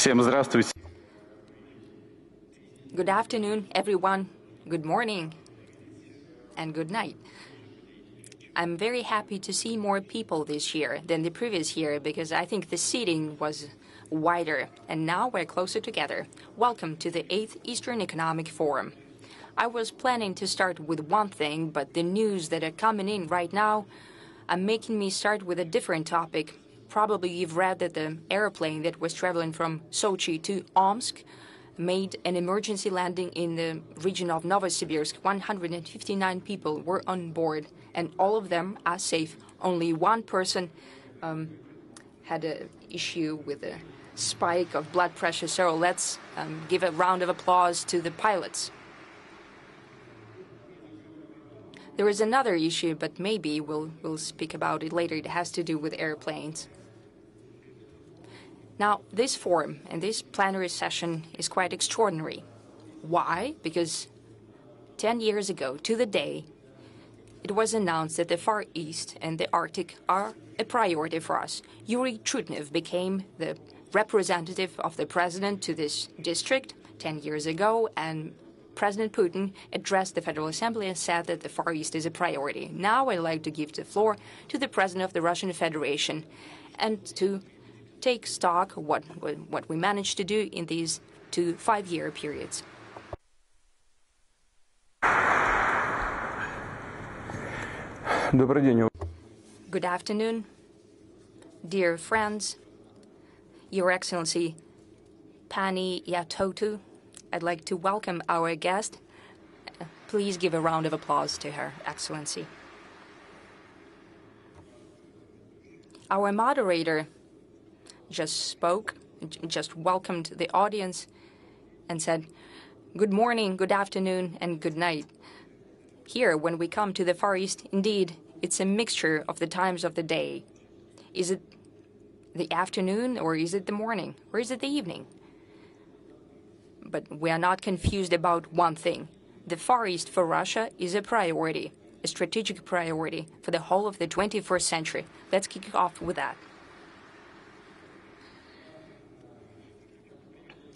Всем здравствуйте. Good afternoon, everyone. Good morning and good night. I'm very happy to see more people this year than the previous year because I think the seating was wider and now we're closer together. Welcome to the 8th Eastern Economic Forum. I was planning to start with one thing, but the news that are coming in right now are making me start with a different topic. Probably you've read that the airplane that was traveling from Sochi to Omsk made an emergency landing in the region of Novosibirsk. 159 people were on board, and all of them are safe. Only one person um, had an issue with a spike of blood pressure, so let's um, give a round of applause to the pilots. There is another issue, but maybe we'll, we'll speak about it later. It has to do with airplanes. Now, this forum and this plenary session is quite extraordinary. Why? Because 10 years ago, to the day, it was announced that the Far East and the Arctic are a priority for us. Yuri Trutnev became the representative of the president to this district 10 years ago, and President Putin addressed the Federal Assembly and said that the Far East is a priority. Now I'd like to give the floor to the President of the Russian Federation and to take stock what what we managed to do in these two five-year periods. Good afternoon, dear friends, Your Excellency Pany Yathotou. I'd like to welcome our guest. Please give a round of applause to Her Excellency. Our moderator just spoke, just welcomed the audience and said, Good morning, good afternoon, and good night. Here, when we come to the Far East, indeed, it's a mixture of the times of the day. Is it the afternoon, or is it the morning, or is it the evening? But we are not confused about one thing. The Far East for Russia is a priority, a strategic priority for the whole of the 21st century. Let's kick off with that.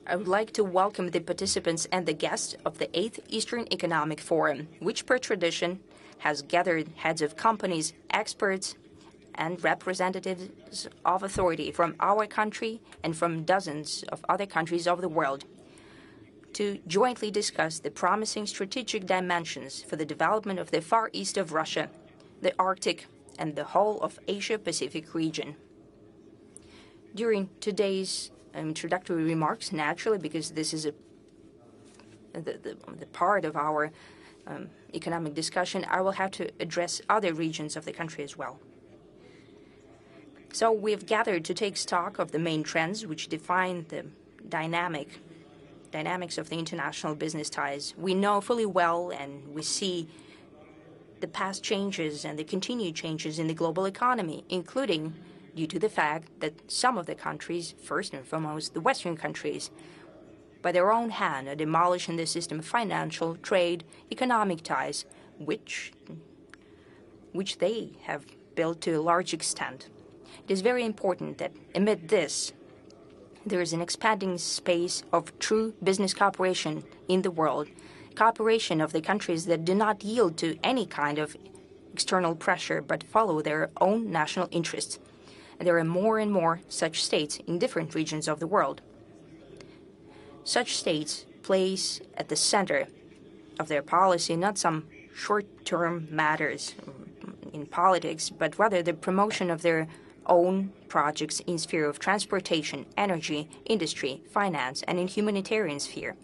I would like to welcome the participants and the guests of the 8th Eastern Economic Forum, which per tradition has gathered heads of companies, experts, and representatives of authority from our country and from dozens of other countries of the world to jointly discuss the promising strategic dimensions for the development of the Far East of Russia, the Arctic, and the whole of Asia-Pacific region. During today's introductory remarks, naturally, because this is a, the, the, the part of our um, economic discussion, I will have to address other regions of the country as well. So we've gathered to take stock of the main trends which define the dynamic dynamics of the international business ties. We know fully well and we see the past changes and the continued changes in the global economy, including due to the fact that some of the countries, first and foremost the Western countries, by their own hand are demolishing the system of financial, trade, economic ties, which, which they have built to a large extent. It is very important that amid this, there is an expanding space of true business cooperation in the world, cooperation of the countries that do not yield to any kind of external pressure but follow their own national interests there are more and more such states in different regions of the world. Such states place at the center of their policy not some short-term matters in politics, but rather the promotion of their own projects in sphere of transportation, energy, industry, finance, and in humanitarian sphere.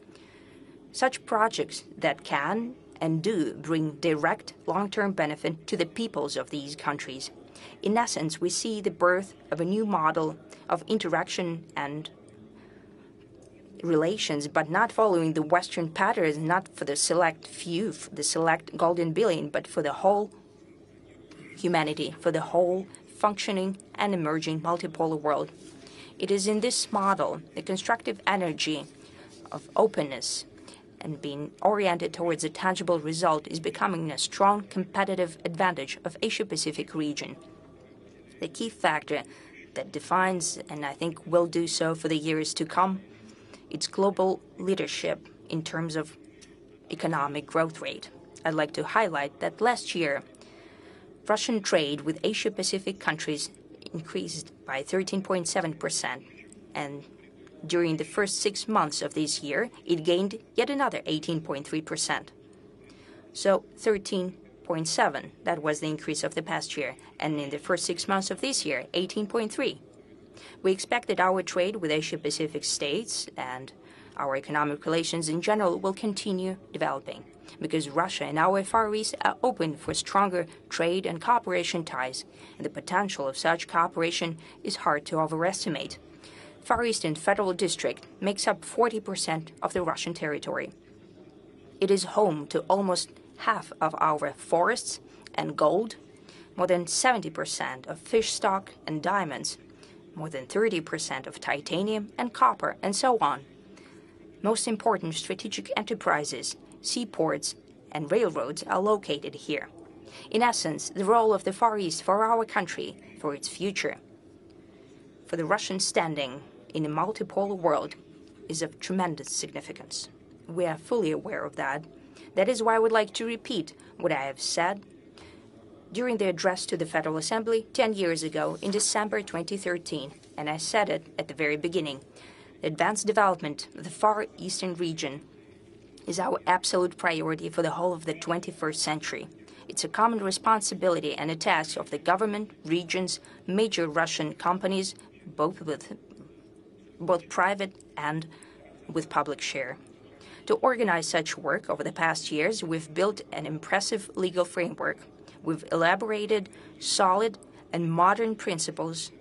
Such projects that can and do bring direct long-term benefit to the peoples of these countries. In essence, we see the birth of a new model of interaction and relations, but not following the Western patterns, not for the select few, the select golden billion, but for the whole humanity, for the whole functioning and emerging multipolar world. It is in this model, the constructive energy of openness and being oriented towards a tangible result is becoming a strong competitive advantage of Asia-Pacific region the key factor that defines, and I think will do so for the years to come, its global leadership in terms of economic growth rate. I'd like to highlight that last year, Russian trade with Asia-Pacific countries increased by 13.7%, and during the first six months of this year, it gained yet another 18.3%. So 13.7, that was the increase of the past year, and in the first six months of this year, 18.3. We expect that our trade with Asia-Pacific states and our economic relations in general will continue developing because Russia and our Far East are open for stronger trade and cooperation ties, and the potential of such cooperation is hard to overestimate. Far Eastern Federal District makes up 40% of the Russian territory. It is home to almost half of our forests and gold, more than 70% of fish stock and diamonds, more than 30% of titanium and copper, and so on. Most important strategic enterprises, seaports, and railroads are located here. In essence, the role of the Far East for our country, for its future, for the Russian standing in a multipolar world is of tremendous significance. We are fully aware of that. That is why I would like to repeat what I have said during the address to the Federal Assembly 10 years ago in December 2013, and I said it at the very beginning. The advanced development of the Far Eastern region is our absolute priority for the whole of the 21st century. It's a common responsibility and a task of the government, regions, major Russian companies, both with both private and with public share. To organize such work over the past years, we've built an impressive legal framework. We've elaborated solid and modern principles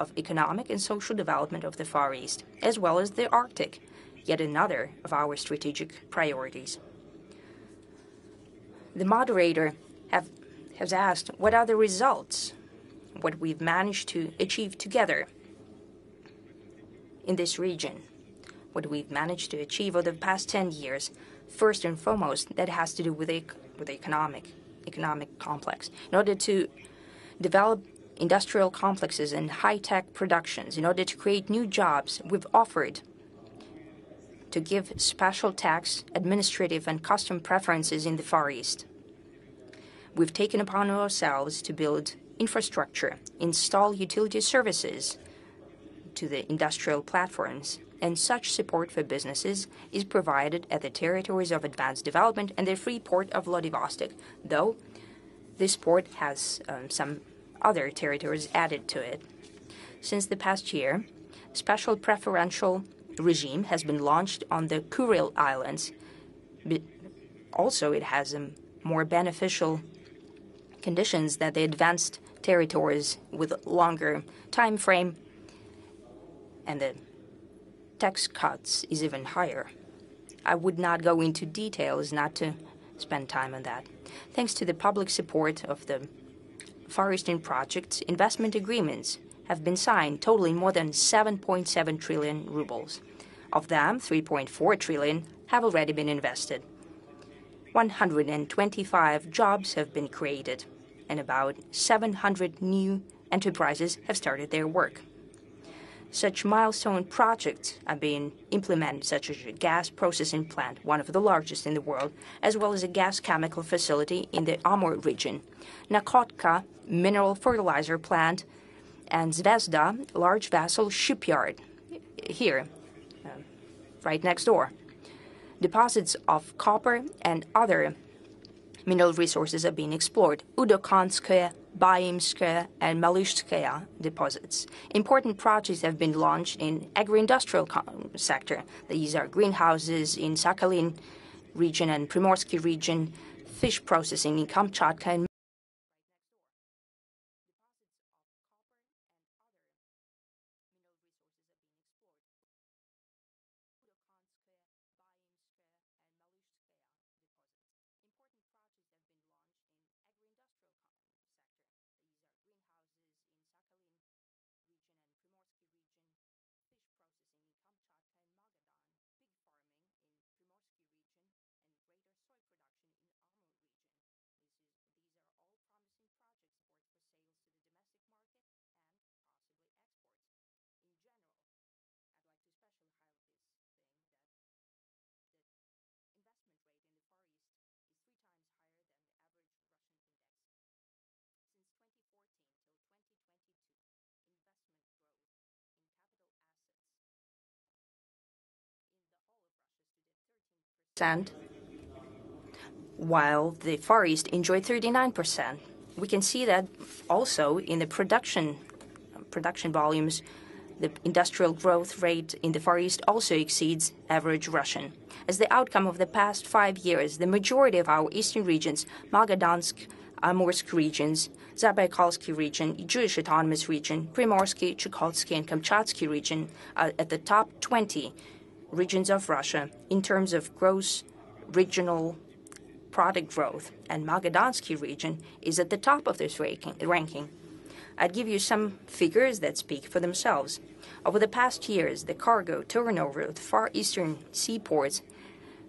of economic and social development of the Far East, as well as the Arctic, yet another of our strategic priorities. The moderator have, has asked what are the results, what we've managed to achieve together in this region, what we've managed to achieve over the past 10 years. First and foremost, that has to do with the, with the economic, economic complex. In order to develop industrial complexes and high-tech productions, in order to create new jobs, we've offered to give special tax, administrative, and custom preferences in the Far East. We've taken upon ourselves to build infrastructure, install utility services to the industrial platforms, and such support for businesses is provided at the territories of advanced development and the free port of Vladivostok, though this port has um, some other territories added to it. Since the past year, special preferential regime has been launched on the Kuril Islands. But also, it has um, more beneficial conditions that the advanced territories with longer time frame and the tax cuts is even higher. I would not go into details not to spend time on that. Thanks to the public support of the foresting projects, investment agreements have been signed totaling more than 7.7 trillion rubles. Of them, 3.4 trillion have already been invested. 125 jobs have been created, and about 700 new enterprises have started their work. Such milestone projects are being implemented, such as a gas processing plant, one of the largest in the world, as well as a gas chemical facility in the Amur region, Nakhodka mineral fertilizer plant, and Zvezda large vessel shipyard here, uh, right next door. Deposits of copper and other mineral resources are being explored. Udokanskaya Baimskaya and Malmyzhskaya deposits. Important projects have been launched in agri-industrial sector. These are greenhouses in Sakhalin region and Primorsky region, fish processing in Kamchatka and while the Far East enjoyed 39%. We can see that also in the production volumes, the industrial growth rate in the Far East also exceeds average Russian. As the outcome of the past five years, the majority of our eastern regions, Magadansk, Amursk regions, Zabaikalsky region, Jewish Autonomous Region, Primorsky, Chukotsky, and Kamchatsky region, are at the top 20 regions of Russia in terms of gross regional product growth, and Magadansky region is at the top of this ranking. I'd give you some figures that speak for themselves. Over the past years, the cargo turnover of the Far Eastern seaports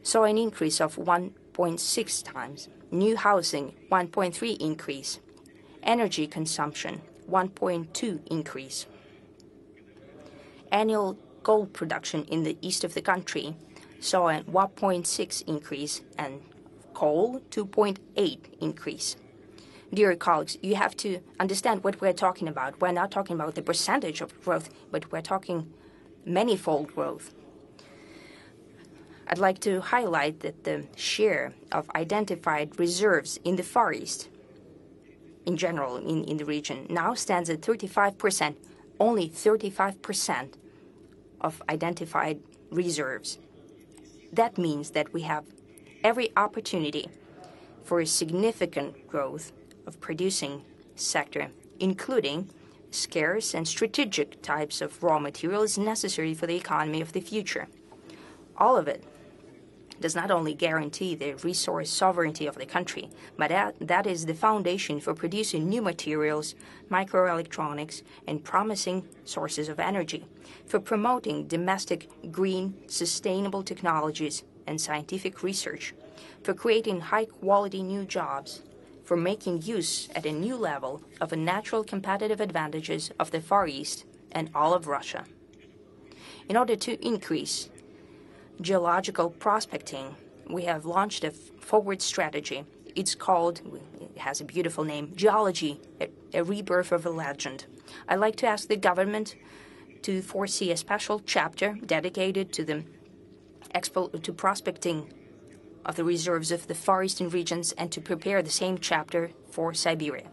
saw an increase of 1.6 times. New housing, 1.3 increase. Energy consumption, 1.2 increase. Annual gold production in the east of the country saw a 1.6 increase, and coal, 2.8 increase. Dear colleagues, you have to understand what we're talking about. We're not talking about the percentage of growth, but we're talking manifold growth. I'd like to highlight that the share of identified reserves in the Far East, in general, in the region, now stands at 35%. Only 35% of identified reserves. That means that we have every opportunity for a significant growth of producing sector, including scarce and strategic types of raw materials necessary for the economy of the future. All of it does not only guarantee the resource sovereignty of the country, but that, that is the foundation for producing new materials, microelectronics, and promising sources of energy, for promoting domestic, green, sustainable technologies and scientific research, for creating high-quality new jobs, for making use at a new level of the natural competitive advantages of the Far East and all of Russia. In order to increase geological prospecting, we have launched a forward strategy. It's called, it has a beautiful name, Geology: A Rebirth of a Legend. I'd like to ask the government to foresee a special chapter dedicated to the to prospecting of the reserves of the Far Eastern regions and to prepare the same chapter for Siberia.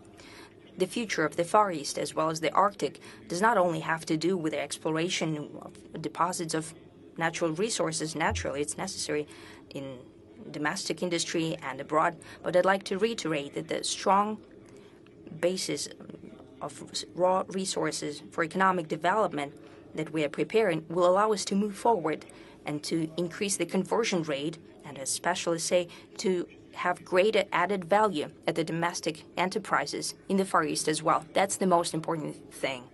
The future of the Far East, as well as the Arctic, does not only have to do with the exploration of deposits of natural resources. Naturally, it's necessary in domestic industry and abroad, but I'd like to reiterate that the strong basis of raw resources for economic development that we are preparing will allow us to move forward and to increase the conversion rate, and as specialists say, to have greater added value at the domestic enterprises in the Far East as well. That's the most important thing.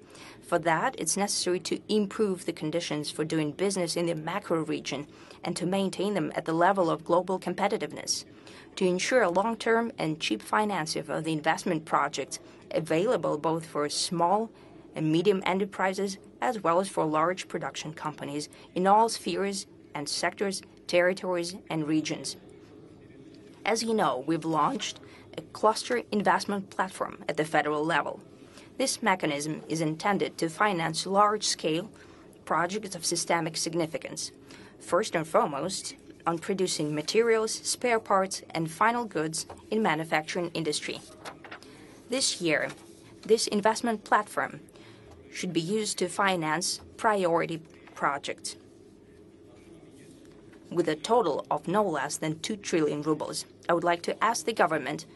For that, it's necessary to improve the conditions for doing business in the macro region and to maintain them at the level of global competitiveness, to ensure long-term and cheap financing of the investment projects available both for small and medium enterprises, as well as for large production companies in all spheres and sectors, territories, and regions. As you know, we've launched a cluster investment platform at the federal level. This mechanism is intended to finance large-scale projects of systemic significance, first and foremost, on producing materials, spare parts, and final goods in manufacturing industry. This year, this investment platform should be used to finance priority projects with a total of no less than 2 trillion rubles. I would like to ask the government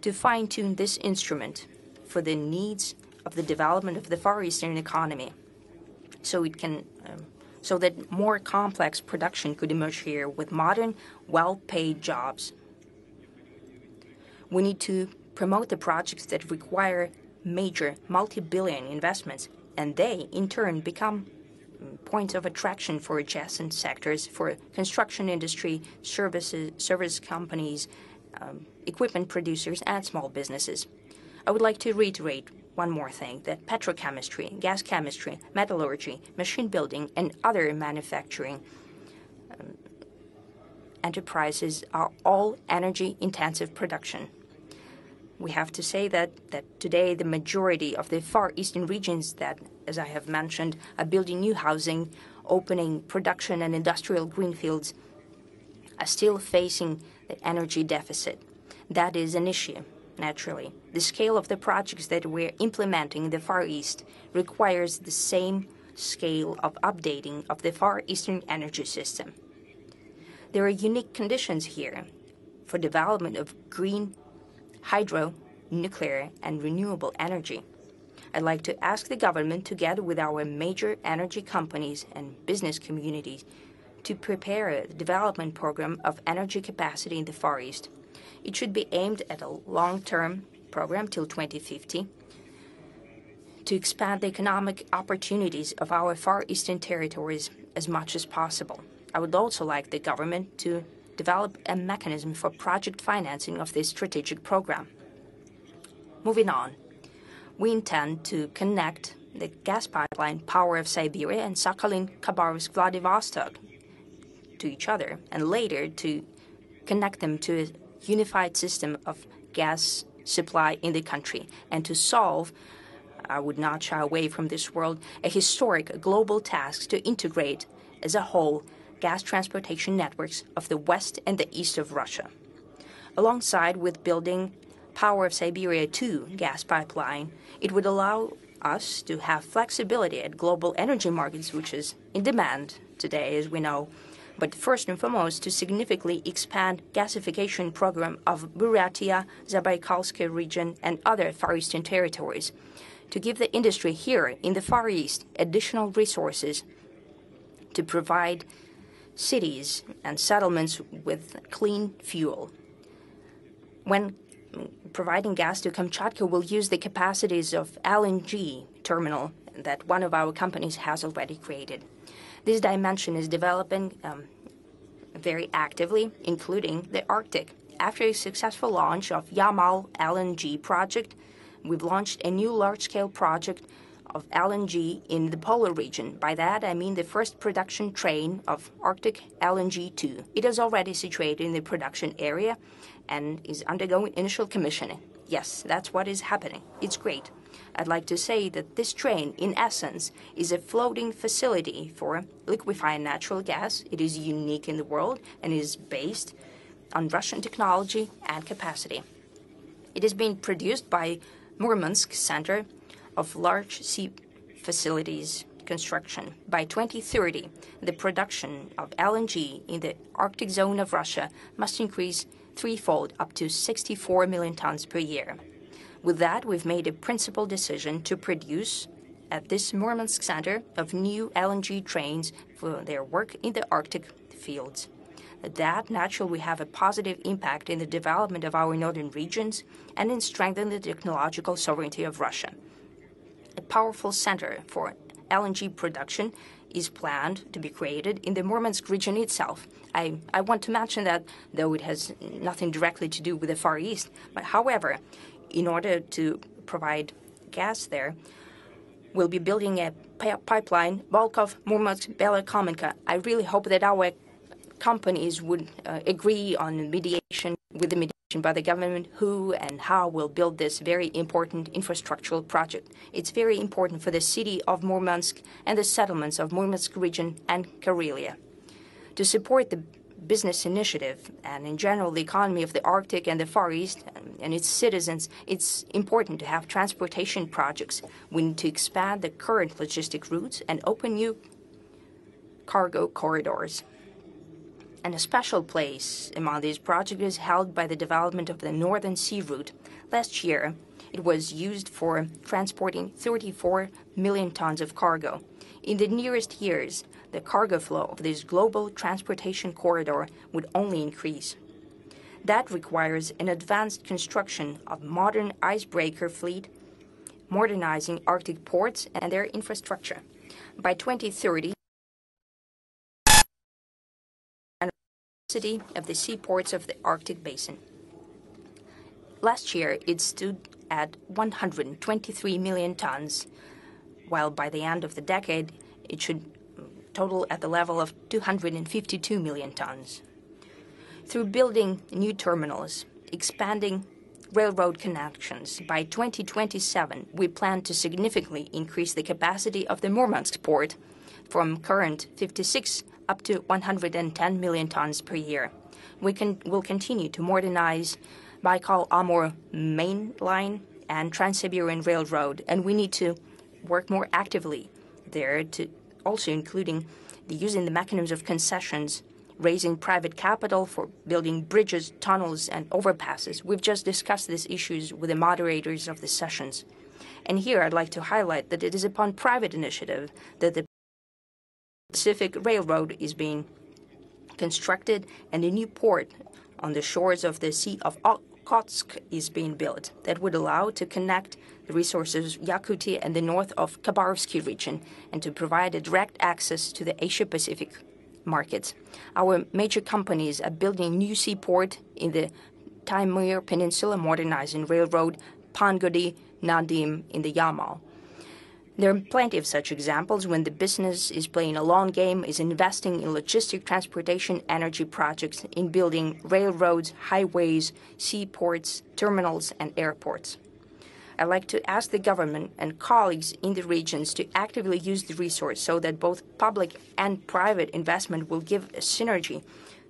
to fine-tune this instrument for the needs of the development of the Far Eastern economy, so it can, um, so that more complex production could emerge here with modern, well-paid jobs. We need to promote the projects that require major multi-billion investments, and they, in turn, become um, points of attraction for adjacent sectors, for construction industry, services, service companies, um, equipment producers, and small businesses. I would like to reiterate one more thing, that petrochemistry, gas chemistry, metallurgy, machine building, and other manufacturing um, enterprises are all energy-intensive production. We have to say that, that today, the majority of the Far Eastern regions that, as I have mentioned, are building new housing, opening production and industrial greenfields, are still facing the energy deficit. That is an issue, naturally. The scale of the projects that we're implementing in the Far East requires the same scale of updating of the Far Eastern energy system. There are unique conditions here for development of green, hydro, nuclear, and renewable energy. I'd like to ask the government, together with our major energy companies and business communities, to prepare a development program of energy capacity in the Far East. It should be aimed at a long-term program till 2050 to expand the economic opportunities of our Far Eastern territories as much as possible. I would also like the government to develop a mechanism for project financing of this strategic program. Moving on, we intend to connect the gas pipeline Power of Siberia and Sakhalin-Khabarovsk-Vladivostok to each other, and later to connect them to unified system of gas supply in the country, and to solve, I would not shy away from this world, a historic global task to integrate as a whole gas transportation networks of the west and the east of Russia. Alongside with building Power of Siberia 2 gas pipeline, it would allow us to have flexibility at global energy markets, which is in demand today, as we know. But first and foremost, to significantly expand gasification program of Buryatia, Zabaikalsky region, and other Far Eastern territories, to give the industry here in the Far East additional resources to provide cities and settlements with clean fuel. When providing gas to Kamchatka, we'll use the capacities of LNG terminal that one of our companies has already created. This dimension is developing um, very actively, including the Arctic. After a successful launch of Yamal LNG project, we've launched a new large-scale project of LNG in the polar region. By that, I mean the first production train of Arctic LNG 2. It is already situated in the production area and is undergoing initial commissioning. Yes, that's what is happening. It's great. I'd like to say that this train, in essence, is a floating facility for liquefying natural gas. It is unique in the world and is based on Russian technology and capacity. It is being produced by Murmansk Center of Large Sea Facilities Construction. By 2030, the production of LNG in the Arctic zone of Russia must increase threefold, up to 64 million tons per year. With that, we've made a principal decision to produce at this Murmansk Center of new LNG trains for their work in the Arctic fields. That naturally will have a positive impact in the development of our northern regions and in strengthening the technological sovereignty of Russia. A powerful center for LNG production is planned to be created in the Murmansk region itself. I want to mention that, though it has nothing directly to do with the Far East, but however, in order to provide gas there, we'll be building a pipeline, Volkhov-Murmansk-Belokamenka. I really hope that our companies would uh, agree on mediation with the mediation by the government, who and how will build this very important infrastructural project. It's very important for the city of Murmansk and the settlements of Murmansk region and Karelia. To support the business initiative and, in general, the economy of the Arctic and the Far East and its citizens, it's important to have transportation projects. We need to expand the current logistic routes and open new cargo corridors. And a special place among these projects is held by the development of the Northern Sea Route. Last year, it was used for transporting 34 million tons of cargo. In the nearest years, the cargo flow of this global transportation corridor would only increase. That requires an advanced construction of modern icebreaker fleet, modernizing Arctic ports and their infrastructure. By 2030, of the seaports of the Arctic Basin. Last year, it stood at 123 million tons, while by the end of the decade, it should total at the level of 252 million tons. Through building new terminals, expanding railroad connections, by 2027, we plan to significantly increase the capacity of the Murmansk port from current 56 up to 110 million tons per year. We can, will continue to modernize Baikal-Amur Main Line and Trans-Siberian Railroad, and we need to work more actively there, also including the using the mechanisms of concessions, raising private capital for building bridges, tunnels, and overpasses. We've just discussed these issues with the moderators of the sessions. And here, I'd like to highlight that it is upon private initiative that the Pacific Railroad is being constructed, and a new port on the shores of the Sea of Okhotsk is being built that would allow to connect the resources of Yakutiya and the north of Khabarovsk region and to provide a direct access to the Asia-Pacific markets. Our major companies are building a new seaport in the Taimyr Peninsula, modernizing railroad Pangody Nadym in the Yamal. There are plenty of such examples when the business is playing a long game, is investing in logistic transportation energy projects, in building railroads, highways, seaports, terminals, and airports. I'd like to ask the government and colleagues in the regions to actively use the resource so that both public and private investment will give a synergy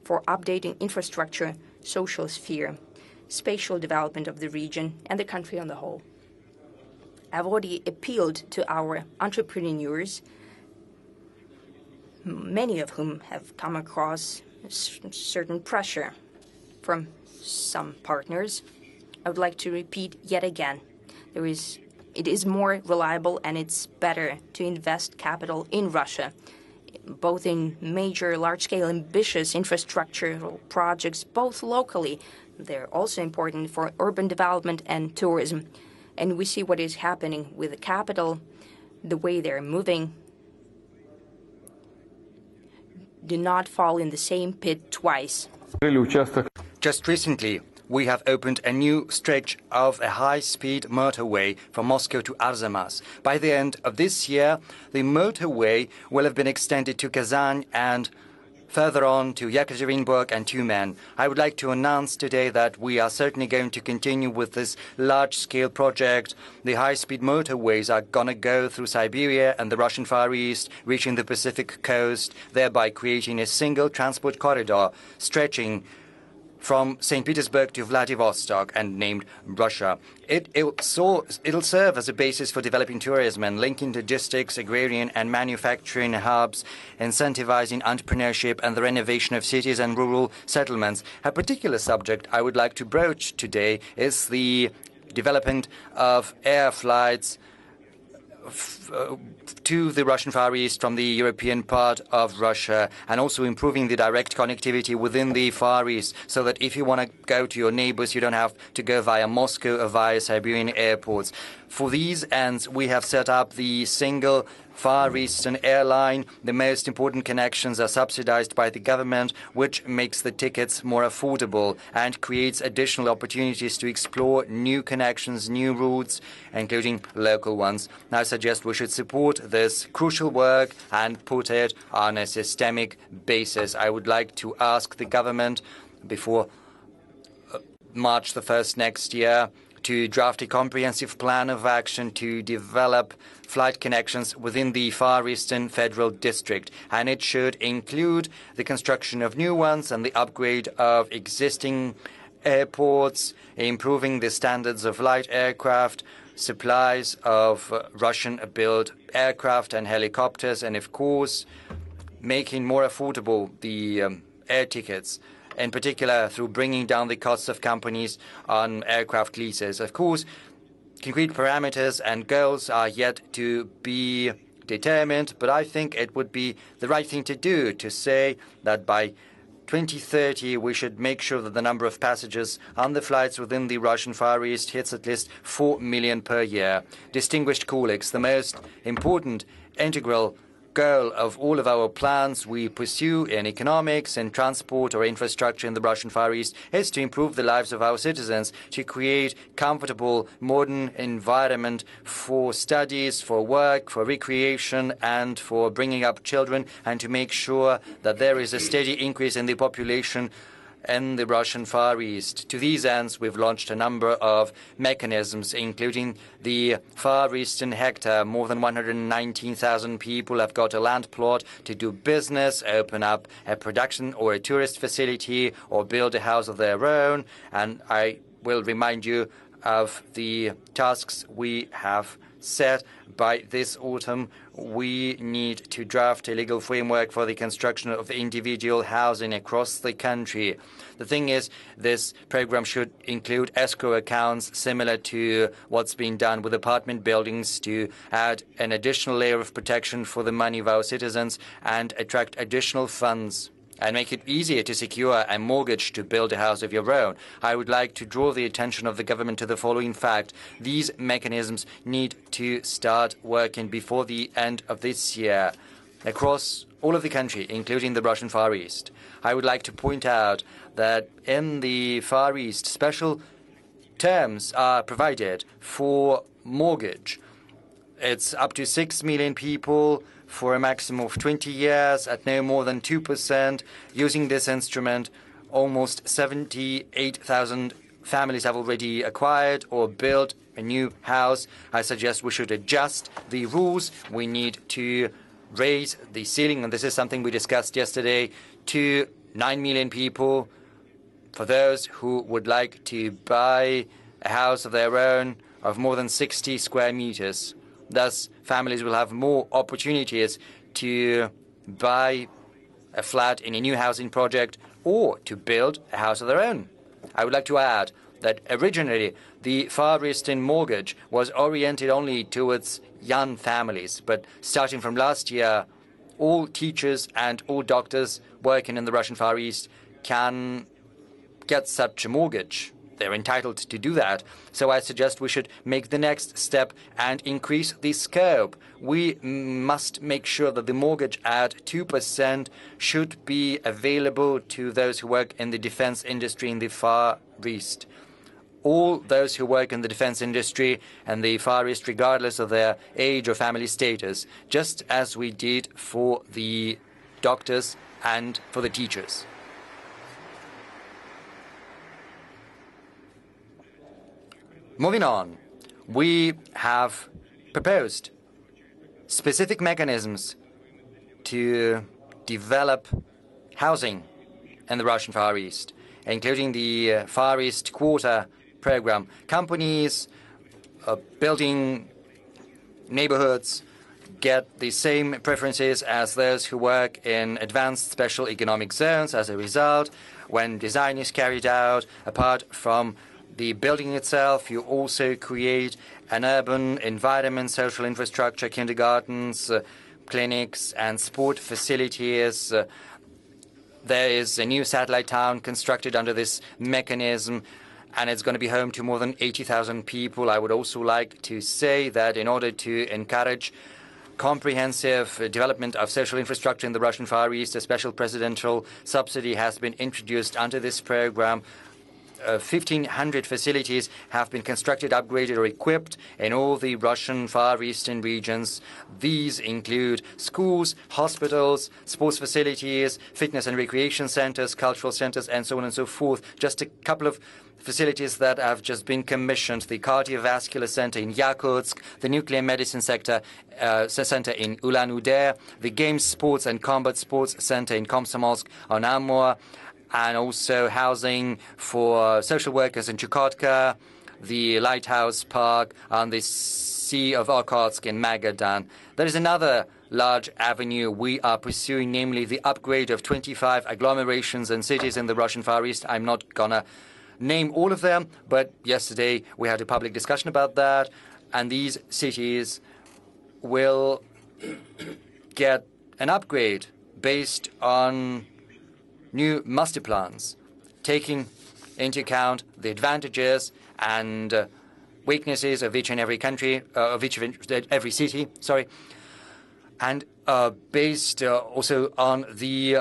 for updating infrastructure, social sphere, spatial development of the region, and the country on the whole. I've already appealed to our entrepreneurs, many of whom have come across certain pressure from some partners. I would like to repeat yet again, there is, it is more reliable and it's better to invest capital in Russia, both in major, large-scale, ambitious infrastructural projects, both locally. They're also important for urban development and tourism. And we see what is happening with the capital, the way they're moving. Do not fall in the same pit twice. Just recently, we have opened a new stretch of a high-speed motorway from Moscow to Arzamas. By the end of this year, the motorway will have been extended to Kazan and further on to Yekaterinburg and Tyumen. I would like to announce today that we are certainly going to continue with this large-scale project. The high-speed motorways are going to go through Siberia and the Russian Far East, reaching the Pacific coast, thereby creating a single transport corridor stretching from St. Petersburg to Vladivostok and named Russia. It'll serve as a basis for developing tourism and linking logistics, agrarian, and manufacturing hubs, incentivizing entrepreneurship and the renovation of cities and rural settlements. A particular subject I would like to broach today is the development of air flights Uh, to the Russian Far East from the European part of Russia, and also improving the direct connectivity within the Far East so that if you want to go to your neighbors, you don't have to go via Moscow or via Siberian airports. For these ends, we have set up the single Far Eastern airline. The most important connections are subsidized by the government, which makes the tickets more affordable and creates additional opportunities to explore new connections, new routes, including local ones. I suggest we should support this crucial work and put it on a systemic basis. I would like to ask the government before uh, March the 1st next year to draft a comprehensive plan of action to develop flight connections within the Far Eastern Federal District. And it should include the construction of new ones and the upgrade of existing airports, improving the standards of light aircraft, supplies of Russian-built aircraft and helicopters, and of course, making more affordable the um, air tickets, in particular through bringing down the costs of companies on aircraft leases. Of course, concrete parameters and goals are yet to be determined, but I think it would be the right thing to do to say that by 2030, we should make sure that the number of passengers on the flights within the Russian Far East hits at least 4 million per year. Distinguished colleagues, the most important integral goal of all of our plans we pursue in economics and transport or infrastructure in the Russian Far East is to improve the lives of our citizens, to create comfortable, modern environment for studies, for work, for recreation, and for bringing up children, and to make sure that there is a steady increase in the population in the Russian Far East. To these ends, we've launched a number of mechanisms, including the Far Eastern Hectare. More than 119,000 people have got a land plot to do business, open up a production or a tourist facility, or build a house of their own. And I will remind you of the tasks we have set by this autumn. We need to draft a legal framework for the construction of individual housing across the country. The thing is, this program should include escrow accounts similar to what's being done with apartment buildings to add an additional layer of protection for the money of our citizens and attract additional funds and make it easier to secure a mortgage to build a house of your own. I would like to draw the attention of the government to the following fact. These mechanisms need to start working before the end of this year across all of the country, including the Russian Far East. I would like to point out that in the Far East, special terms are provided for mortgage. It's up to 6 million people for a maximum of 20 years at no more than 2%. Using this instrument, almost 78,000 families have already acquired or built a new house. I suggest we should adjust the rules. We need to raise the ceiling, and this is something we discussed yesterday, to 9 million people for those who would like to buy a house of their own of more than 60 square meters. Thus, families will have more opportunities to buy a flat in a new housing project or to build a house of their own. I would like to add that originally the Far Eastern mortgage was oriented only towards young families, but starting from last year, all teachers and all doctors working in the Russian Far East can get such a mortgage. They're entitled to do that. So I suggest we should make the next step and increase the scope. We must make sure that the mortgage at 2% should be available to those who work in the defense industry in the Far East. All those who work in the defense industry and the Far East, regardless of their age or family status, just as we did for the doctors and for the teachers. Moving on, we have proposed specific mechanisms to develop housing in the Russian Far East, including the uh, Far East Quarter program. Companies uh, building neighborhoods get the same preferences as those who work in advanced special economic zones. As a result, when design is carried out, apart from the building itself, you also create an urban environment, social infrastructure, kindergartens, uh, clinics, and sport facilities. Uh, there is a new satellite town constructed under this mechanism, and it's going to be home to more than 80,000 people. I would also like to say that in order to encourage comprehensive development of social infrastructure in the Russian Far East, a special presidential subsidy has been introduced under this program uh, 1,500 facilities have been constructed, upgraded, or equipped in all the Russian Far Eastern regions. These include schools, hospitals, sports facilities, fitness and recreation centers, cultural centers, and so on and so forth. Just a couple of facilities that have just been commissioned the cardiovascular center in Yakutsk, the nuclear medicine sector uh, center in Ulan-Ude, the games, sports, and combat sports center in Komsomolsk on Amur, and also housing for social workers in Chukotka, the Lighthouse Park and the Sea of Okhotsk in Magadan. There is another large avenue we are pursuing, namely the upgrade of 25 agglomerations and cities in the Russian Far East. I'm not gonna name all of them, but yesterday we had a public discussion about that, and these cities will get an upgrade based on new master plans, taking into account the advantages and uh, weaknesses of each and every country, uh, of each of every city, sorry, and uh, based uh, also on the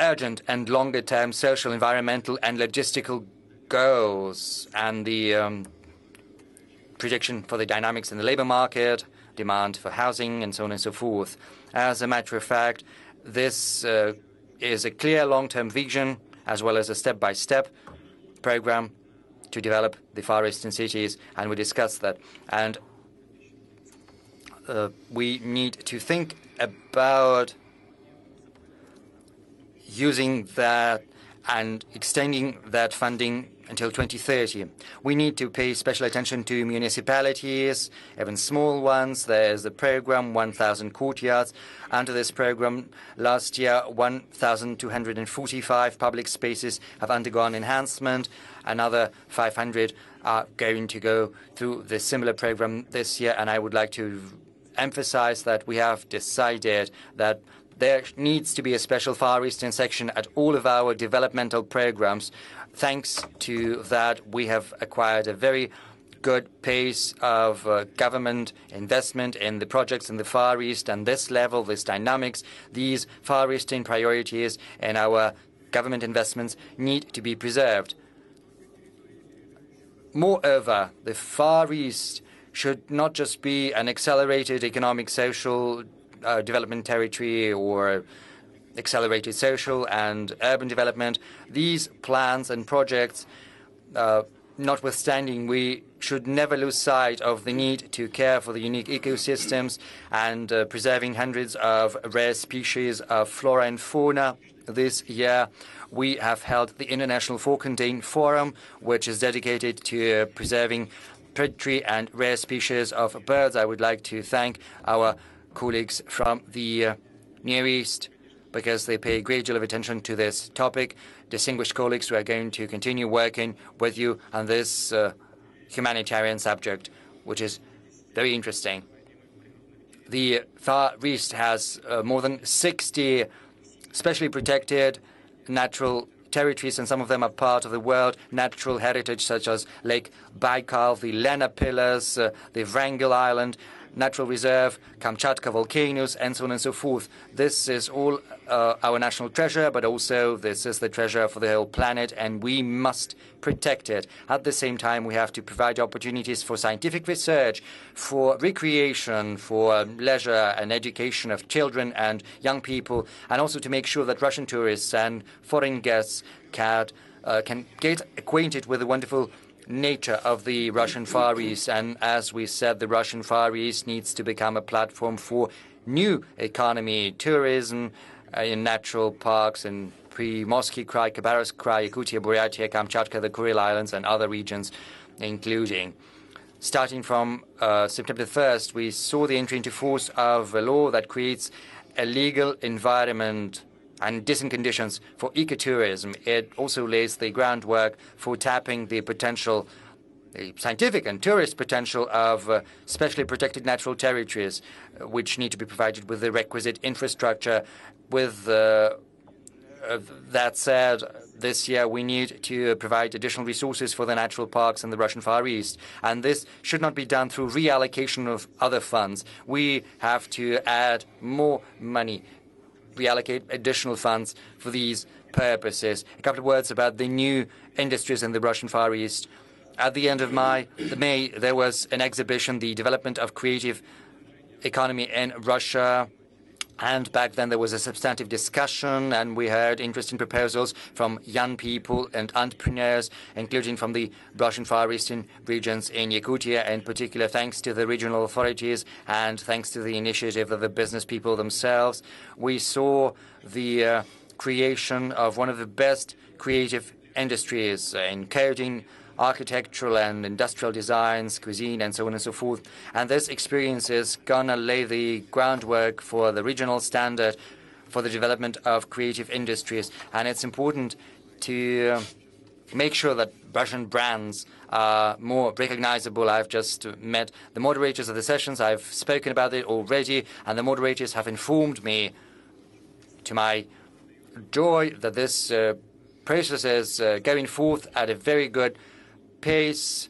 urgent and longer term social, environmental, and logistical goals and the um, prediction for the dynamics in the labor market, demand for housing, and so on and so forth. As a matter of fact, this uh, is a clear long-term vision as well as a step-by-step program to develop the Far Eastern cities, and we discussed that. And uh, we need to think about using that and extending that funding until 2030. We need to pay special attention to municipalities, even small ones. There's the program, 1,000 courtyards. Under this program, last year, 1,245 public spaces have undergone enhancement. Another 500 are going to go through the similar program this year. And I would like to emphasize that we have decided that there needs to be a special Far Eastern section at all of our developmental programs. Thanks to that, we have acquired a very good pace of uh, government investment in the projects in the Far East, and this level, this dynamics, these Far Eastern priorities and our government investments need to be preserved. Moreover, the Far East should not just be an accelerated economic, social uh, development territory or accelerated social and urban development. These plans and projects, uh, notwithstanding, we should never lose sight of the need to care for the unique ecosystems and uh, preserving hundreds of rare species of flora and fauna. This year, we have held the International Falklandine Forum, which is dedicated to uh, preserving predatory and rare species of birds. I would like to thank our colleagues from the uh, Near East because they pay a great deal of attention to this topic. Distinguished colleagues, we are going to continue working with you on this uh, humanitarian subject, which is very interesting. The Far East has uh, more than 60 specially protected natural territories, and some of them are part of the world natural heritage, such as Lake Baikal, the Lena Pillars, uh, the Wrangel Island, Natural Reserve, Kamchatka volcanoes, and so on and so forth. This is all uh, our national treasure, but also this is the treasure for the whole planet, and we must protect it. At the same time, we have to provide opportunities for scientific research, for recreation, for leisure and education of children and young people, and also to make sure that Russian tourists and foreign guests can, uh, can get acquainted with the wonderful nature of the Russian Far East. And as we said, the Russian Far East needs to become a platform for new economy, tourism uh, in natural parks in Primorsky Krai, Khabarovsk Krai, Yakutia, Buryatia, Kamchatka, the Kuril Islands, and other regions, including. Starting from uh, September 1st, we saw the entry into force of a law that creates a legal environment and decent conditions for ecotourism. It also lays the groundwork for tapping the potential, the scientific and tourist potential of uh, specially protected natural territories, uh, which need to be provided with the requisite infrastructure. With uh, that said, this year we need to provide additional resources for the natural parks in the Russian Far East. And this should not be done through reallocation of other funds. We have to add more money reallocate additional funds for these purposes. A couple of words about the new industries in the Russian Far East. At the end of May, May there was an exhibition, the development of creative economy in Russia. And back then there was a substantive discussion, and we heard interesting proposals from young people and entrepreneurs, including from the Russian Far Eastern regions in Yakutia, in particular, thanks to the regional authorities and thanks to the initiative of the business people themselves. We saw the uh, creation of one of the best creative industries in coding, architectural and industrial designs, cuisine, and so on and so forth. And this experience is gonna lay the groundwork for the regional standard for the development of creative industries. And it's important to make sure that Russian brands are more recognizable. I've just met the moderators of the sessions. I've spoken about it already, and the moderators have informed me to my joy that this uh, process is uh, going forth at a very good pace,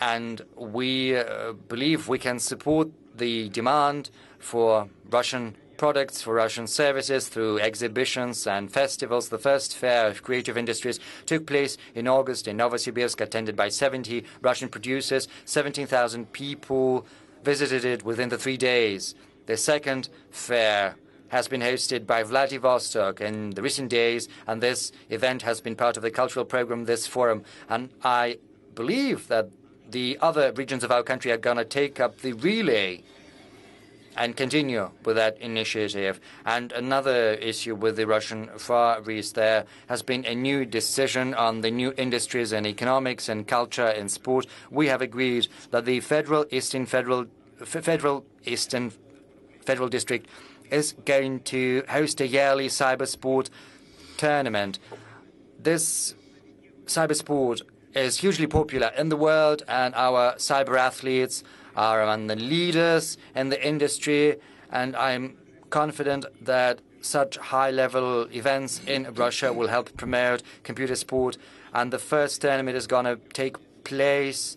and we uh, believe we can support the demand for Russian products, for Russian services through exhibitions and festivals. The first fair of creative industries took place in August in Novosibirsk, attended by 70 Russian producers. 17,000 people visited it within the three days. The second fair has been hosted by Vladivostok in the recent days, and this event has been part of the cultural program, this forum. And I believe that the other regions of our country are going to take up the relay and continue with that initiative. And another issue with the Russian Far East, there has been a new decision on the new industries and economics and culture and sport. We have agreed that the Federal Eastern Federal Federal Eastern Federal District is going to host a yearly cyber sport tournament. This cyber sport is hugely popular in the world, and our cyber athletes are among the leaders in the industry. And I'm confident that such high level events in Russia will help promote computer sport. And the first tournament is going to take place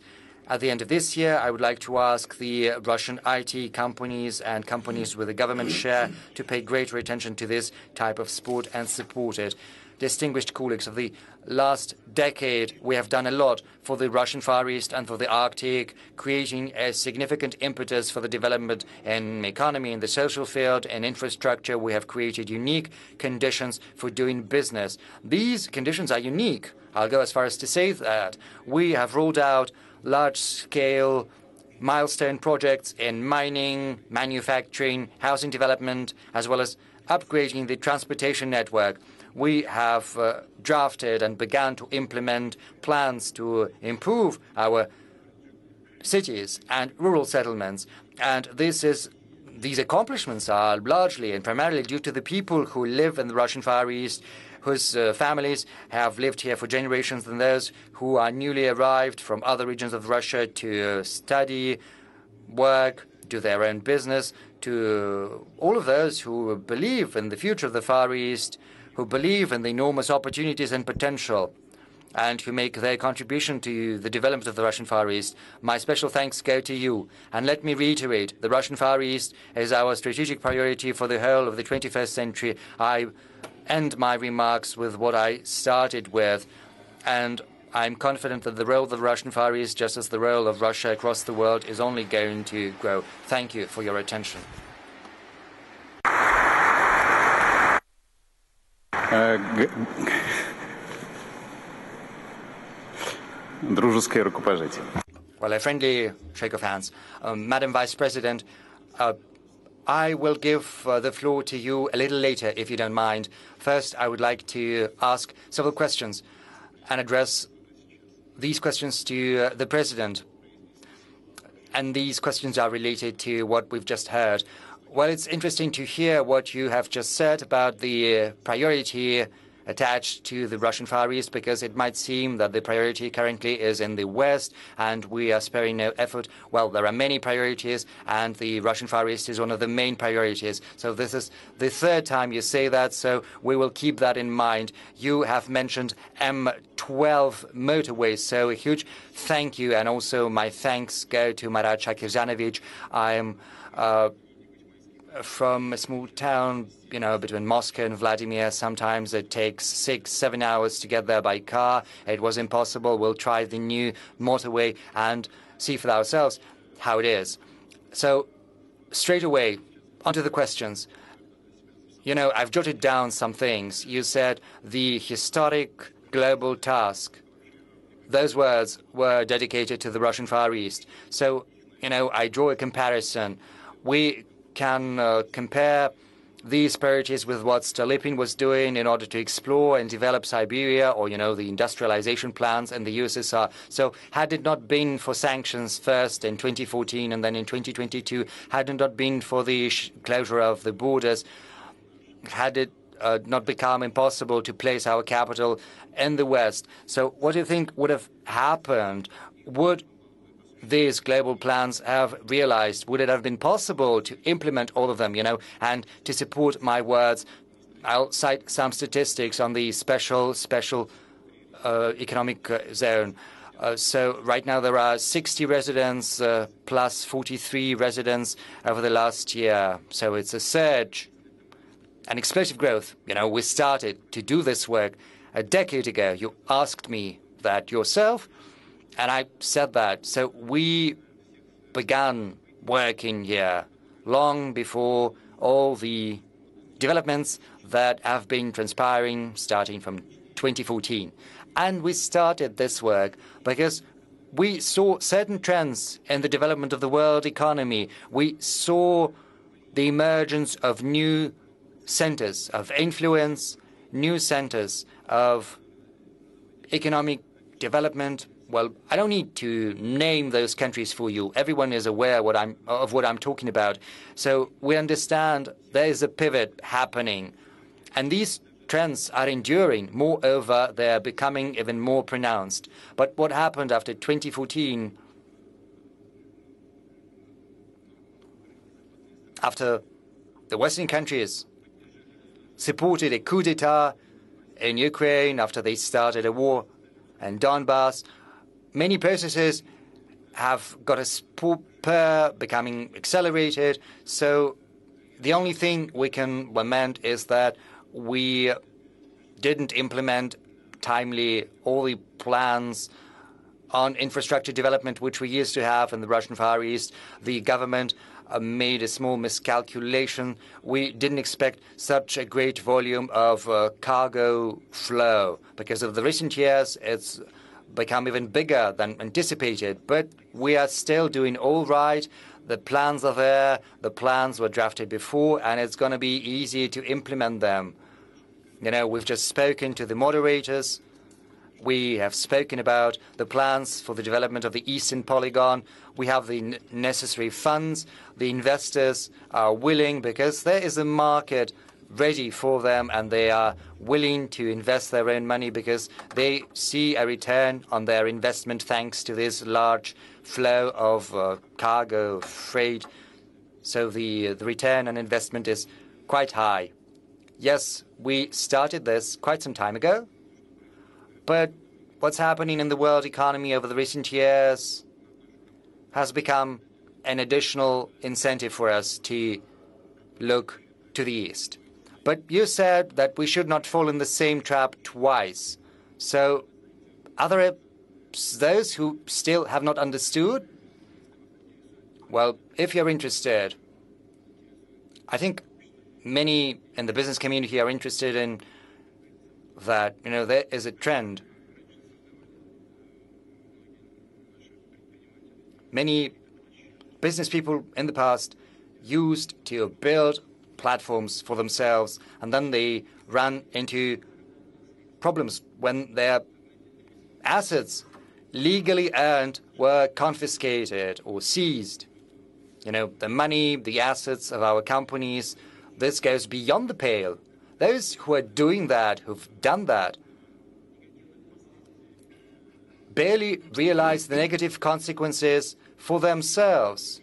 at the end of this year, I would like to ask the Russian IT companies and companies with a government share to pay greater attention to this type of sport and support it. Distinguished colleagues of the last decade, we have done a lot for the Russian Far East and for the Arctic, creating a significant impetus for the development in economy, in the social field, and infrastructure. We have created unique conditions for doing business. These conditions are unique. I'll go as far as to say that. We have rolled out large-scale milestone projects in mining, manufacturing, housing development, as well as upgrading the transportation network. We have uh, drafted and began to implement plans to improve our cities and rural settlements. And this is these accomplishments are largely and primarily due to the people who live in the Russian Far East whose uh, families have lived here for generations and those who are newly arrived from other regions of Russia to study, work, do their own business, to all of those who believe in the future of the Far East, who believe in the enormous opportunities and potential and who make their contribution to the development of the Russian Far East. My special thanks go to you. And let me reiterate, the Russian Far East is our strategic priority for the whole of the 21st century. I end my remarks with what I started with, and I'm confident that the role of the Russian Far East, just as the role of Russia across the world, is only going to grow. Thank you for your attention. Дружеское рукопожатие. Well, a friendly shake of hands. Um, Madam Vice President, uh, I will give uh, the floor to you a little later, if you don't mind. First, I would like to ask several questions and address these questions to uh, the President. And these questions are related to what we've just heard. Well, it's interesting to hear what you have just said about the uh, priority attached to the Russian Far East because it might seem that the priority currently is in the West and we are sparing no effort. Well, there are many priorities and the Russian Far East is one of the main priorities. So this is the third time you say that, so we will keep that in mind. You have mentioned M12 motorways, so a huge thank you and also my thanks go to Marat Shakirzyanovich. I'm uh, from a small town, you know, between Moscow and Vladimir. Sometimes it takes six, seven hours to get there by car. It was impossible. We'll try the new motorway and see for ourselves how it is. So, straight away, onto the questions. You know, I've jotted down some things. You said the historic global task. Those words were dedicated to the Russian Far East. So, you know, I draw a comparison. We can uh, compare these priorities with what Stolypin was doing in order to explore and develop Siberia or, you know, the industrialization plans in the USSR. So had it not been for sanctions first in 2014 and then in 2022, had it not been for the closure of the borders, had it uh, not become impossible to place our capital in the West. So what do you think would have happened? Would these global plans have realized? Would it have been possible to implement all of them, you know? And to support my words, I'll cite some statistics on the special, special uh, economic uh, zone. Uh, so right now there are 60 residents uh, plus 43 residents over the last year. So it's a surge, an explosive growth. You know, we started to do this work a decade ago. You asked me that yourself. And I said that. So we began working here long before all the developments that have been transpiring starting from 2014. And we started this work because we saw certain trends in the development of the world economy. We saw the emergence of new centers of influence, new centers of economic development. Well, I don't need to name those countries for you. Everyone is aware what I'm, of what I'm talking about. So we understand there is a pivot happening. And these trends are enduring. Moreover, they are becoming even more pronounced. But what happened after 2014, after the Western countries supported a coup d'etat in Ukraine after they started a war in Donbass. Many processes have got a spur becoming accelerated. So the only thing we can lament is that we didn't implement timely all the plans on infrastructure development which we used to have in the Russian Far East. The government uh, made a small miscalculation. We didn't expect such a great volume of uh, cargo flow because of the recent years. It's become even bigger than anticipated, but we are still doing all right. The plans are there. The plans were drafted before, and it's going to be easy to implement them. You know, we've just spoken to the moderators. We have spoken about the plans for the development of the Eastern Polygon. We have the necessary funds. The investors are willing because there is a market ready for them and they are willing to invest their own money because they see a return on their investment thanks to this large flow of uh, cargo freight. So the, the return on investment is quite high. Yes, we started this quite some time ago. But what's happening in the world economy over the recent years has become an additional incentive for us to look to the east. But you said that we should not fall in the same trap twice. So, are there those who still have not understood? Well, if you're interested, I think many in the business community are interested in that, you know, there is a trend. Many business people in the past used to build platforms for themselves, and then they ran into problems when their assets legally earned were confiscated or seized. You know, the money, the assets of our companies, this goes beyond the pale. Those who are doing that, who've done that, barely realize the negative consequences for themselves.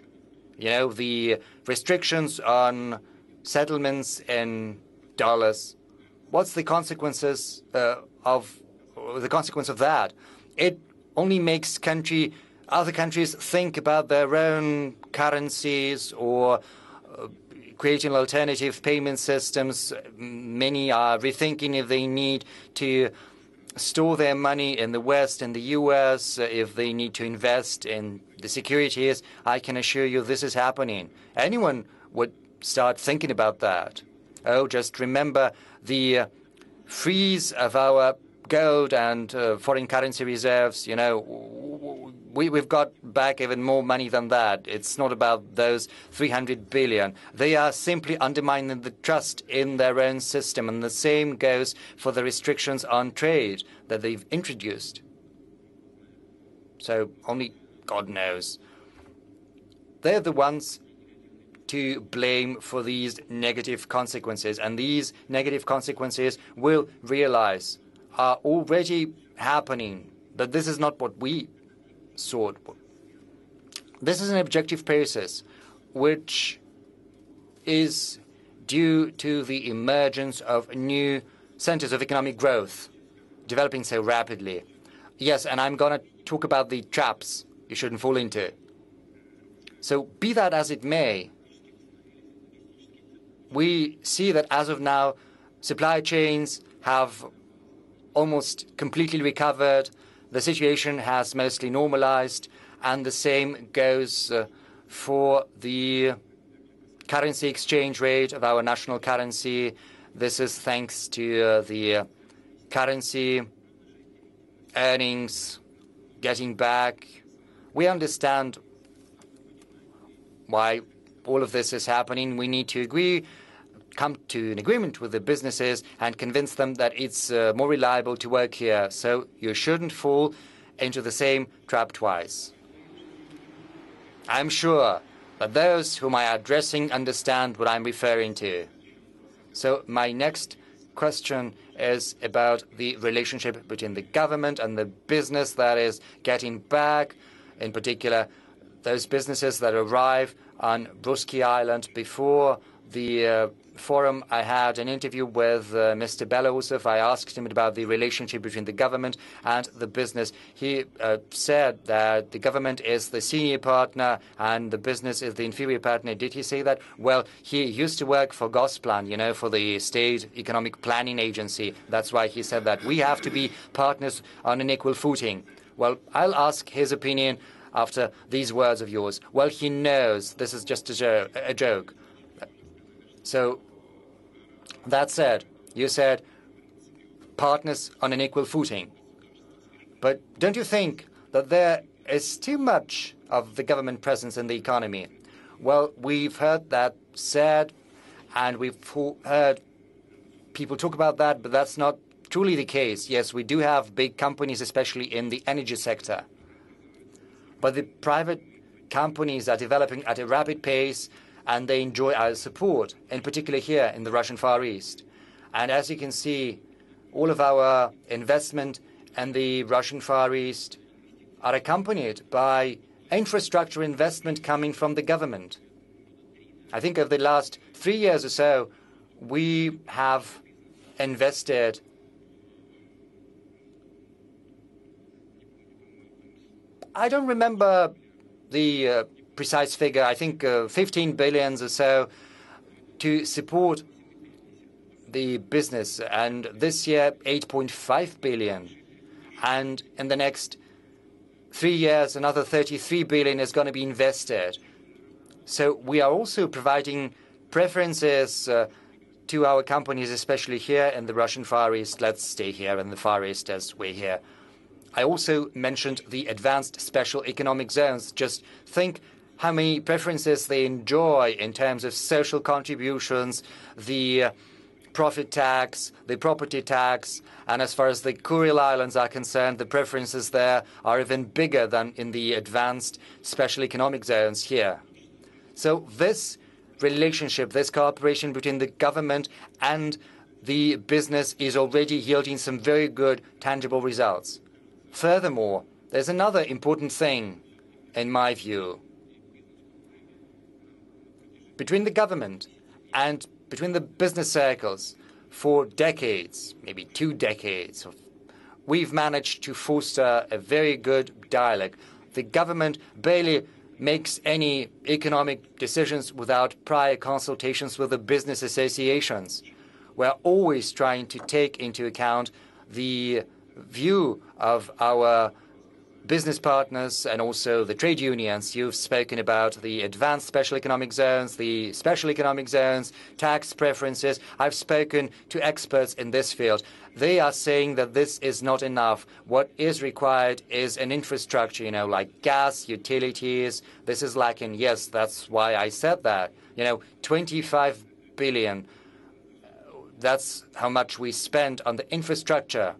You know, the restrictions on settlements in dollars. What's the consequences uh, of the consequence of that? It only makes country other countries think about their own currencies or uh, creating alternative payment systems. Many are rethinking if they need to store their money in the West, in the US, if they need to invest in the securities. I can assure you this is happening. Anyone would start thinking about that. Oh, just remember the freeze of our gold and uh, foreign currency reserves. You know, we, we've got back even more money than that. It's not about those 300 billion. They are simply undermining the trust in their own system. And the same goes for the restrictions on trade that they've introduced. So only God knows. They're the ones to blame for these negative consequences. And these negative consequences will realize are already happening. that this is not what we sought. This is an objective process which is due to the emergence of new centers of economic growth developing so rapidly. Yes, and I'm going to talk about the traps you shouldn't fall into. So, be that as it may, we see that as of now, supply chains have almost completely recovered. The situation has mostly normalized, and the same goes uh, for the currency exchange rate of our national currency. This is thanks to uh, the currency earnings getting back. We understand why all of this is happening. We need to agree, come to an agreement with the businesses and convince them that it's uh, more reliable to work here. So you shouldn't fall into the same trap twice. I'm sure that those whom I am addressing understand what I'm referring to. So my next question is about the relationship between the government and the business that is getting back, in particular, those businesses that arrive on Russky Island before the uh, forum, I had an interview with uh, Mr. Belousov. I asked him about the relationship between the government and the business. He uh, said that the government is the senior partner and the business is the inferior partner. Did he say that? Well, he used to work for Gosplan, you know, for the State Economic Planning Agency. That's why he said that we have to be partners on an equal footing. Well, I'll ask his opinion after these words of yours. Well, he knows this is just a, jo a joke. So that said, you said partners on an equal footing. But don't you think that there is too much of the government presence in the economy? Well, we've heard that said, and we've heard people talk about that, but that's not truly the case. Yes, we do have big companies, especially in the energy sector. But the private companies are developing at a rapid pace and they enjoy our support, in particular here in the Russian Far East. And as you can see, all of our investment in the Russian Far East are accompanied by infrastructure investment coming from the government. I think over the last three years or so, we have invested I don't remember the uh, precise figure, I think uh, 15 billions or so to support the business. And this year, 8.5 billion. And in the next three years, another 33 billion is going to be invested. So we are also providing preferences uh, to our companies, especially here in the Russian Far East. Let's stay here in the Far East as we're here. I also mentioned the advanced special economic zones. Just think how many preferences they enjoy in terms of social contributions, the uh, profit tax, the property tax, and as far as the Kuril Islands are concerned, the preferences there are even bigger than in the advanced special economic zones here. So this relationship, this cooperation between the government and the business is already yielding some very good tangible results. Furthermore, there's another important thing, in my view between the government and between the business circles for decades, maybe two decades, we've managed to foster a very good dialogue. The government barely makes any economic decisions without prior consultations with the business associations. We're always trying to take into account the view of our business partners and also the trade unions. You've spoken about the advanced special economic zones, the special economic zones, tax preferences. I've spoken to experts in this field. They are saying that this is not enough. What is required is an infrastructure, you know, like gas, utilities. This is lacking. Yes, that's why I said that. You know, 25 billion. That's how much we spend on the infrastructure.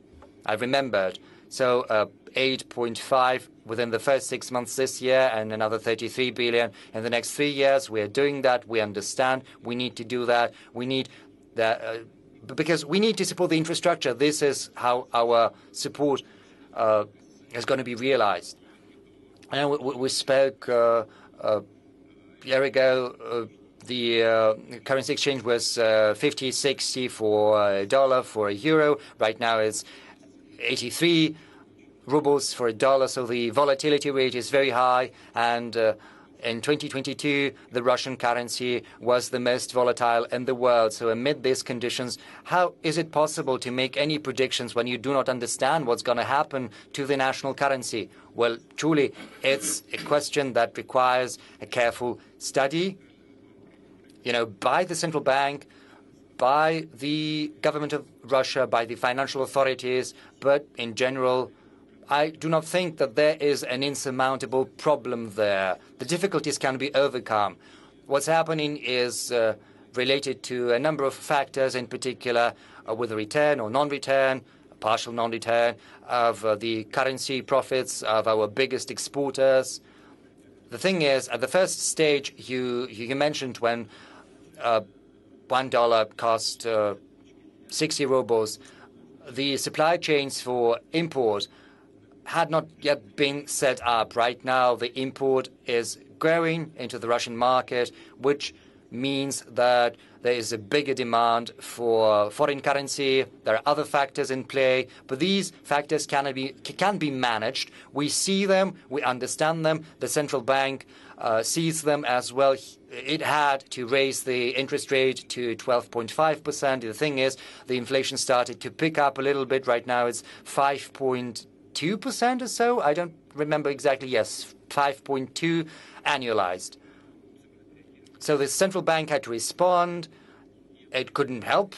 I remembered. So uh, 8.5 within the first six months this year and another 33 billion in the next three years. We are doing that. We understand we need to do that. We need that uh, because we need to support the infrastructure. This is how our support uh, is going to be realized. And we, spoke a year ago. The currency exchange was 50, 60 for a dollar, for a euro. Right now it's 83 rubles for a dollar, so the volatility rate is very high. And uh, in 2022, the Russian currency was the most volatile in the world. So, amid these conditions, how is it possible to make any predictions when you do not understand what's going to happen to the national currency? Well, truly, it's a question that requires a careful study you know, by the central bank, by the government of Russia, by the financial authorities, but in general, I do not think that there is an insurmountable problem there. The difficulties can be overcome. What's happening is uh, related to a number of factors, in particular, uh, with return or non-return, partial non-return of uh, the currency profits of our biggest exporters. The thing is, at the first stage, you you mentioned when uh, one dollar cost uh, 60 rubles, the supply chains for import had not yet been set up. Right now, the import is growing into the Russian market, which means that there is a bigger demand for foreign currency. There are other factors in play, but these factors can be, can be managed. We see them, we understand them. The central bank sees them as well. It had to raise the interest rate to 12.5%. The thing is, the inflation started to pick up a little bit. Right now, it's 5.2% or so. I don't remember exactly. Yes, 5.2 annualized. So the central bank had to respond. It couldn't help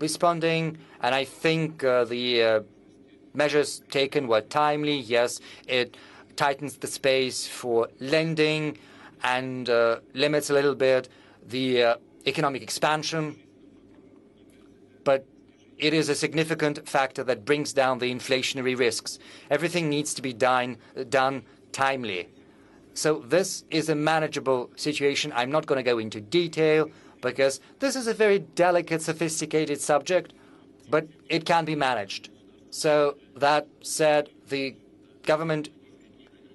responding, and I think uh, the uh, measures taken were timely. Yes, it tightens the space for lending and uh, limits a little bit the uh, economic expansion, but it is a significant factor that brings down the inflationary risks. Everything needs to be done, done timely. So this is a manageable situation. I'm not going to go into detail because this is a very delicate, sophisticated subject, but it can be managed. So that said, the government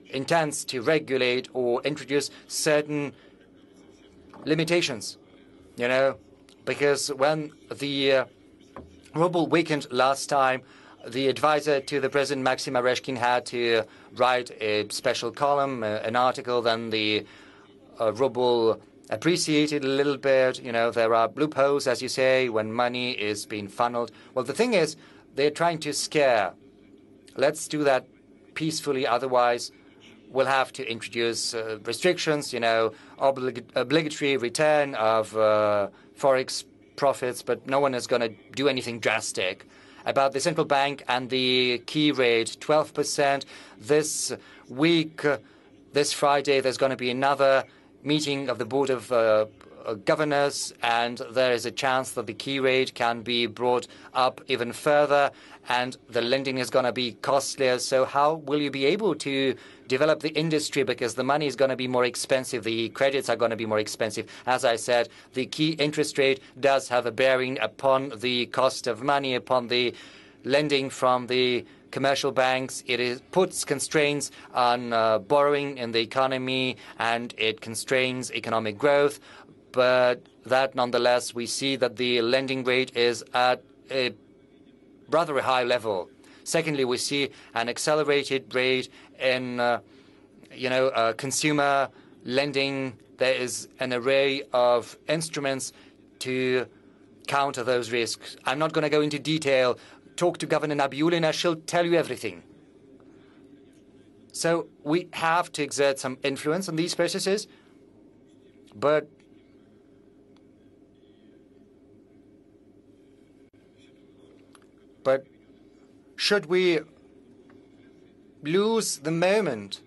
intends to regulate or introduce certain limitations, you know, because when the uh, ruble weakened last time, the advisor to the president, Maxim Oreshkin, had to write a special column, uh, an article. Then the uh, ruble appreciated a little bit. You know, there are loopholes, as you say, when money is being funneled. Well, the thing is, they're trying to scare. Let's do that peacefully. Otherwise, we'll have to introduce uh, restrictions. You know, oblig obligatory return of uh, forex profits, but no one is going to do anything drastic about the central bank and the key rate, 12%. This week, this Friday, there's going to be another meeting of the Board of uh, uh, Governors, and there is a chance that the key rate can be brought up even further, and the lending is going to be costlier. So, how will you be able to develop the industry because the money is going to be more expensive, the credits are going to be more expensive. As I said, the key interest rate does have a bearing upon the cost of money, upon the lending from the commercial banks. It is, puts constraints on uh, borrowing in the economy and it constrains economic growth. But that nonetheless, we see that the lending rate is at a rather high level. Secondly, we see an accelerated rate in, uh, you know, uh, consumer lending. There is an array of instruments to counter those risks. I'm not going to go into detail. Talk to Governor Nabiullina; she'll tell you everything. So we have to exert some influence on these processes, but but should we lose the moment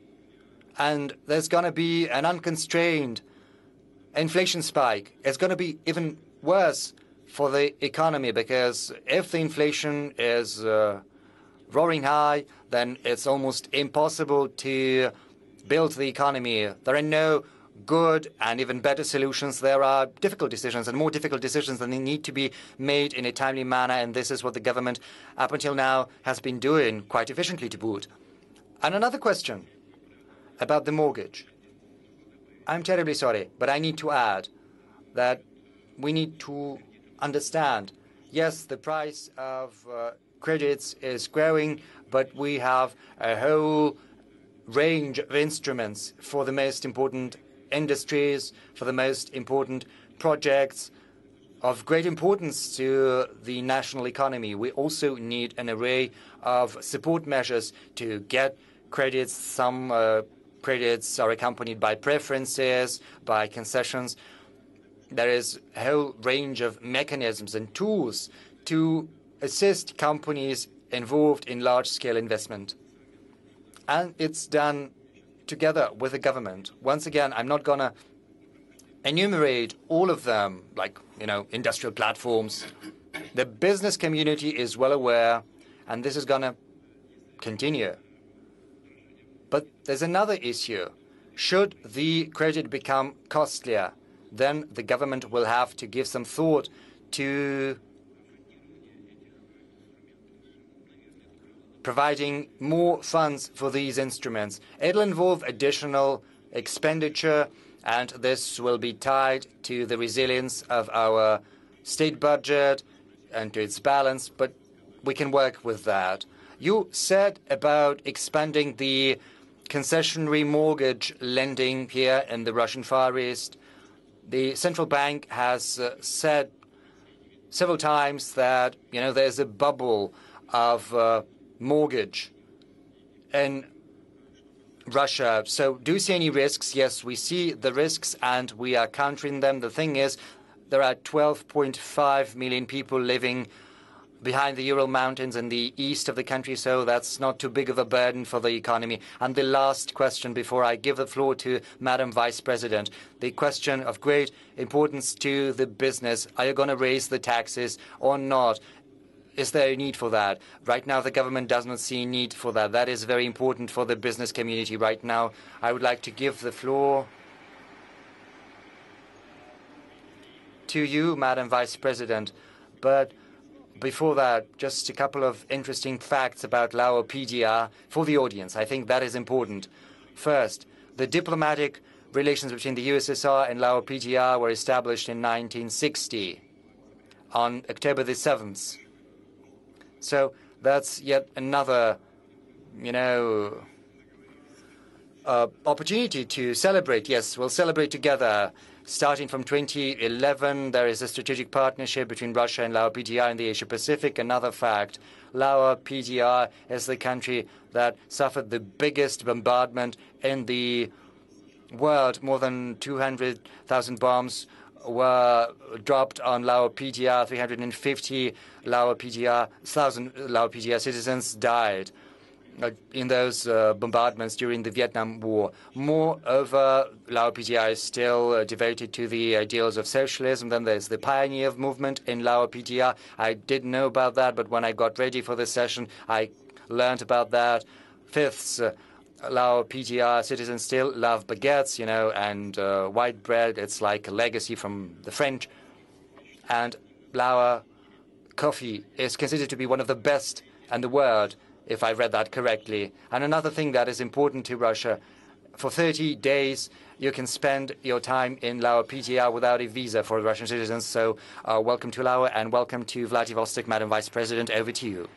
and there's going to be an unconstrained inflation spike, it's going to be even worse for the economy because if the inflation is uh, roaring high, then it's almost impossible to build the economy. There are no good and even better solutions. There are difficult decisions and more difficult decisions that need to be made in a timely manner, and this is what the government up until now has been doing quite efficiently to boot. And another question about the mortgage. I'm terribly sorry, but I need to add that we need to understand yes, the price of uh, credits is growing, but we have a whole range of instruments for the most important industries, for the most important projects of great importance to the national economy. We also need an array of support measures to get credits. Some uh, credits are accompanied by preferences, by concessions. there is a whole range of mechanisms and tools to assist companies involved in large-scale investment. And it's done together with the government. Once again, I'm not going to enumerate all of them, like, you know, industrial platforms. The business community is well aware, and this is going to continue. But there's another issue. Should the credit become costlier, then the government will have to give some thought to providing more funds for these instruments. It'll involve additional expenditure, and this will be tied to the resilience of our state budget and to its balance, but we can work with that. You said about expanding the concessionary mortgage lending here in the Russian Far East. The central bank has uh, said several times that you know there's a bubble of uh, mortgage in Russia. So, do you see any risks? Yes, we see the risks and we are countering them. The thing is, there are 12.5 million people living behind the Ural Mountains in the east of the country, so that's not too big of a burden for the economy. And the last question before I give the floor to Madam Vice President, the question of great importance to the business. Are you going to raise the taxes or not? Is there a need for that? Right now, the government does not see a need for that. That is very important for the business community right now. I would like to give the floor to you, Madam Vice President. But before that, just a couple of interesting facts about Lao PDR for the audience. I think that is important. First, the diplomatic relations between the USSR and Lao PDR were established in 1960 on October the 7th. So that's yet another, you know, uh, opportunity to celebrate. Yes, we'll celebrate together. Starting from 2011, there is a strategic partnership between Russia and Lao PDR in the Asia Pacific. Another fact, Lao PDR is the country that suffered the biggest bombardment in the world. More than 200,000 bombs were dropped on Lao PDR. 350 Lao PDR, 1,000 Lao PDR citizens died in those uh, bombardments during the Vietnam War. Moreover, Lao PDR is still uh, devoted to the ideals of socialism. Then there's the pioneer movement in Lao PDR. I didn't know about that, but when I got ready for this session, I learned about that. Fifths, uh, Lao PDR citizens still love baguettes, you know, and uh, white bread. It's like a legacy from the French. And Lao coffee is considered to be one of the best in the world if I read that correctly. and Another thing that is important to Russia, for 30 days, you can spend your time in Laos PDR without a visa for Russian citizens. So uh, Welcome to Laos and welcome to Vladivostok. Madam Vice President, over to you.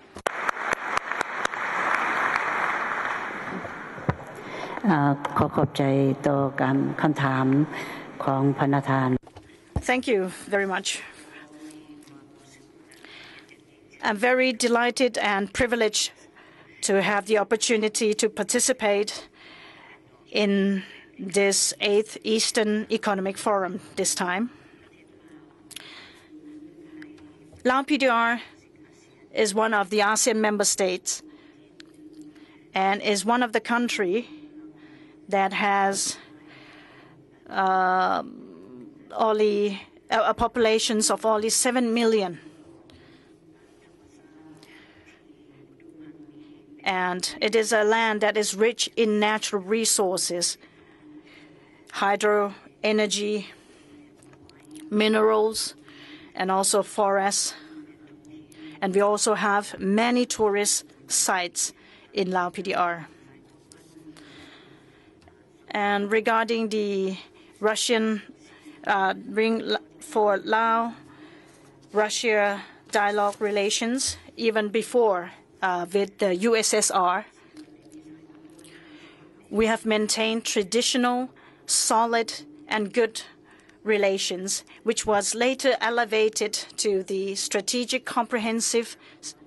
Thank you very much. I'm very delighted and privileged to have the opportunity to participate in this eighth Eastern Economic Forum this time. Lao PDR is one of the ASEAN member states and is one of the country that has uh, only uh, populations of only 7 million. And it is a land that is rich in natural resources, hydro energy, minerals, and also forests. And we also have many tourist sites in Lao PDR. And regarding the Russian uh, ring for Lao Russia dialogue relations, even before Uh, with the USSR, we have maintained traditional, solid, and good relations, which was later elevated to the strategic comprehensive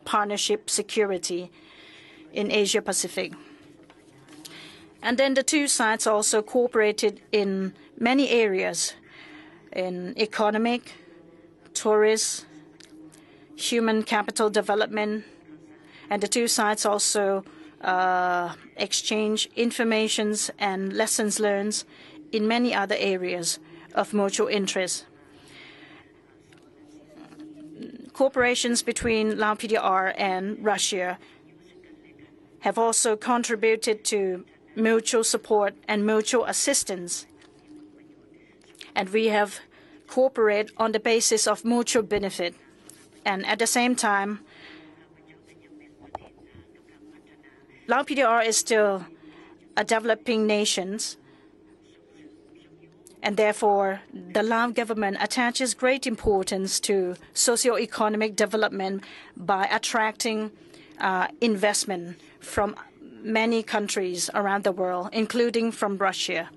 partnership security in Asia Pacific. And then the two sides also cooperated in many areas in economic, tourist, human capital development, and the two sides also uh, exchange informations and lessons learned in many other areas of mutual interest. Cooperations between Lao PDR and Russia have also contributed to mutual support and mutual assistance. And we have cooperated on the basis of mutual benefit. And at the same time, Lao PDR is still a developing nation, and therefore the Lao government attaches great importance to socio-economic development by attracting uh, investment from many countries around the world, including from Russia.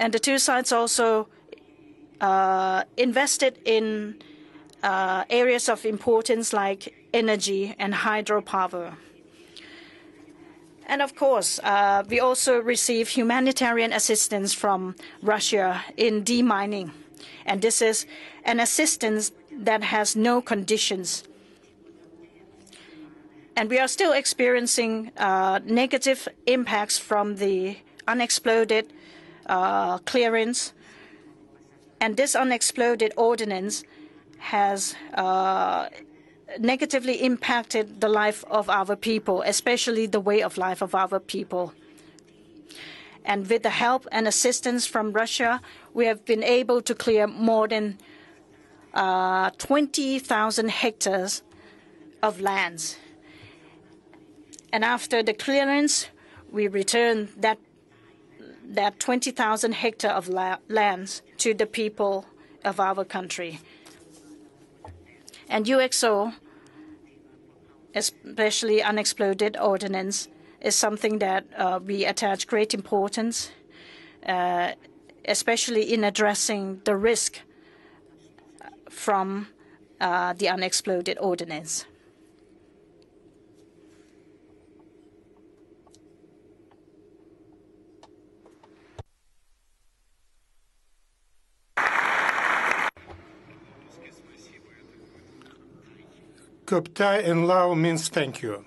And the two sides also uh, invested in uh, areas of importance like energy and hydropower. And of course, uh, we also receive humanitarian assistance from Russia in demining. And this is an assistance that has no conditions. And we are still experiencing uh, negative impacts from the unexploded uh, clearance. And this unexploded ordinance has negatively impacted the life of our people, especially the way of life of our people. And with the help and assistance from Russia, we have been able to clear more than uh, 20,000 hectares of lands. And after the clearance, we return that that 20,000 hectare of la lands to the people of our country. And UXO, especially unexploded ordnance, is something that uh, we attach great importance, uh, especially in addressing the risk from uh, the unexploded ordnance. Koptai in Lao means thank you.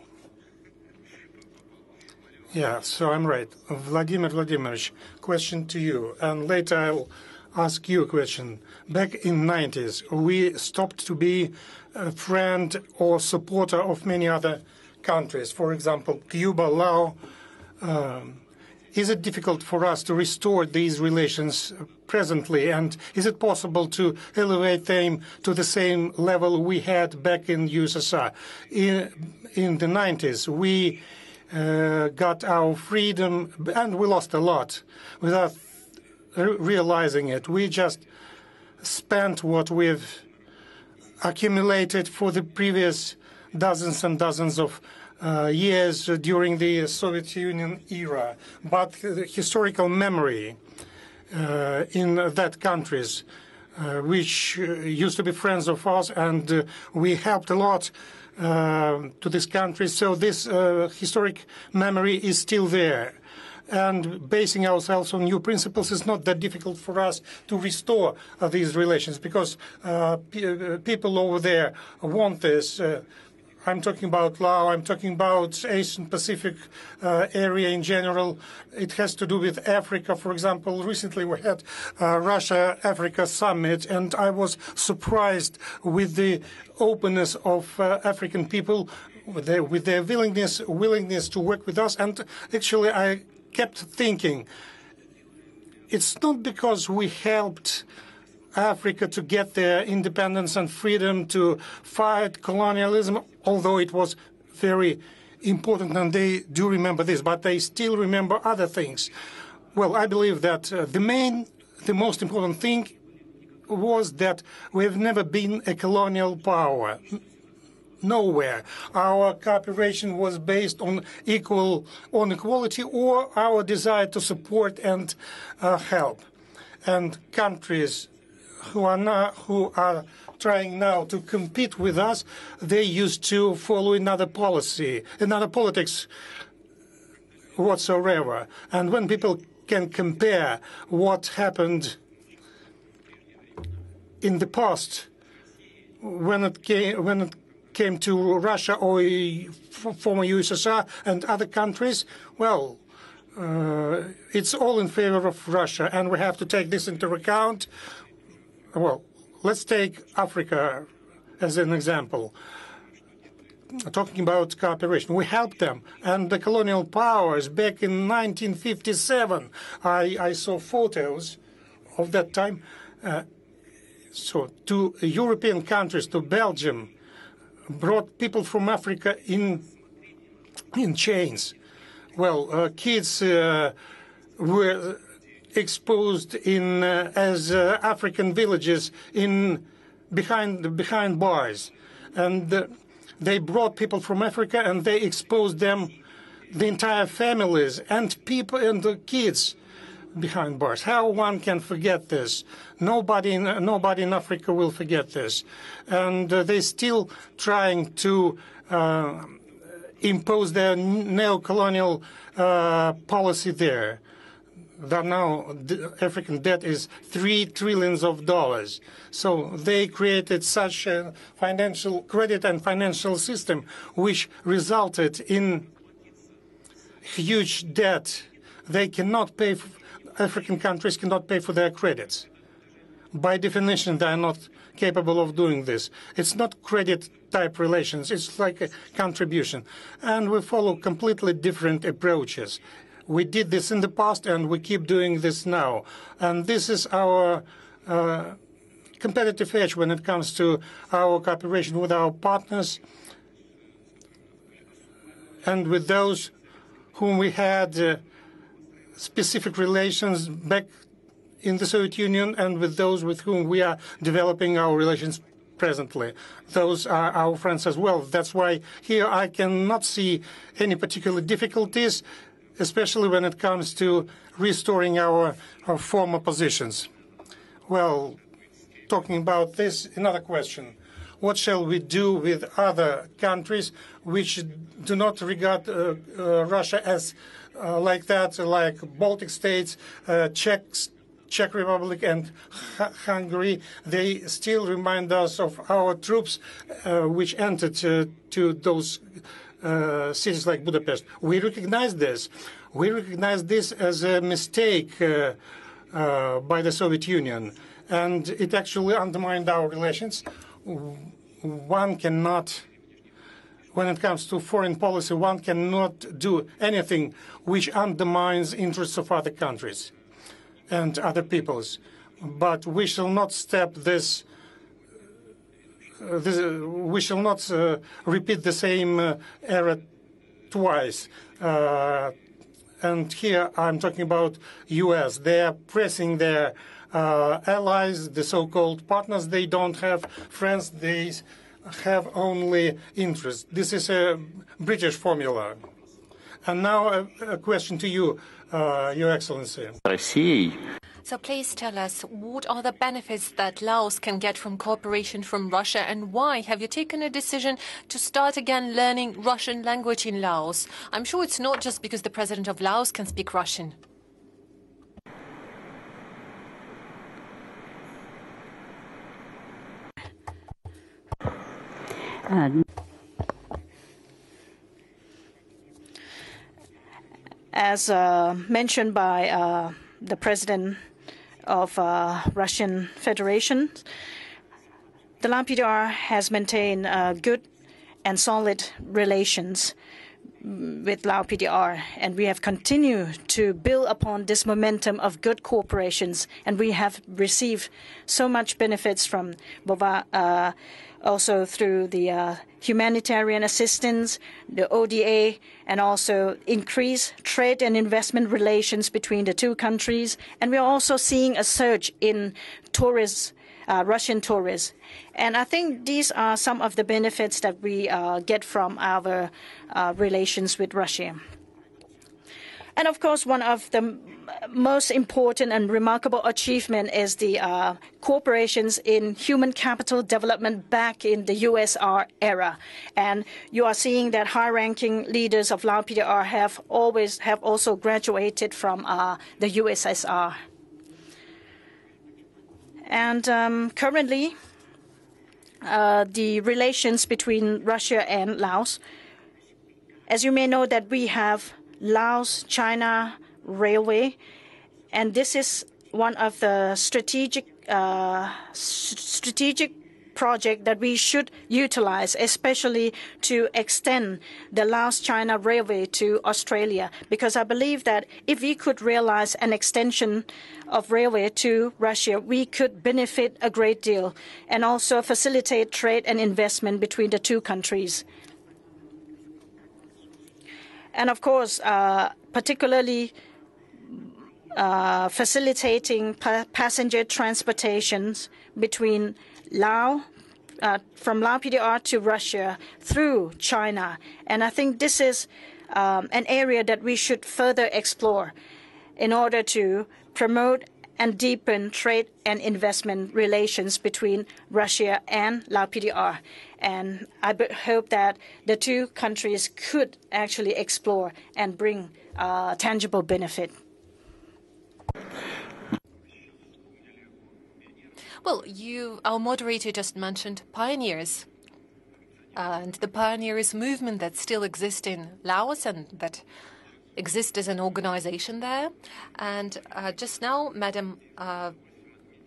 Yeah, so I'm right. Vladimir Vladimirovich, question to you, and later I'll ask you a question. Back in 90s, we stopped to be a friend or supporter of many other countries. For example, Cuba, Laos. Um, is it difficult for us to restore these relations presently? And is it possible to elevate them to the same level we had back in USSR? In, in the 90s, we uh, got our freedom, and we lost a lot without realizing it. We just spent what we've accumulated for the previous dozens and dozens of uh, years during the Soviet Union era, but historical memory uh, in that countries, uh, which uh, used to be friends of ours, and uh, we helped a lot uh, to this country. So this historic memory is still there and basing ourselves on new principles is not that difficult for us to restore uh, these relations because uh, people over there want this. Uh, I'm talking about Laos, I'm talking about Asian Pacific uh, area in general. It has to do with Africa. For example, recently we had a Russia-Africa summit, and I was surprised with the openness of uh, African people, with their, with their willingness, willingness to work with us. And actually, I kept thinking, it's not because we helped Africa to get their independence and freedom to fight colonialism, although it was very important and they do remember this, but they still remember other things. Well, I believe that uh, the main, the most important thing was that we have never been a colonial power. Nowhere. Our cooperation was based on equal, on equality or our desire to support and uh, help. And countries who are now, who are trying now to compete with us, they used to follow another policy, another politics whatsoever. And when people can compare what happened in the past when it came when it came to Russia or former USSR and other countries, well, uh, it's all in favor of Russia, and we have to take this into account. Well, let's take Africa as an example. Talking about cooperation, we helped them, and the colonial powers back in 1957. I, I saw photos of that time. Uh, so, to European countries, to Belgium, brought people from Africa in in chains. Well, uh, kids uh, were exposed in uh, as uh, African villages in behind behind bars, and uh, they brought people from Africa and they exposed them, the entire families and people and the kids behind bars. How one can forget this? Nobody, in, nobody in Africa will forget this, and uh, they're still trying to uh, impose their neo-colonial uh, policy there. That now the African debt is three trillions of dollars. So they created such a financial credit and financial system, which resulted in huge debt. They cannot pay. African countries cannot pay for their credits. By definition, they are not capable of doing this. It's not credit type relations, it's like a contribution. And we follow completely different approaches. We did this in the past and we keep doing this now. And this is our uh, competitive edge when it comes to our cooperation with our partners and with those whom we had uh, specific relations back in the Soviet Union and with those with whom we are developing our relations presently. Those are our friends as well. That's why here I cannot see any particular difficulties, especially when it comes to restoring our, our former positions. Well, talking about this, another question. What shall we do with other countries which do not regard uh, uh, Russia as uh, like that, like Baltic states, uh, Czech, Czech Republic, and H Hungary? They still remind us of our troops uh, which entered uh, to those Uh, cities like Budapest. We recognize this. We recognize this as a mistake uh, uh, by the Soviet Union, and it actually undermined our relations one cannot, when it comes to foreign policy, one cannot do anything which undermines interests of other countries and other peoples. But we shall not step this. Uh, this uh, we shall not uh, repeat the same error twice. And here I'm talking about U.S. They are pressing their allies, the so-called partners. They don't have friends. They have only interest. This is a British formula. And now a, a question to you, uh, Your Excellency. So please tell us, what are the benefits that Laos can get from cooperation from Russia, and why have you taken a decision to start again learning Russian language in Laos? I'm sure it's not just because the president of Laos can speak Russian. Um. as uh, mentioned by uh, the president of uh, Russian Federation, the LAO PDR has maintained uh, good and solid relations with Lao PDR, and we have continued to build upon this momentum of good cooperations, and we have received so much benefits from BOVA, uh, also through the uh, humanitarian assistance, the ODA, and also increased trade and investment relations between the two countries. And we are also seeing a surge in tourists uh, Russian tourists. And I think these are some of the benefits that we uh, get from our uh, relations with Russia. And of course, one of the most important and remarkable achievement is the uh, corporations in human capital development back in the USSR era. And you are seeing that high-ranking leaders of Lao PDR have always have also graduated from uh, the USSR. And um, currently, uh, the relations between Russia and Laos, as you may know, that we have Laos China Railway, and this is one of the strategic uh, strategic project that we should utilize, especially to extend the Laos China Railway to Australia, because I believe that if we could realize an extension of railway to Russia, we could benefit a great deal and also facilitate trade and investment between the two countries. And of course, uh, particularly uh, facilitating pa- passenger transportations between Lao, uh, from Lao PDR to Russia through China. And I think this is um, an area that we should further explore in order to promote and deepen trade and investment relations between Russia and Lao PDR. And I hope that the two countries could actually explore and bring uh, tangible benefit. Well, you, our moderator just mentioned pioneers. And the pioneers movement that still exists in Laos and that exists as an organization there. And uh, just now, Madam uh,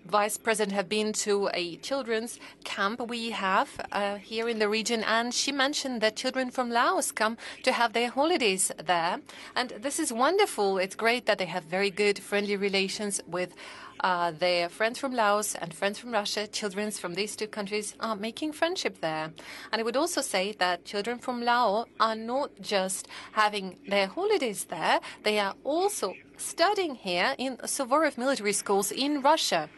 Vice President have been to a children's camp we have uh, here in the region, and she mentioned that children from Laos come to have their holidays there. And this is wonderful. It's great that they have very good, friendly relations with Uh, their friends from Laos and friends from Russia. Children from these two countries are making friendship there. And I would also say that children from Laos are not just having their holidays there, they are also studying here in Suvorov military schools in Russia.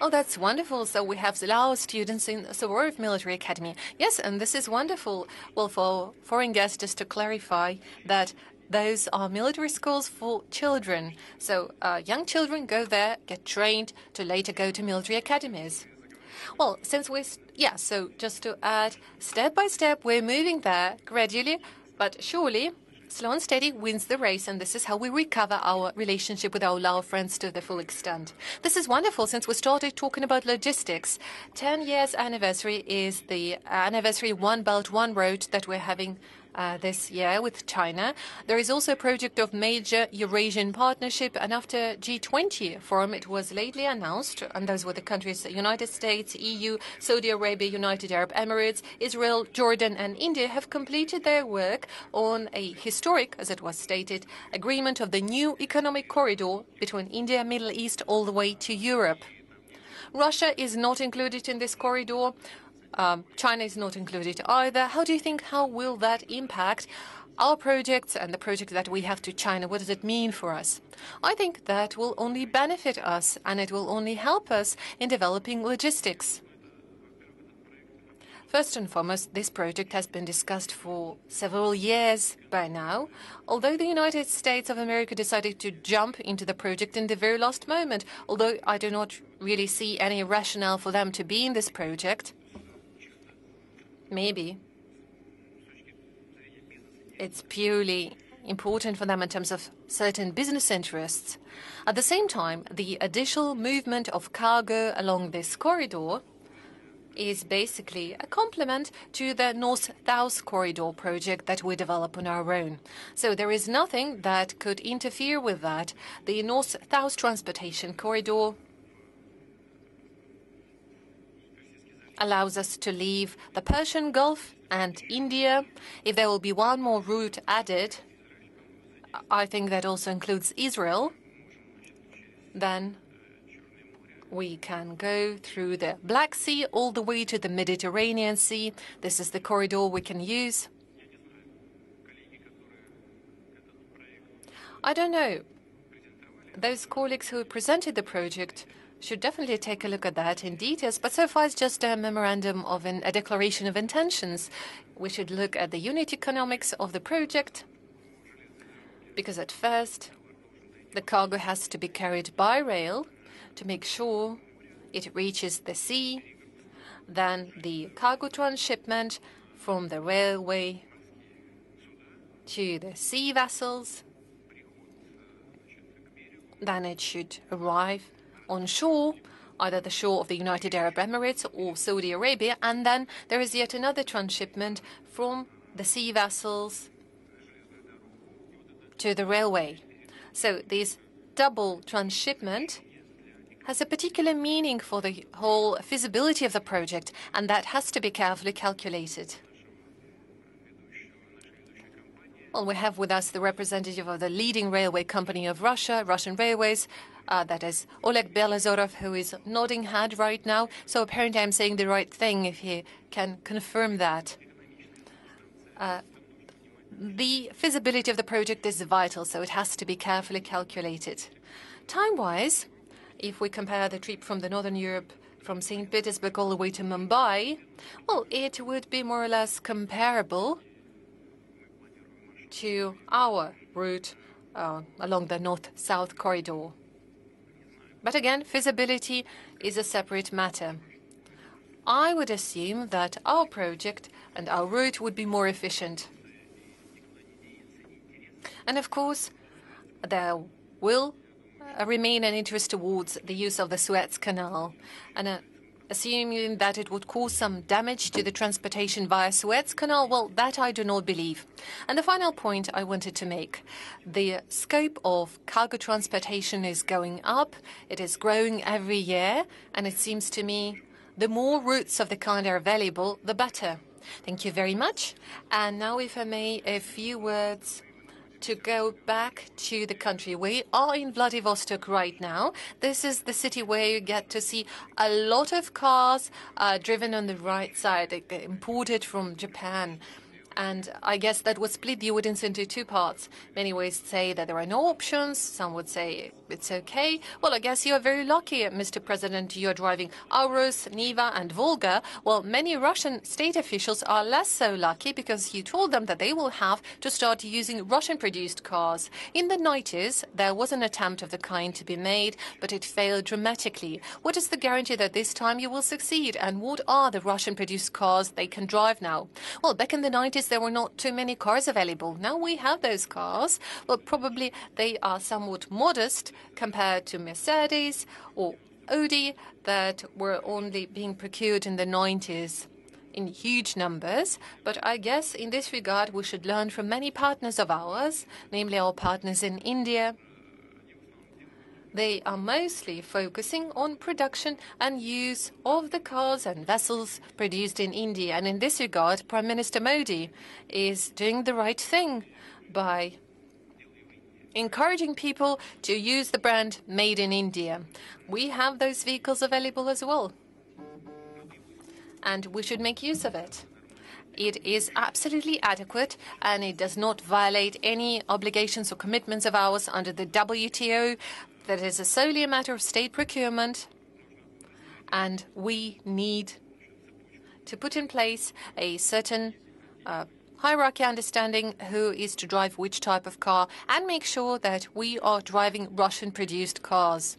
Oh, that's wonderful. So we have Lao students in Suvorov Military Academy. Yes, and this is wonderful. Well, for foreign guests, just to clarify that those are military schools for children. So uh, young children go there, get trained to later go to military academies. Well, since we, yeah, so just to add, step by step, we're moving there gradually, but surely slow and steady wins the race, and this is how we recover our relationship with our Lao friends to the full extent. This is wonderful since we started talking about logistics. 10 years anniversary is the anniversary One Belt, One Road that we're having uh, this year with China. There is also a project of major Eurasian partnership, and after G20 forum, it was lately announced, and those were the countries: United States, EU, Saudi Arabia, United Arab Emirates, Israel, Jordan, and India have completed their work on a historic, as it was stated, agreement of the new economic corridor between India, Middle East, all the way to Europe. Russia is not included in this corridor. Um, China is not included either. How do you think, how will that impact our projects and the project that we have to China? What does it mean for us? I think that will only benefit us and it will only help us in developing logistics. First and foremost, this project has been discussed for several years by now, although the United States of America decided to jump into the project in the very last moment, although I do not really see any rationale for them to be in this project. Maybe it's purely important for them in terms of certain business interests. At the same time, the additional movement of cargo along this corridor is basically a complement to the North-South Corridor project that we develop on our own. So there is nothing that could interfere with that. The North-South Transportation Corridor allows us to leave the Persian Gulf and India. If there will be one more route added, I think that also includes Israel, then we can go through the Black Sea all the way to the Mediterranean Sea. This is the corridor we can use. I don't know. Those colleagues who presented the project should definitely take a look at that in details, but so far it's just a memorandum of an, a declaration of intentions. We should look at the unit economics of the project Because at first, the cargo has to be carried by rail to make sure it reaches the sea, then the cargo transshipment from the railway to the sea vessels, then it should arrive on shore, either the shore of the United Arab Emirates or Saudi Arabia, and then there is yet another transshipment from the sea vessels to the railway. So this double transshipment has a particular meaning for the whole feasibility of the project, and that has to be carefully calculated. Well, we have with us the representative of the leading railway company of Russia, Russian Railways, that is Oleg Belozyorov, who is nodding head right now. So apparently I'm saying the right thing if he can confirm that. Uh, the feasibility of the project is vital, so it has to be carefully calculated. Time-wise, if we compare the trip from the Northern Europe from St. Petersburg all the way to Mumbai, well, it would be more or less comparable to our route uh, along the north-south corridor. But again, feasibility is a separate matter. I would assume that our project and our route would be more efficient. And of course, there will uh, remain an interest towards the use of the Suez Canal. And uh, assuming that it would cause some damage to the transportation via Suez Canal, well, that I do not believe. And the final point I wanted to make, the scope of cargo transportation is going up. It is growing every year. And it seems to me the more routes of the kind are available, the better. Thank you very much. And now, if I may, a few words to go back to the country. We are in Vladivostok right now. This is the city where you get to see a lot of cars uh, driven on the right side, imported from Japan. And I guess that would split the audience into two parts. Many ways say that there are no options. Some would say it's okay. Well, I guess you're very lucky, Mr. President. You're driving Aurus, Niva, and Volga. Well, many Russian state officials are less so lucky because you told them that they will have to start using Russian-produced cars. In the 90s, there was an attempt of the kind to be made, but it failed dramatically. What is the guarantee that this time you will succeed? And what are the Russian-produced cars they can drive now? Well, back in the 90s, there were not too many cars available. Now we have those cars. Well, probably they are somewhat modest compared to Mercedes or Audi that were only being procured in the 90s in huge numbers. But I guess in this regard, we should learn from many partners of ours, namely our partners in India. They are mostly focusing on production and use of the cars and vessels produced in India. And in this regard, Prime Minister Modi is doing the right thing by encouraging people to use the brand made in India. We have those vehicles available as well. And we should make use of it. It is absolutely adequate and it does not violate any obligations or commitments of ours under the WTO. That is a solely a matter of state procurement. And we need to put in place a certain uh, hierarchy understanding who is to drive which type of car and make sure that we are driving Russian-produced cars.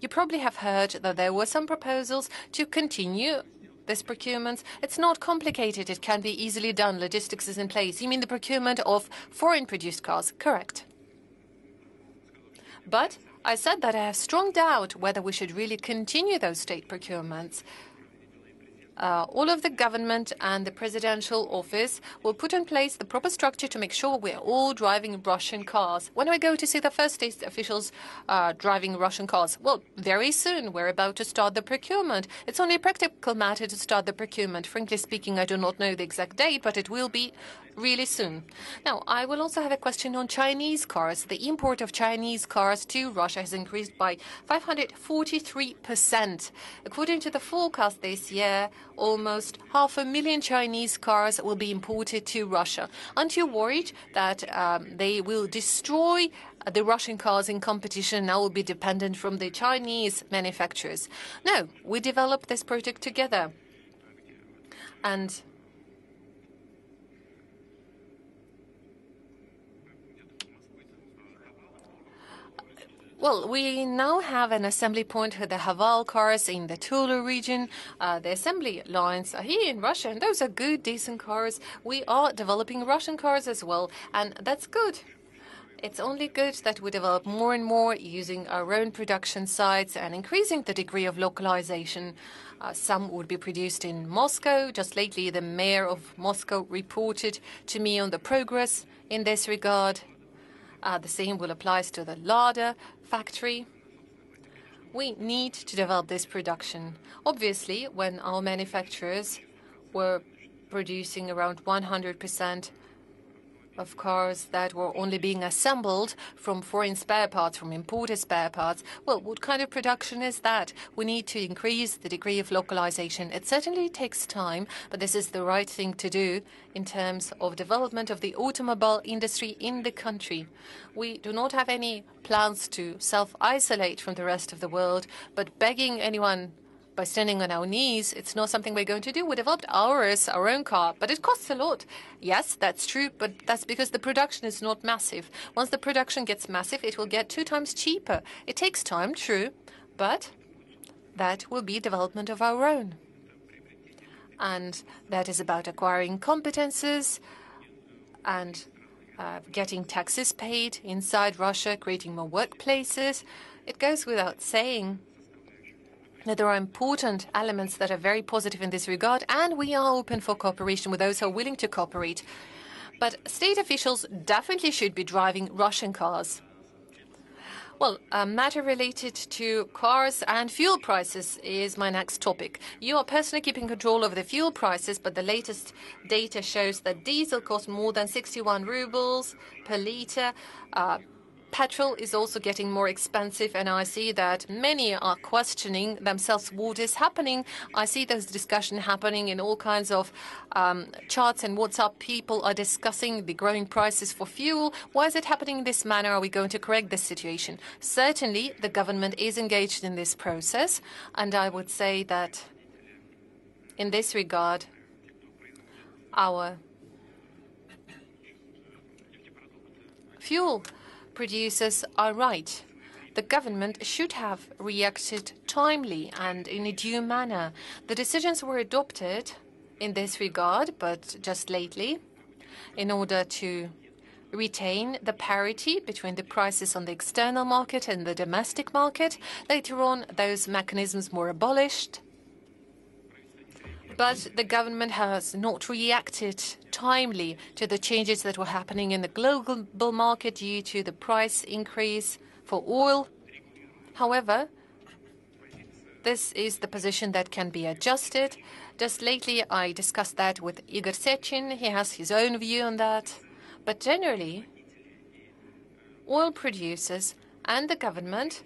You probably have heard that there were some proposals to continue this procurement. It's not complicated. It can be easily done. Logistics is in place. You mean the procurement of foreign-produced cars? Correct. But I said that I have strong doubt whether we should really continue those state procurements uh, all of the government and the presidential office will put in place the proper structure to make sure we're all driving Russian cars. When we go to see the first state officials uh, driving Russian cars? Well, very soon. We're about to start the procurement. It's only a practical matter to start the procurement. Frankly speaking, I do not know the exact date, but it will be really soon. Now, I will also have a question on Chinese cars. The import of Chinese cars to Russia has increased by 543%. According to the forecast this year, almost half a million Chinese cars will be imported to Russia. Aren't you worried that um, they will destroy the Russian cars in competition now will be dependent from the Chinese manufacturers? No, we developed this project together. And Well, we now have an assembly point for the Haval cars in the Tula region. Uh, the assembly lines are here in Russia, and those are good, decent cars. We are developing Russian cars as well, and that's good. It's only good that we develop more and more using our own production sites and increasing the degree of localization. Uh, some would be produced in Moscow. Just lately, the mayor of Moscow reported to me on the progress in this regard. Uh, the same will apply to the Lada factory. We need to develop this production. Obviously, when our manufacturers were producing around 100% of cars that were only being assembled from foreign spare parts, from imported spare parts. Well, what kind of production is that? We need to increase the degree of localization. It certainly takes time, but this is the right thing to do in terms of development of the automobile industry in the country. We do not have any plans to self-isolate from the rest of the world, but begging anyone by standing on our knees. It's not something we're going to do. We developed ours, our own car, but it costs a lot. Yes, that's true, but that's because the production is not massive. Once the production gets massive, it will get two times cheaper. It takes time, true, but that will be development of our own. And that is about acquiring competences and uh, getting taxes paid inside Russia, creating more workplaces. It goes without saying there are important elements that are very positive in this regard, and we are open for cooperation with those who are willing to cooperate. But state officials definitely should be driving Russian cars. Well, a matter related to cars and fuel prices is my next topic. You are personally keeping control over the fuel prices, but the latest data shows that diesel costs more than 61 rubles per liter. Uh, Petrol is also getting more expensive, and I see that many are questioning themselves what is happening. I see those discussion happening in all kinds of um, charts and WhatsApp. People are discussing the growing prices for fuel. Why is it happening in this manner? Are we going to correct this situation? Certainly, the government is engaged in this process, and I would say that in this regard, our fuel producers are right. The government should have reacted timely and in a due manner. The decisions were adopted in this regard, but just lately, in order to retain the parity between the prices on the external market and the domestic market. Later on, those mechanisms were abolished. But the government has not reacted timely to the changes that were happening in the global market due to the price increase for oil. However, this is the position that can be adjusted. Just lately, I discussed that with Igor Sechin. He has his own view on that. But generally, oil producers and the government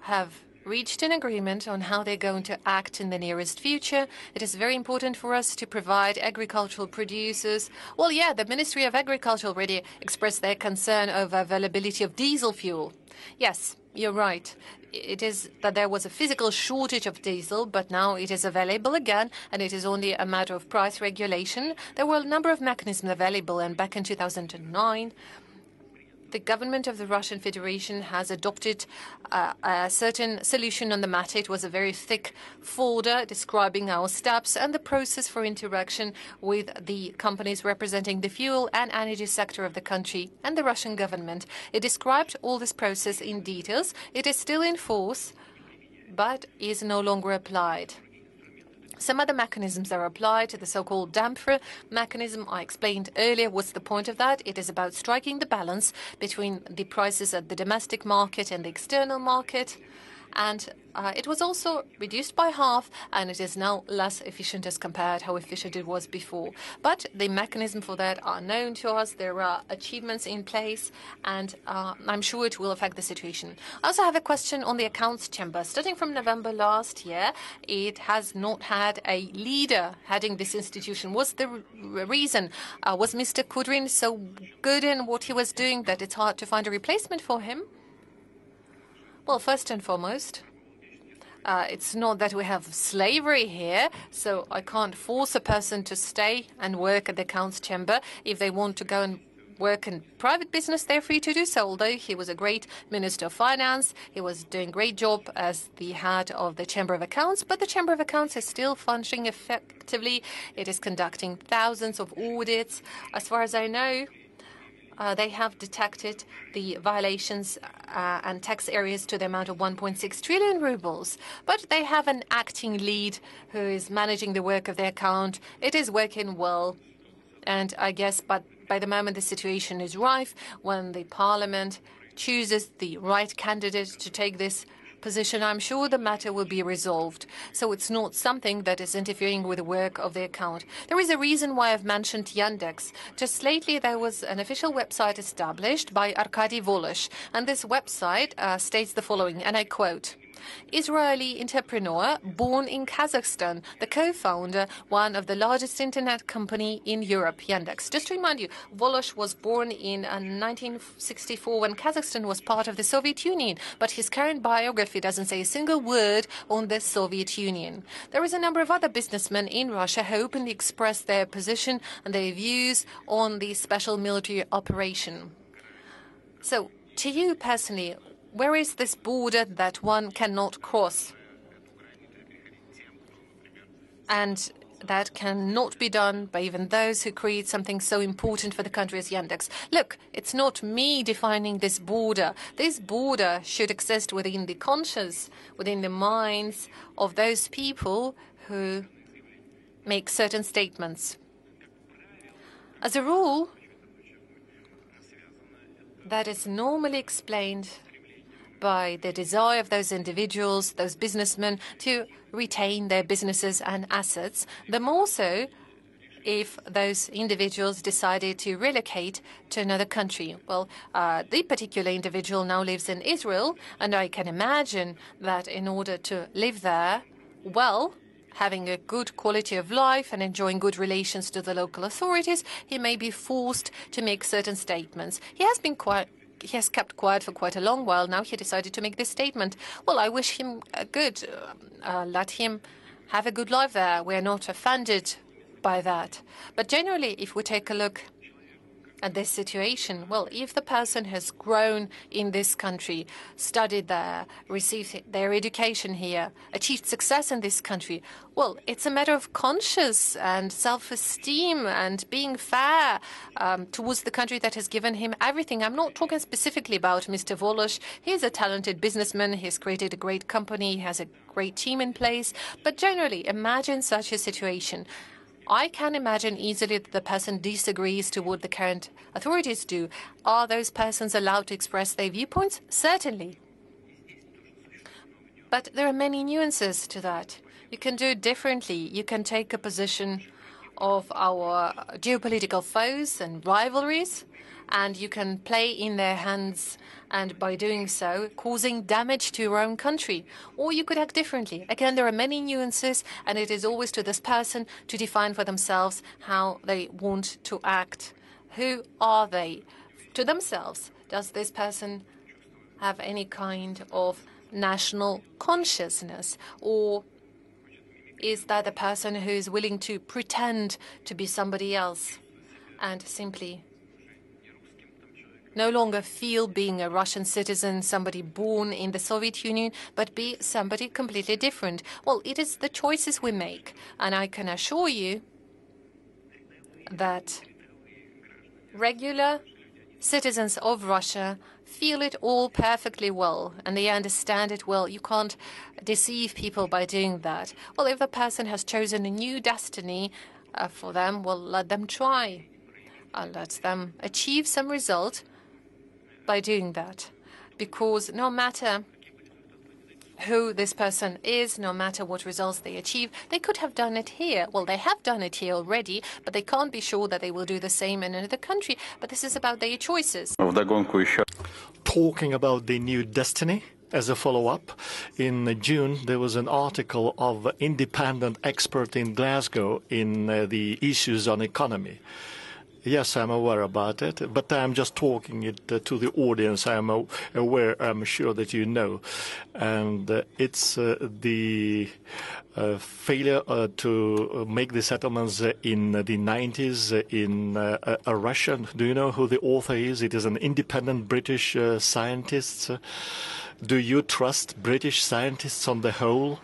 have reached an agreement on how they're going to act in the nearest future. It is very important for us to provide agricultural producers. Well, yeah, the Ministry of Agriculture already expressed their concern over availability of diesel fuel. Yes, you're right. It is that there was a physical shortage of diesel, but now it is available again, and it is only a matter of price regulation. There were a number of mechanisms available, and back in 2009, the government of the Russian Federation has adopted uh, a certain solution on the matter. It was a very thick folder describing our steps and the process for interaction with the companies representing the fuel and energy sector of the country and the Russian government. It described all this process in details. It is still in force, but is no longer applied. Some other mechanisms are applied to the so-called damper mechanism I explained earlier. What's the point of that? It is about striking the balance between the prices at the domestic market and the external market and uh, it was also reduced by half, and it is now less efficient as compared how efficient it was before. But the mechanism for that are known to us. There are achievements in place, and uh, I'm sure it will affect the situation. I also have a question on the accounts chamber. Starting from November last year, it has not had a leader heading this institution. What's the reason? Uh, was Mr. Kudrin so good in what he was doing that it's hard to find a replacement for him? Well, first and foremost, uh, it's not that we have slavery here, so I can't force a person to stay and work at the Count's chamber. If they want to go and work in private business, they're free to do so. Although he was a great Minister of Finance, he was doing a great job as the head of the Chamber of Accounts, but the Chamber of Accounts is still functioning effectively. It is conducting thousands of audits. As far as I know, they have detected the violations uh, and tax areas to the amount of 1.6 trillion rubles. But they have an acting lead who is managing the work of the account. It is working well. And I guess, but by the moment the situation is rife, when the parliament chooses the right candidate to take this position, I'm sure the matter will be resolved. So it's not something that is interfering with the work of the account. There is a reason why I've mentioned Yandex. Just lately, there was an official website established by Arkady Volozh, and this website uh, states the following, and I quote. Israeli entrepreneur born in Kazakhstan, the co-founder one of the largest internet company in Europe, Yandex. Just to remind you, Volozh was born in uh, 1964 when Kazakhstan was part of the Soviet Union, but his current biography doesn't say a single word on the Soviet Union. There is a number of other businessmen in Russia who openly express their position and their views on the special military operation. So, to you personally, where is this border that one cannot cross? And that cannot be done by even those who create something so important for the country as Yandex. Look, it's not me defining this border. This border should exist within the conscience, within the minds of those people who make certain statements. As a rule, that is normally explained by the desire of those individuals, those businessmen, to retain their businesses and assets, the more so if those individuals decided to relocate to another country. Well, uh, the particular individual now lives in Israel, and I can imagine that in order to live there, well, having a good quality of life and enjoying good relations to the local authorities, he may be forced to make certain statements. He has been quite he has kept quiet for quite a long while. Now he decided to make this statement. Well, I wish him a good. Uh, let him have a good life there. We're not offended by that. But generally, if we take a look this situation? Well, if the person has grown in this country, studied there, received their education here, achieved success in this country, well, it's a matter of conscience and self-esteem and being fair um, towards the country that has given him everything. I'm not talking specifically about Mr. Volozh. He's a talented businessman. He's created a great company. He has a great team in place. But generally, imagine such a situation. I can imagine easily that the person disagrees to what the current authorities do. Are those persons allowed to express their viewpoints? Certainly. But there are many nuances to that. You can do it differently. You can take a position of our geopolitical foes and rivalries, and you can play in their hands and by doing so, causing damage to your own country. Or you could act differently. Again, there are many nuances, and it is always to this person to define for themselves how they want to act. Who are they? To themselves, does this person have any kind of national consciousness? Or is that a person who is willing to pretend to be somebody else and simply no longer feel being a Russian citizen, somebody born in the Soviet Union, but be somebody completely different. Well, it is the choices we make. And I can assure you that regular citizens of Russia feel it all perfectly well and they understand it well. You can't deceive people by doing that. Well, if the person has chosen a new destiny uh, for them, well, let them try. Uh, let them achieve some result by doing that. Because no matter who this person is, no matter what results they achieve, they could have done it here. Well, they have done it here already, but they can't be sure that they will do the same in another country. But this is about their choices. Talking about the new destiny, as a follow-up, in June there was an article of independent expert in Glasgow in uh, the issues on economy. Yes, I'm aware about it, but I'm just talking it uh, to the audience. I'm aware, I'm sure that you know. And uh, it's uh, the failure to make the settlements in the 90s uh, in uh, uh, Russia. Do you know who the author is? It is an independent British scientist. Do you trust British scientists on the whole?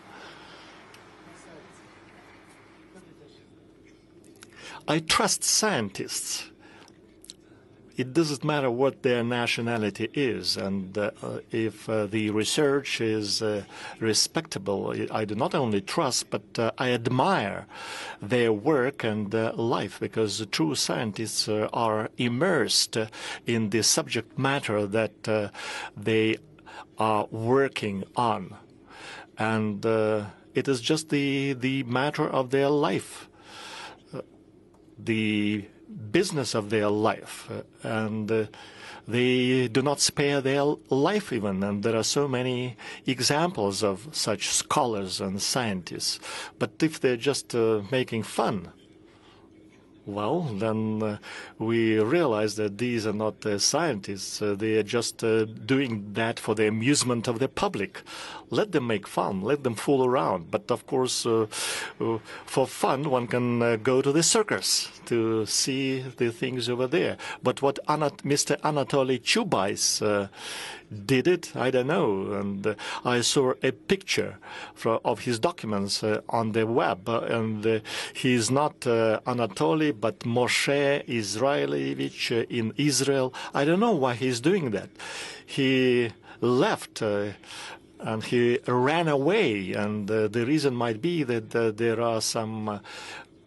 I trust scientists. It doesn't matter what their nationality is, and uh, uh, if uh, the research is uh, respectable, I do not only trust, but uh, I admire their work and uh, life because true scientists are immersed in the subject matter that they are working on, and it is just the the matter of their life the business of their life, uh, and uh, they do not spare their life even. And there are so many examples of such scholars and scientists. But if they're just uh, making fun, well, then uh, we realize that these are not uh, scientists. Uh, they are just uh, doing that for the amusement of the public. Let them make fun. Let them fool around. But of course, uh, uh, for fun, one can go to the circus to see the things over there. But what Anat- Mr. Anatoly Chubais did it, I don't know. And uh, I saw a picture fro- of his documents uh, on the web, uh, and uh, he's not uh, Anatoly, but Moshe Israelevich uh, in Israel. I don't know why he's doing that. He left. And he ran away, and uh, the reason might be that uh, there are some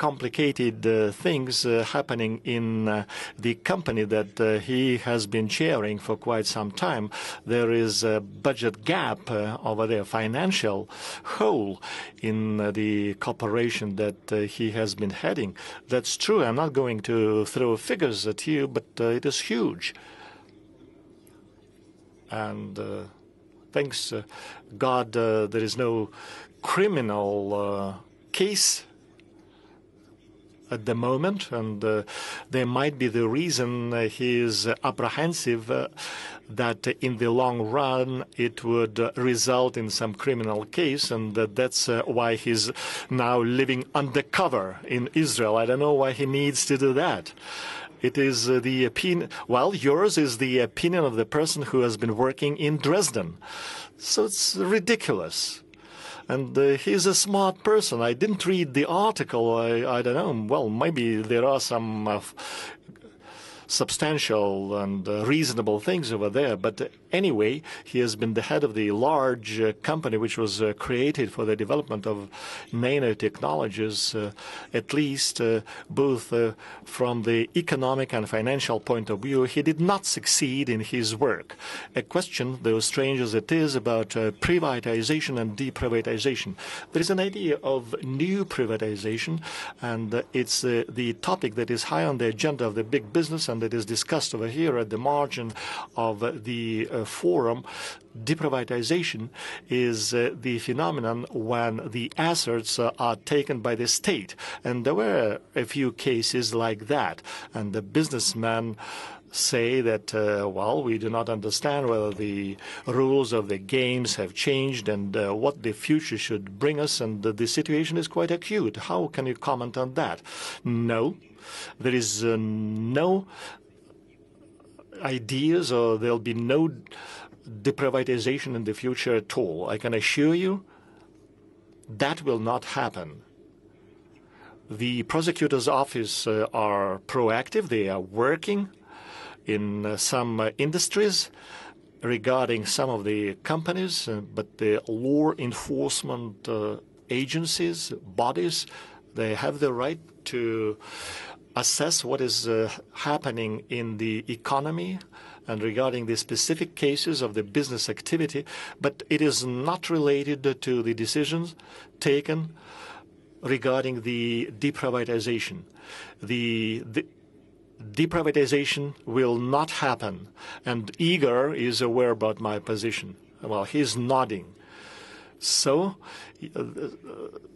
complicated uh, things uh, happening in uh, the company that uh, he has been chairing for quite some time. There is a budget gap uh, over there, financial hole in uh, the corporation that he has been heading. That's true. I'm not going to throw figures at you, but it is huge. And thanks God, there is no criminal case at the moment, and uh, there might be the reason uh, he is apprehensive uh, that in the long run it would result in some criminal case, and that that's uh, why he's now living undercover in Israel. I don't know why he needs to do that. It is uh, the opinion, well, yours is the opinion of the person who has been working in Dresden. So it's ridiculous. And uh, he's a smart person. I didn't read the article. I, I don't know. Well, maybe there are some substantial and uh, reasonable things over there. But anyway, he has been the head of the large uh, company which was uh, created for the development of nanotechnologies, at least both from the economic and financial point of view. He did not succeed in his work. A question, though strange as it is, about privatization and deprivatization. There is an idea of new privatization, and it's the topic that is high on the agenda of the big business and that is discussed over here at the margin of the uh, forum. Deprivatization is uh, the phenomenon when the assets uh, are taken by the state. And there were a few cases like that. And the businessman say that, uh, well, we do not understand whether the rules of the games have changed and uh, what the future should bring us, and the situation is quite acute. How can you comment on that? No, there is uh, no ideas or there'll be no deprivatization in the future at all. I can assure you that will not happen. The prosecutor's office uh, are proactive. They are working in uh, some industries regarding some of the companies, but the law enforcement agencies, bodies, they have the right to assess what is uh, happening in the economy and regarding the specific cases of the business activity, but it is not related to the decisions taken regarding the deprivatization. The, the deprivatization will not happen, and Igor is aware about my position. Well, he's nodding. So uh,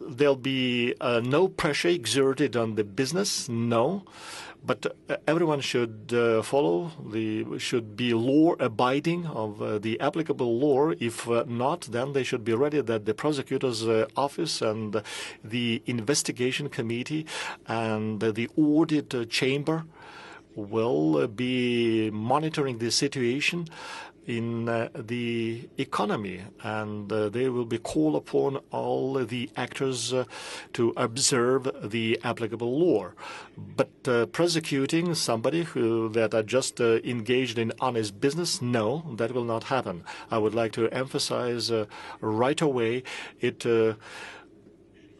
there'll be uh, no pressure exerted on the business, no. But uh, everyone should follow the should be law abiding of the applicable law. If not, then they should be ready that the prosecutor's office and the investigation committee and the audit chamber will be monitoring the situation in uh, the economy, and uh, they will be called upon all the actors uh, to observe the applicable law. But prosecuting somebody who that are just engaged in honest business, no, that will not happen. I would like to emphasize right away it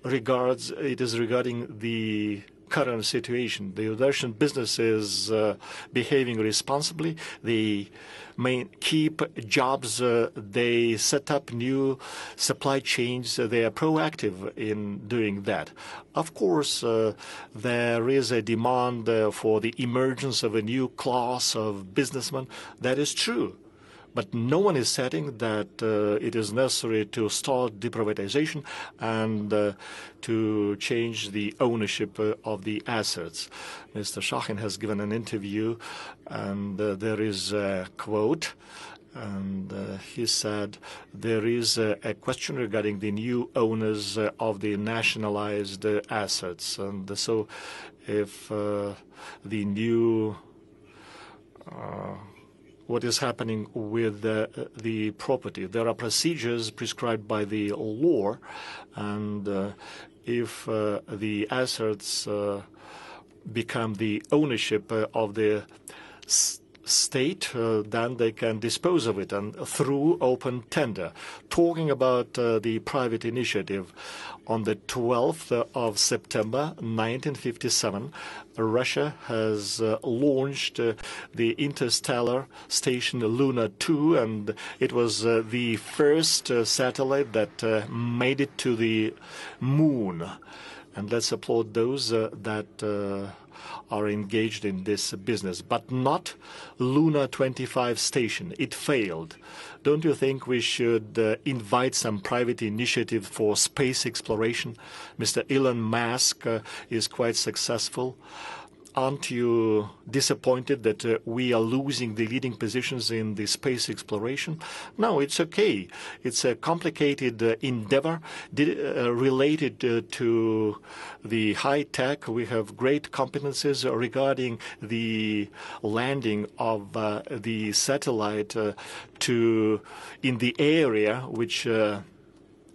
regards it is regarding the current situation. The Russian business is uh, behaving responsibly. They main, keep jobs. Uh, they set up new supply chains. They are proactive in doing that. Of course, uh, there is a demand for the emergence of a new class of businessmen. That is true. But no one is saying that uh, it is necessary to start deprivatization and uh, to change the ownership uh, of the assets. Mr. Shokhin has given an interview, and uh, there is a quote. And uh, he said there is a, a, question regarding the new owners uh, of the nationalized assets. And so if the new what is happening with uh, the property. There are procedures prescribed by the law, and uh, if uh, the assets become the ownership of the state, uh, then they can dispose of it and through open tender. Talking about uh, the private initiative, on the 12th of September 1957, Russia has uh, launched uh, the interstellar station Luna 2, and it was uh, the first uh, satellite that uh, made it to the moon. And let's applaud those uh, that are engaged in this business, but not Luna 25 station. It failed. Don't you think we should uh, invite some private initiative for space exploration? Mr. Elon Musk uh, is quite successful aren't you disappointed that uh, we are losing the leading positions in the space exploration? No, it's okay. It's a complicated uh, endeavor uh, related uh, to the high tech. We have great competences regarding the landing of uh, the satellite uh, to in the area which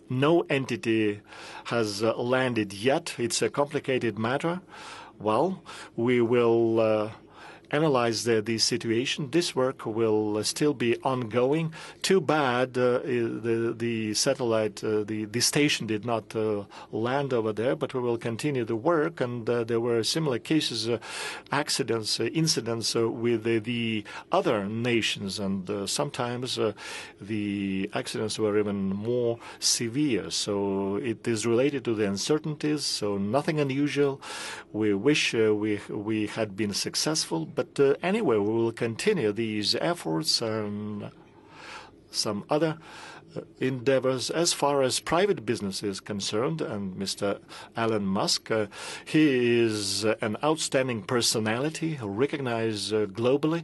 no entity has landed yet. It's a complicated matter. Well, we will uh, analyze the, the situation. This work will uh, still be ongoing. Too bad uh, the the satellite, uh, the the station did not uh, land over there, but we will continue the work. And uh, there were similar cases, accidents, incidents with the other nations, and sometimes the accidents were even more severe. So it is related to the uncertainties. So nothing unusual. We wish we we had been successful, but but uh, anyway, we will continue these efforts and some other uh, endeavors as far as private business is concerned. And Mr. Elon Musk, uh, he is an outstanding personality, recognized uh, globally.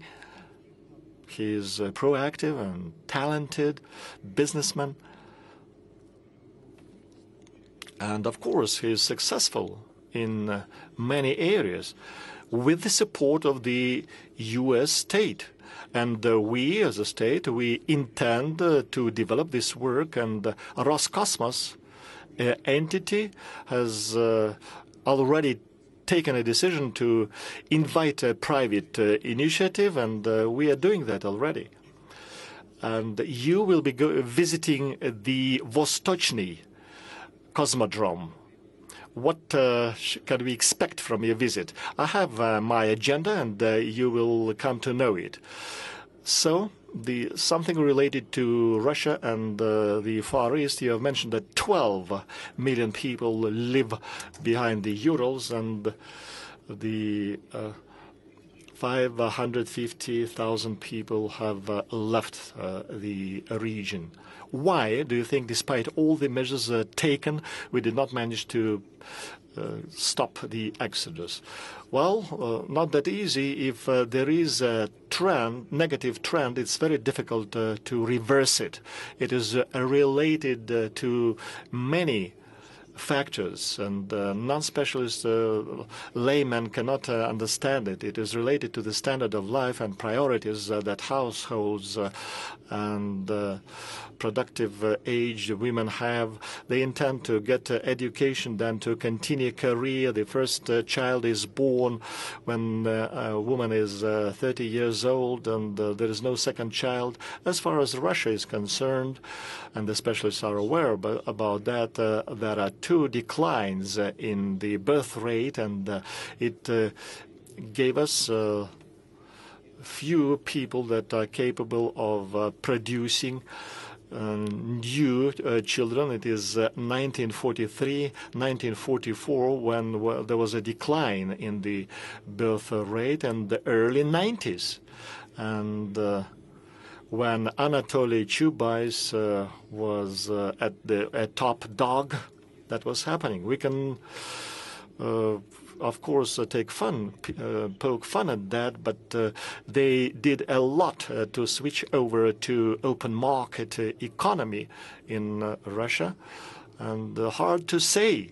He is a proactive and talented businessman. And of course, he is successful in uh, many areas with the support of the U.S. state. And uh, we, as a state, we intend uh, to develop this work. And uh, Roscosmos uh, entity has uh, already taken a decision to invite a private uh, initiative, and we are doing that already. And you will be visiting the Vostochny Cosmodrome what uh, can we expect from your visit? I have uh, my agenda, and uh, you will come to know it. So, the something related to Russia and uh, the Far East. You have mentioned that 12 million people live behind the Urals, and the uh, 550,000 people have uh, left uh, the region. Why do you think, despite all the measures uh, taken, we did not manage to stop the exodus? Well, not that easy. If there is a trend, negative trend, it's very difficult to reverse it. It is related to many factors, and uh, non-specialist uh, laymen cannot uh, understand it. It is related to the standard of life and priorities that households and productive uh, age women have. They intend to get uh, education, then to continue career. The first uh, child is born when a woman is uh, 30 years old, and there is no second child. As far as Russia is concerned, and the specialists are aware about, that, uh, there are two declines uh, in the birth rate, and uh, it gave us. Few people that are capable of producing new uh, children. It is uh, 1943, 1944 when well, there was a decline in the birth rate, and the early 90s. And uh, when Anatoly Chubais uh, was uh, at the top dog, that was happening. We can uh, of course, uh, take fun, uh, poke fun at that, but uh, they did a lot to switch over to open market economy in Russia, and hard to say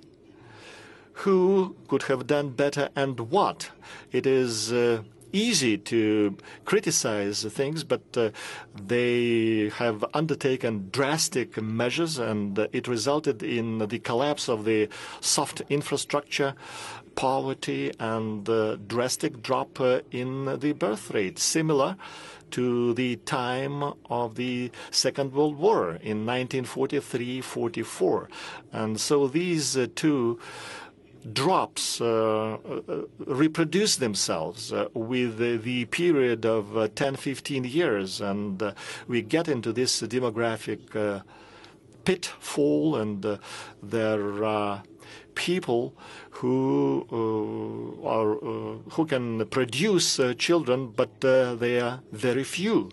who could have done better and what. It is easy to criticize things, but uh, they have undertaken drastic measures, and it resulted in the collapse of the soft infrastructure, poverty, and uh, drastic drop uh, in the birth rate, similar to the time of the Second World War in 1943-44. And so these uh, two drops uh, uh, reproduce themselves uh, with the, period of uh, 10, 15 years, and uh, we get into this demographic uh, pitfall, and uh, there are people who are who can produce children, but they are very few.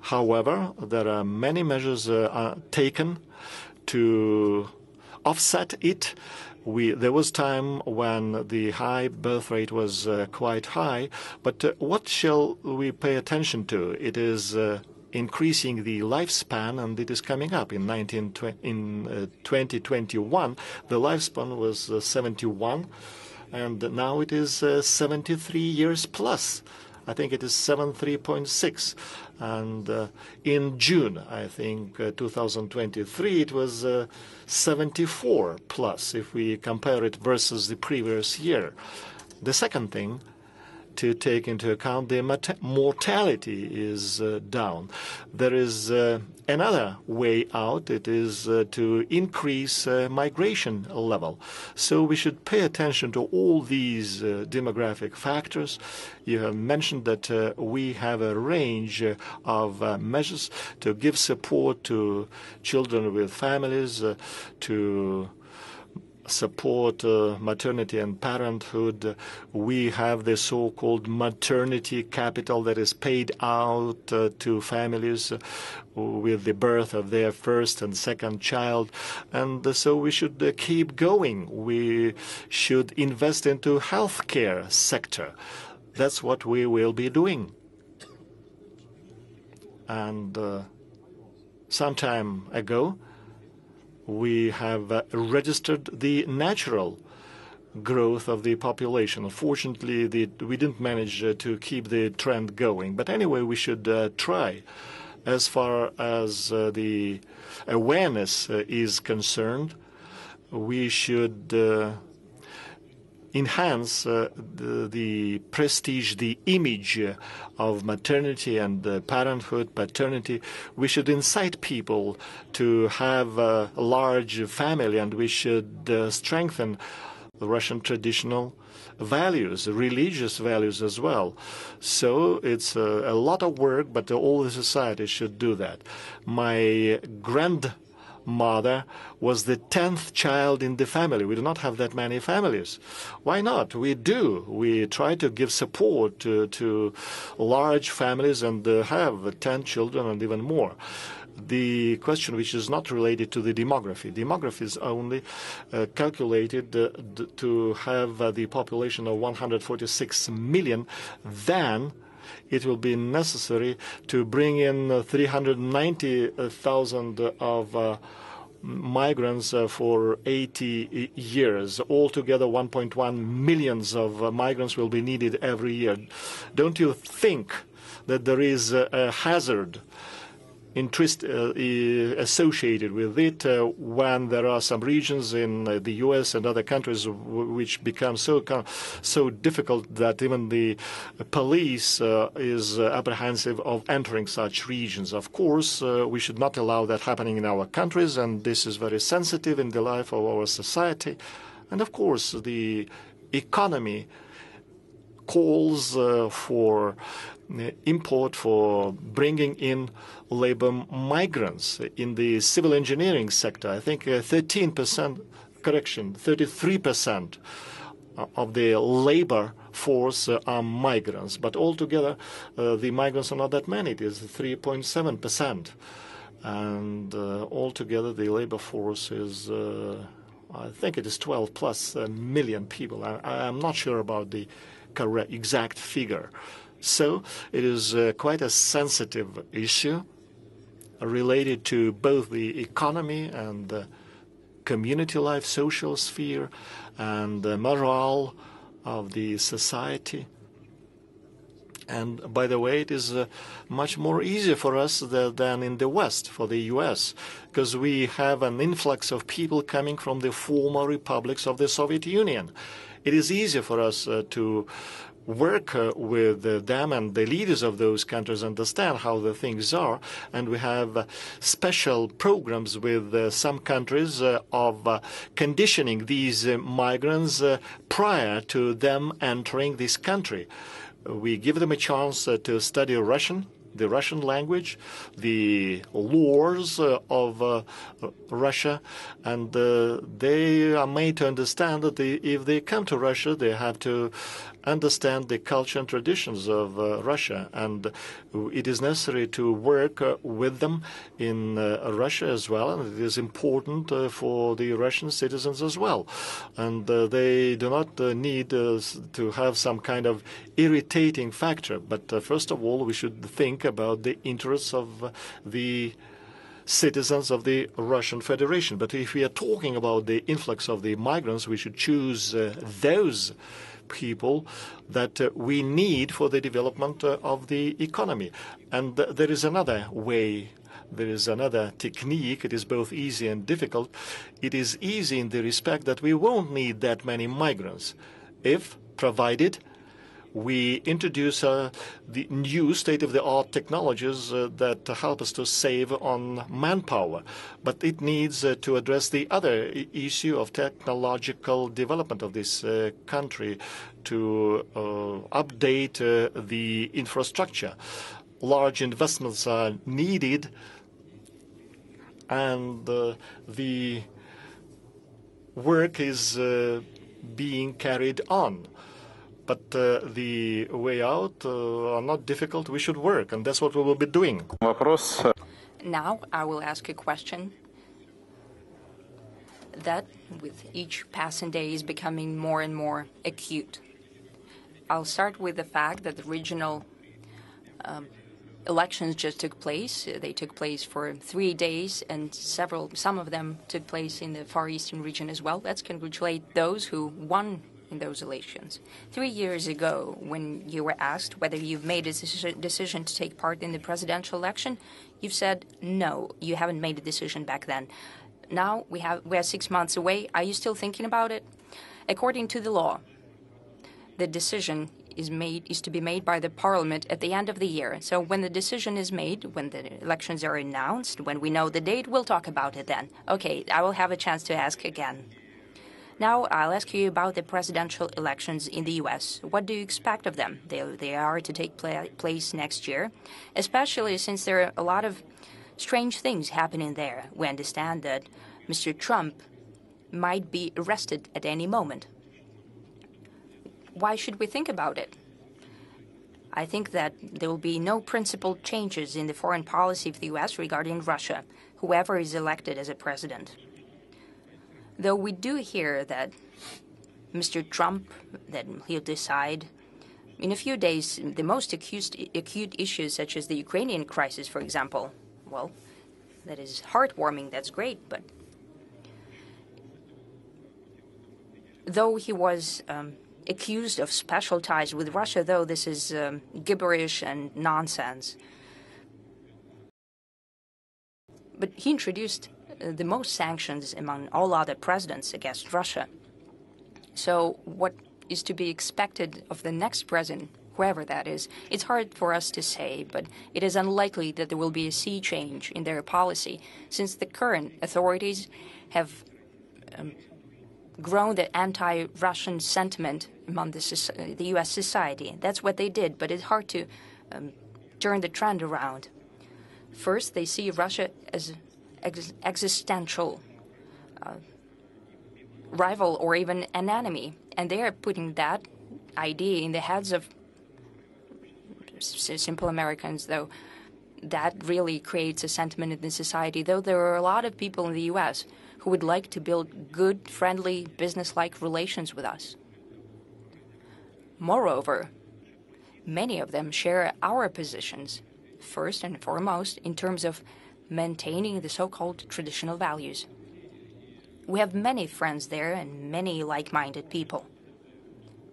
However, there are many measures taken to offset it. We, there was time when the high birth rate was uh, quite high, but uh, what shall we pay attention to? It is uh, increasing the lifespan, and it is coming up. In, 19, in uh, 2021, the lifespan was uh, 71, and now it is uh, 73 years plus. I think it is 73.6. And uh, in June, I think uh, 2023, it was uh, 74 plus if we compare it versus the previous year. The second thing to take into account the mortality is uh, down. There is uh, another way out. It is uh, to increase uh, migration level. So we should pay attention to all these uh, demographic factors. You have mentioned that uh, we have a range of measures to give support to children with families, to support uh, maternity and parenthood. We have the so-called maternity capital that is paid out uh, to families with the birth of their first and second child. And so we should uh, keep going. We should invest into healthcare sector. That's what we will be doing. And uh, some time ago, we have uh, registered the natural growth of the population. Unfortunately, the, we didn't manage uh, to keep the trend going. But anyway, we should uh, try. As far as the awareness is concerned, we should enhance uh, the, the, prestige, the image of maternity and uh, parenthood, paternity. We should incite people to have a large family, and we should uh, strengthen the Russian traditional values, religious values as well. So it's a, a lot of work, but all the society should do that. My grand mother was the 10th child in the family. We do not have that many families. Why not? We do. We try to give support to, to large families and uh, have 10 children and even more the question which is not related to the demography. Demography is only uh, calculated uh, to have uh, the population of 146 million. Then it will be necessary to bring in uh, 390,000 of uh, migrants uh, for 80 years. Altogether, 1.1 millions of uh, migrants will be needed every year. Don't you think that there is a hazard interest uh, associated with it uh, when there are some regions in uh, the U.S. and other countries which become so so difficult that even the police is apprehensive of entering such regions. Of course, we should not allow that happening in our countries, and this is very sensitive in the life of our society. And of course, the economy calls for import for bringing in labor migrants in the civil engineering sector. I think 13%, uh, correction, 33% of the labor force uh, are migrants. But altogether, uh, the migrants are not that many. It is 3.7%. And uh, altogether, the labor force is, uh, I think it is 12 plus uh, million people. I, am not sure about the correct exact figure. So it is quite a sensitive issue related to both the economy and the community life, social sphere, and the morale of the society. And by the way, it is uh, much more easier for us the, than in the West, for the U.S., because we have an influx of people coming from the former republics of the Soviet Union. It is easier for us uh, to work uh, with them and the leaders of those countries understand how the things are. And we have uh, special programs with uh, some countries of conditioning these migrants prior to them entering this country. We give them a chance to study Russian, the Russian language, the laws uh, of uh, Russia, and uh, they are made to understand that they, if they come to Russia, they have to understand the culture and traditions of uh, Russia, and it is necessary to work uh, with them in uh, Russia as well, and it is important uh, for the Russian citizens as well. And uh, they do not uh, need to have some kind of irritating factor, but first of all, we should think about the interests of the citizens of the Russian Federation. But if we are talking about the influx of the migrants, we should choose those people that uh, we need for the development uh, of the economy. And th there is another way there is another technique. It is both easy and difficult. It is easy in the respect that we won't need that many migrants if provided we introduce uh, the new state-of-the-art technologies uh, that help us to save on manpower. But it needs uh, to address the other issue of technological development of this uh, country to uh, update uh, the infrastructure. Large investments are needed, and the work is being carried on but uh, the way out uh, are not difficult. We should work, and that's what we will be doing. Э, now I will ask a question that, with each passing day, is becoming more and more acute. I'll start with the fact that the regional um, elections just took place. They took place for three days, and several, some of them took place in the Far Eastern region as well. Let's congratulate those who won in those elections. Three years ago, when you were asked whether you've made a decision to take part in the presidential election, you've said no, you haven't made a decision back then. Now we have we are six months away. Are you still thinking about it? According to the law, the decision is made is to be made by the parliament at the end of the year. So when the decision is made, when the elections are announced, when we know the date, we'll talk about it then. Okay, I will have a chance to ask again. Now I'll ask you about the presidential elections in the U.S. What do you expect of them? They, they are to take place next year, especially since there are a lot of strange things happening there. We understand that Mr. Trump might be arrested at any moment. Why should we think about it? I think that there will be no principled changes in the foreign policy of the US regarding Russia, whoever is elected as a president. Though we do hear that Mr. Trump, that he'll decide in a few days the most acute, acute issues, such as the Ukrainian crisis, for example. Well, that is heartwarming, that's great, but though he was um, accused of special ties with Russia, though this is um, gibberish and nonsense. But he introduced the most sanctions among all other presidents against Russia. So, what is to be expected of the next president, whoever that is, it's hard for us to say, but it is unlikely that there will be a sea change in their policy, since the current authorities have um, grown the anti-Russian sentiment among the, the, U.S. society. That's what they did, but it's hard to um, turn the trend around. First, they see Russia as ex existential uh, rival or even an enemy, and they are putting that idea in the heads of simple Americans, though that really creates a sentiment in the society, though there are a lot of people in the U.S. who would like to build good, friendly, business-like relations with us. Moreover, many of them share our positions, first and foremost in terms of maintaining the so-called traditional values. We have many friends there and many like-minded people,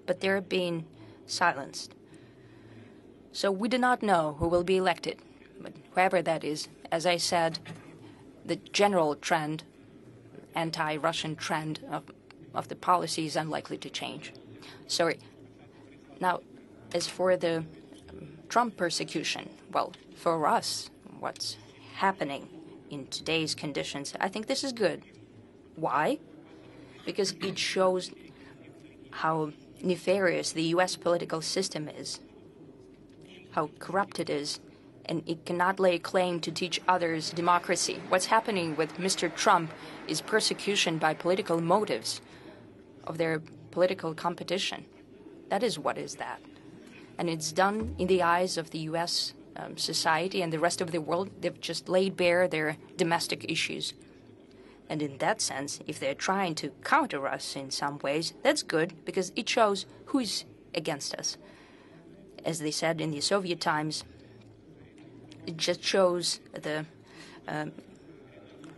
but they're being silenced. So we do not know who will be elected, but whoever that is, as I said, the general trend, anti-Russian trend of, of the policy is unlikely to change. Sorry. Now, as for the um, Trump persecution, well, for us, what's happening in today's conditions, I think this is good. Why? Because it shows how nefarious the U.S. political system is, how corrupt it is, and it cannot lay claim to teach others democracy. What's happening with Mr. Trump is persecution by political motives of their political competition. That is what is that. And it's done in the eyes of the U.S. Um, society and the rest of the world. They've just laid bare their domestic issues. And in that sense, if they're trying to counter us in some ways, that's good because it shows who's against us. As they said in the Soviet times, it just shows the um,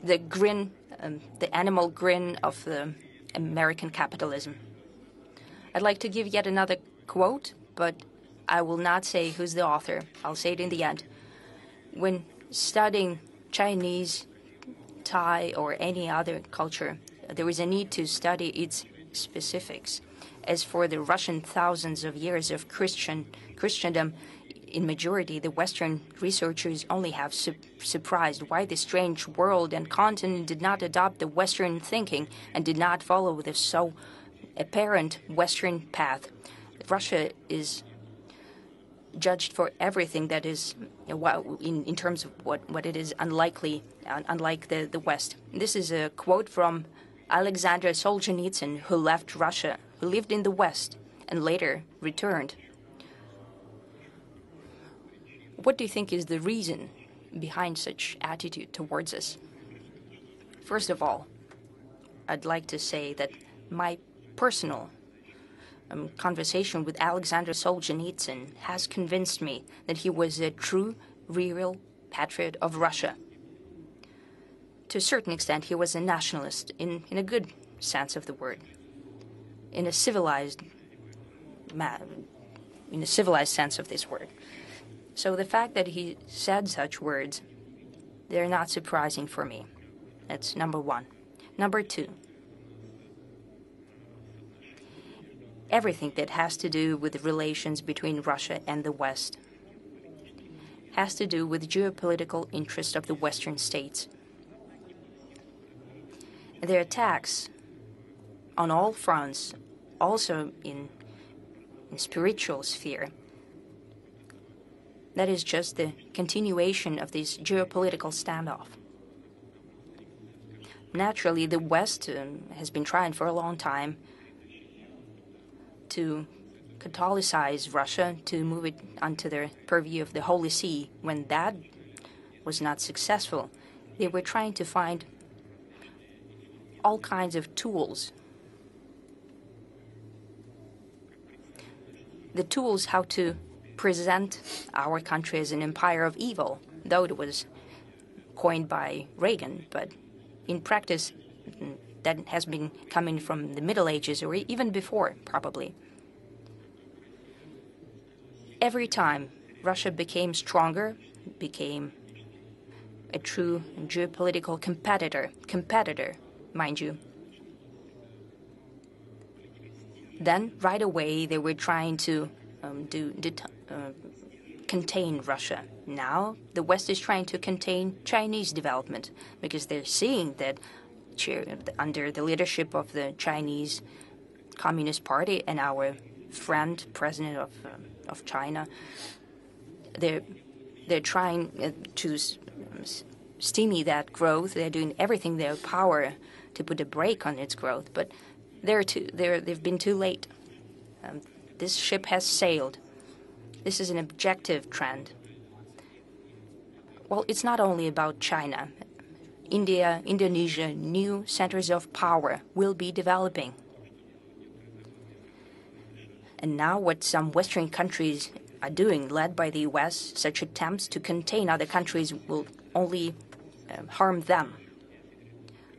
the grin, um, the animal grin of the American capitalism. I'd like to give yet another quote, but I will not say who's the author. I'll say it in the end. When studying Chinese, Thai, or any other culture, there is a need to study its specifics. As for the Russian thousands of years of Christian Christendom, in majority, the Western researchers only have su surprised why the strange world and continent did not adopt the Western thinking and did not follow the so apparent Western path. Russia is judged for everything that is in, in terms of what, what it is unlikely, unlike the, the West. This is a quote from Alexander Solzhenitsyn, who left Russia, who lived in the West, and later returned what do you think is the reason behind such attitude towards us? First of all, I'd like to say that my personal um, conversation with Alexander Solzhenitsyn has convinced me that he was a true, real patriot of Russia. To a certain extent, he was a nationalist in, in a good sense of the word, in a civilized, in a civilized sense of this word. So the fact that he said such words, they're not surprising for me. That's number one. Number two, everything that has to do with relations between Russia and the West has to do with geopolitical interest of the Western states. Their attacks on all fronts, also in, in spiritual sphere, That is just the continuation of this geopolitical standoff. Naturally, the West um, has been trying for a long time to Catholicize Russia, to move it onto the purview of the Holy See. When that was not successful, they were trying to find all kinds of tools. The tools how to present our country as an empire of evil, though it was coined by Reagan, but in practice, mm, that has been coming from the Middle Ages or even before, probably. Every time Russia became stronger, became a true geopolitical competitor, competitor, mind you. Then, right away, they were trying to um, do, uh, contain Russia. Now, the West is trying to contain Chinese development because they're seeing that under the leadership of the Chinese Communist Party and our friend, president of uh, of China, they're they're trying uh, to stymie that growth. They're doing everything in their power to put a brake on its growth, but they're too they're they've been too late. Um, this ship has sailed. This is an objective trend. Well, it's not only about China. India, Indonesia, new centers of power will be developing. And now, what some Western countries are doing, led by the US, such attempts to contain other countries will only um, harm them.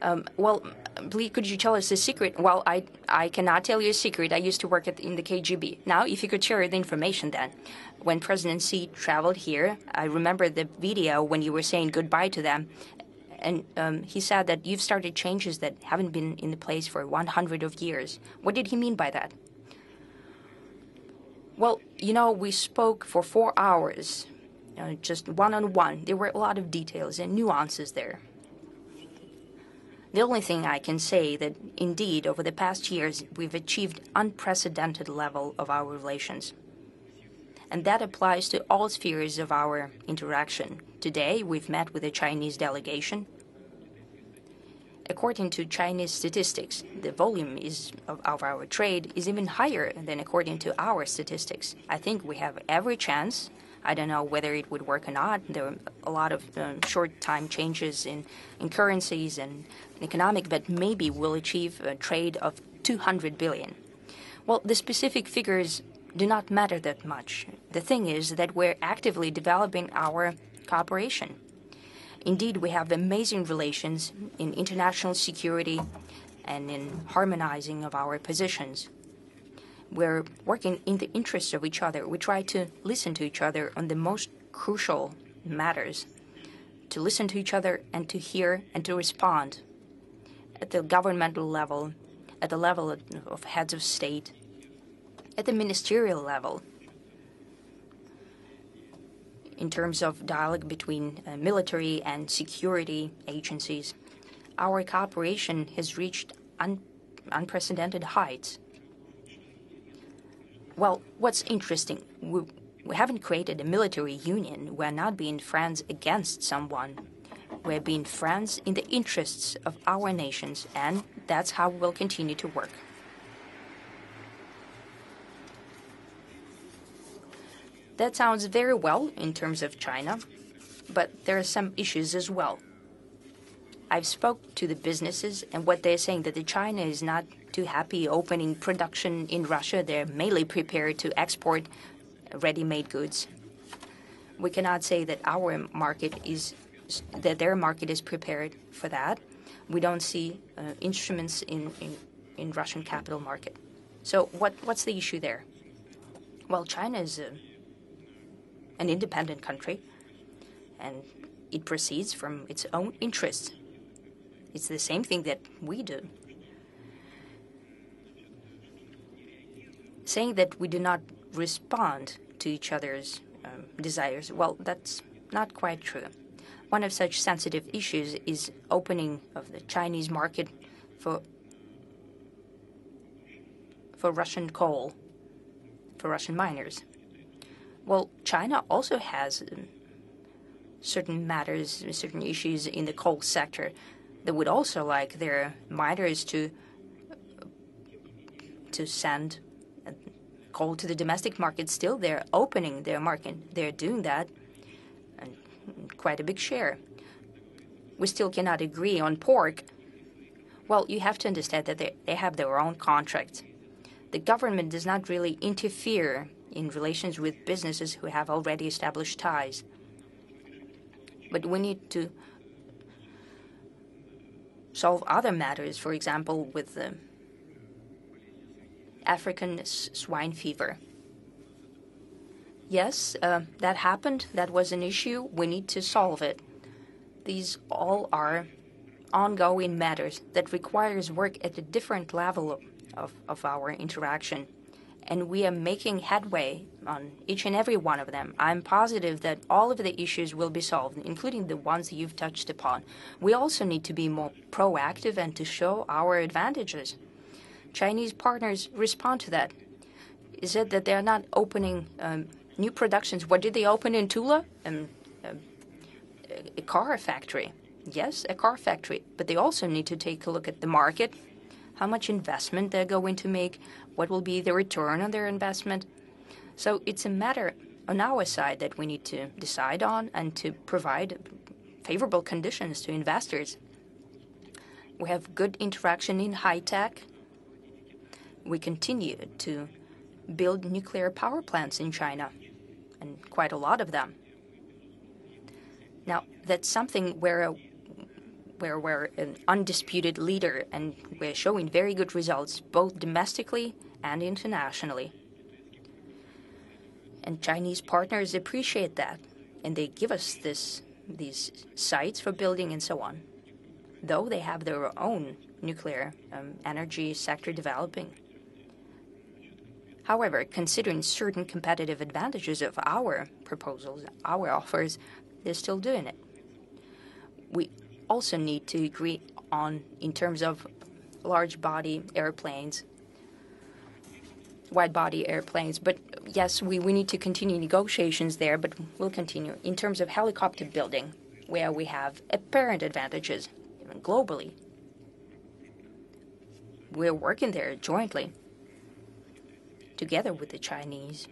Um, well, please, could you tell us a secret? Well, I, I cannot tell you a secret. I used to work at, in the KGB. Now, if you could share the information then. When President Xi traveled here, I remember the video when you were saying goodbye to them. And um, he said that you've started changes that haven't been in the place for 100 of years. What did he mean by that? Well, you know, we spoke for four hours, uh, just one on one. There were a lot of details and nuances there. The only thing I can say that indeed over the past years we've achieved unprecedented level of our relations. And that applies to all spheres of our interaction. Today we've met with a Chinese delegation. According to Chinese statistics, the volume is of, of our trade is even higher than according to our statistics. I think we have every chance I don't know whether it would work or not. There are a lot of um, short time changes in, in currencies and economic, but maybe we'll achieve a trade of 200 billion. Well, the specific figures do not matter that much. The thing is that we're actively developing our cooperation. Indeed, we have amazing relations in international security and in harmonizing of our positions we're working in the interest of each other. We try to listen to each other on the most crucial matters, to listen to each other and to hear and to respond at the governmental level, at the level of heads of state, at the ministerial level, in terms of dialogue between uh, military and security agencies. Our cooperation has reached un unprecedented heights. Well, what's interesting, we, we haven't created a military union. We're not being friends against someone. We're being friends in the interests of our nations, and that's how we'll continue to work. That sounds very well in terms of China, but there are some issues as well. I've spoke to the businesses, and what they're saying that the China is not too happy opening production in Russia. They're mainly prepared to export ready-made goods. We cannot say that our market is that their market is prepared for that. We don't see uh, instruments in, in, in Russian capital market. So what what's the issue there? Well, China is an independent country, and it proceeds from its own interests. It's the same thing that we do. saying that we do not respond to each other's um, desires, well, that's not quite true. One of such sensitive issues is opening of the Chinese market for for Russian coal, for Russian miners. Well, China also has um, certain matters, certain issues in the coal sector that would also like their miners to to send uh, coal to the domestic market. Still, they're opening their market. They're doing that, and quite a big share. We still cannot agree on pork. Well, you have to understand that they, they have their own contracts. The government does not really interfere in relations with businesses who have already established ties. But we need to solve other matters, for example, with the African swine fever. Yes, uh, that happened. That was an issue. We need to solve it. These all are ongoing matters that requires work at a different level of, of our interaction. And we are making headway on each and every one of them. I'm positive that all of the issues will be solved, including the ones you've touched upon. We also need to be more proactive and to show our advantages. Chinese partners respond to that. Is it that they're not opening um, new productions? What did they open in Tula? Um, um, a car factory. Yes, a car factory. But they also need to take a look at the market, how much investment they're going to make, what will be the return on their investment. So it's a matter on our side that we need to decide on and to provide favorable conditions to investors. We have good interaction in high tech. We continue to build nuclear power plants in China, and quite a lot of them. Now, that's something where where we're an undisputed leader and we're showing very good results both domestically and internationally. And Chinese partners appreciate that and they give us this these sites for building and so on. Though they have their own nuclear um, energy sector developing. However, considering certain competitive advantages of our proposals, our offers, they're still doing it. We also need to agree on in terms of large body airplanes, wide body airplanes. But yes, we, we need to continue negotiations there, but we'll continue. In terms of helicopter building, where we have apparent advantages, even globally, we're working there jointly, together with the Chinese.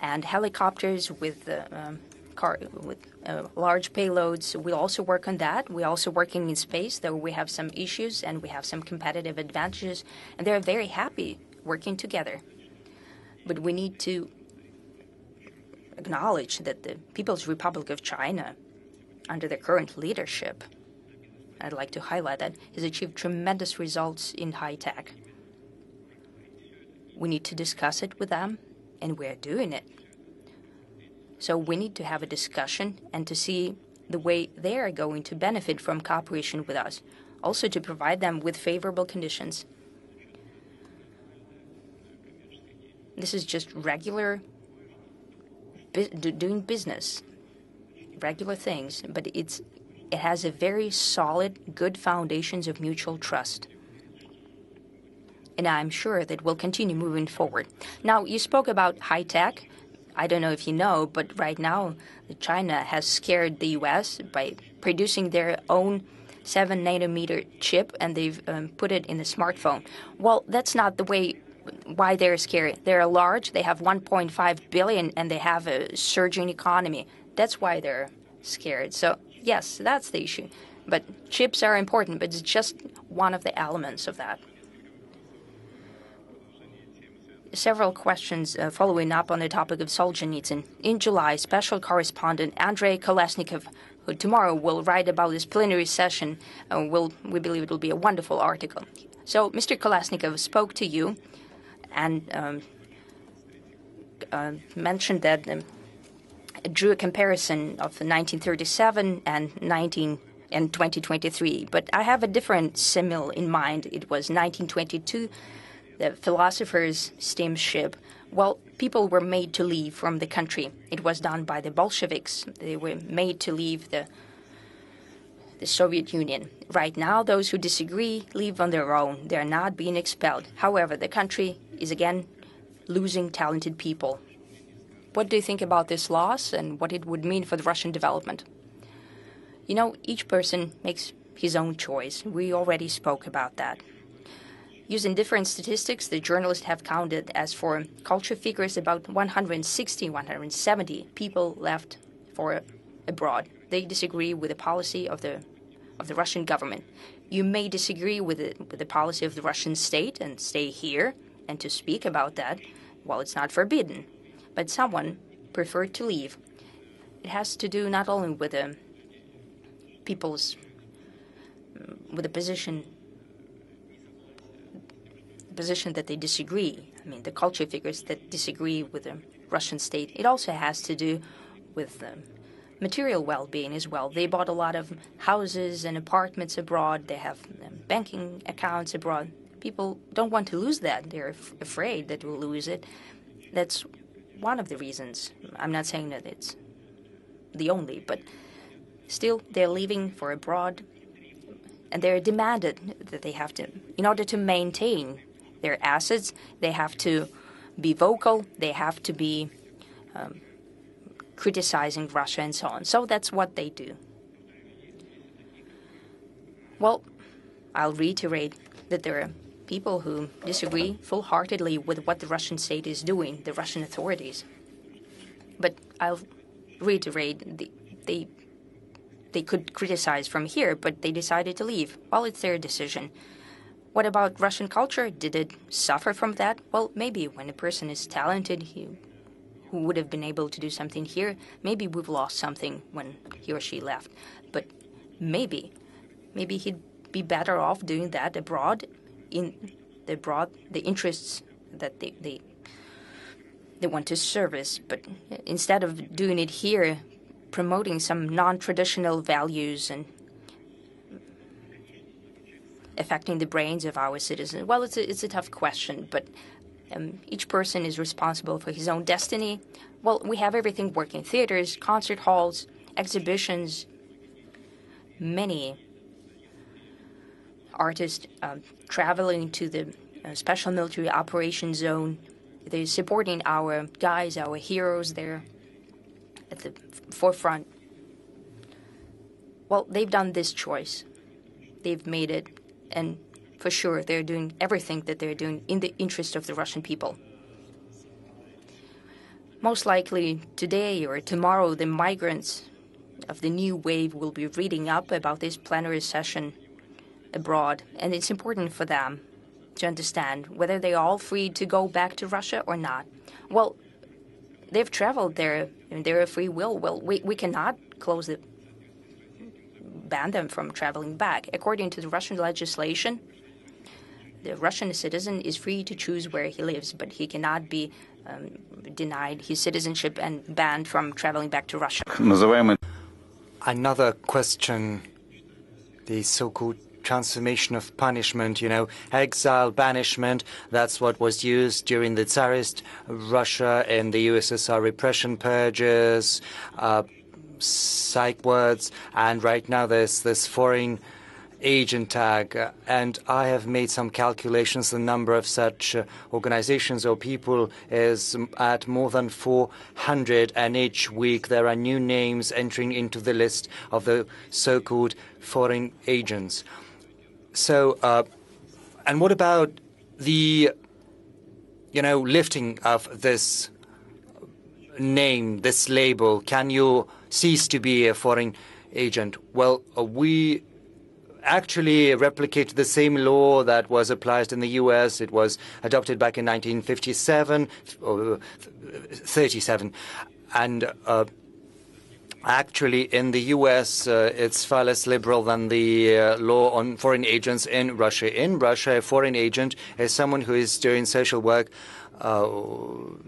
And helicopters with uh, um, car with uh, large payloads. We also work on that. We're also working in space, though we have some issues and we have some competitive advantages, and they're very happy working together. But we need to acknowledge that the People's Republic of China, under the current leadership, I'd like to highlight that, has achieved tremendous results in high tech. We need to discuss it with them and we're doing it. So we need to have a discussion and to see the way they are going to benefit from cooperation with us, also to provide them with favorable conditions. This is just regular doing business, regular things, but it's it has a very solid, good foundations of mutual trust and I'm sure that we'll continue moving forward. Now, you spoke about high tech. I don't know if you know, but right now, China has scared the US by producing their own 7 nanometer chip and they've um, put it in a smartphone. Well, that's not the way why they're scared. They're large, they have 1.5 billion, and they have a surging economy. That's why they're scared. So, yes, that's the issue. But chips are important, but it's just one of the elements of that several questions uh, following up on the topic of Solzhenitsyn. In July, special correspondent Andrei Kolesnikov, who tomorrow will write about this plenary session, uh, will we believe it will be a wonderful article. So, Mr. Kolesnikov spoke to you and um, uh, mentioned that um, drew a comparison of 1937 and 19 and 2023. But I have a different simile in mind. It was 1922 the philosophers' steamship, well, people were made to leave from the country. It was done by the Bolsheviks. They were made to leave the the Soviet Union. Right now, those who disagree leave on their own. They are not being expelled. However, the country is again losing talented people. What do you think about this loss and what it would mean for the Russian development? You know, each person makes his own choice. We already spoke about that. Using different statistics, the journalists have counted as for culture figures about 160, 170 people left for abroad. They disagree with the policy of the of the Russian government. You may disagree with the, with the policy of the Russian state and stay here and to speak about that. Well, it's not forbidden, but someone preferred to leave. It has to do not only with the people's with the position position that they disagree. I mean, the culture figures that disagree with the Russian state. It also has to do with um, material well-being as well. They bought a lot of houses and apartments abroad. They have um, banking accounts abroad. People don't want to lose that. They're f- afraid that we'll lose it. That's one of the reasons. I'm not saying that it's the only, but still they're leaving for abroad and they're demanded that they have to in order to maintain their assets they have to be vocal. They have to be um, criticizing russia and so on. So that's what they do. Well i'll reiterate that there are people who disagree full-heartedly with what the russian state is doing the russian authorities. But i'll reiterate the, they they could criticize from here, but they decided to leave. Well, it's their decision. What about Russian culture? Did it suffer from that? Well, maybe when a person is talented, he, who would have been able to do something here, maybe we've lost something when he or she left. But maybe, maybe he'd be better off doing that abroad, in the abroad, the interests that they, they they want to service. But instead of doing it here, promoting some non-traditional values and affecting the brains of our citizens? Well, it's a, it's a tough question, but um, each person is responsible for his own destiny. Well, we have everything working theaters, concert halls, exhibitions, many artists um, traveling to the uh, special military operation zone. They're supporting our guys, our heroes there at the forefront. Well, they've done this choice. They've made it, and for sure, they're doing everything that they're doing in the interest of the Russian people. Most likely, today or tomorrow, the migrants of the new wave will be reading up about this plenary session abroad, and it's important for them to understand whether they're all free to go back to Russia or not. Well, they've traveled there and they're a free will. Well, we, we cannot close it, ban them from traveling back. According to the Russian legislation, the Russian citizen is free to choose where he lives, but he cannot be um, denied his citizenship and banned from traveling back to Russia. Another question the so called transformation of punishment, you know, exile, banishment. That's what was used during the Tsarist Russia and the USSR repression purges, uh, psych wards, and right now there's this foreign agent tag. And I have made some calculations. The number of such uh, organizations or people is at more than 400, and each week there are new names entering into the list of the so called foreign agents. So, uh, and what about the, you know, lifting of this name, this label? Can you cease to be a foreign agent? Well, uh, we actually replicate the same law that was applied in the US. It was adopted back in 1957 or 37. And uh, Actually, in the U.S., uh, it's far less liberal than the uh, law on foreign agents in Russia. In Russia, a foreign agent is someone who is doing social work, uh,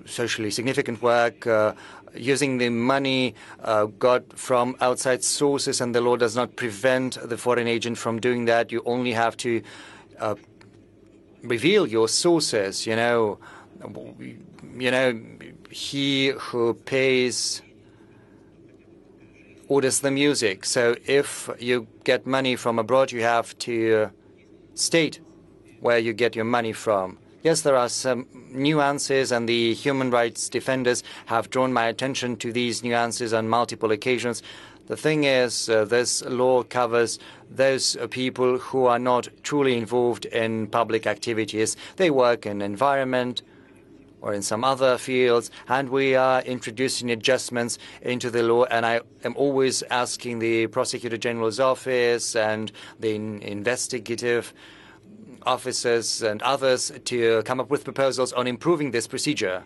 socially significant work, uh, using the money uh, got from outside sources, and the law does not prevent the foreign agent from doing that. You only have to uh, reveal your sources. You know, you know, he who pays orders the music. So if you get money from abroad, you have to state where you get your money from. Yes, there are some nuances, and the human rights defenders have drawn my attention to these nuances on multiple occasions. The thing is, uh, this law covers those uh, people who are not truly involved in public activities. They work in environment or in some other fields, and we are introducing adjustments into the law. And I am always asking the Prosecutor General's office and the in- investigative officers and others to come up with proposals on improving this procedure.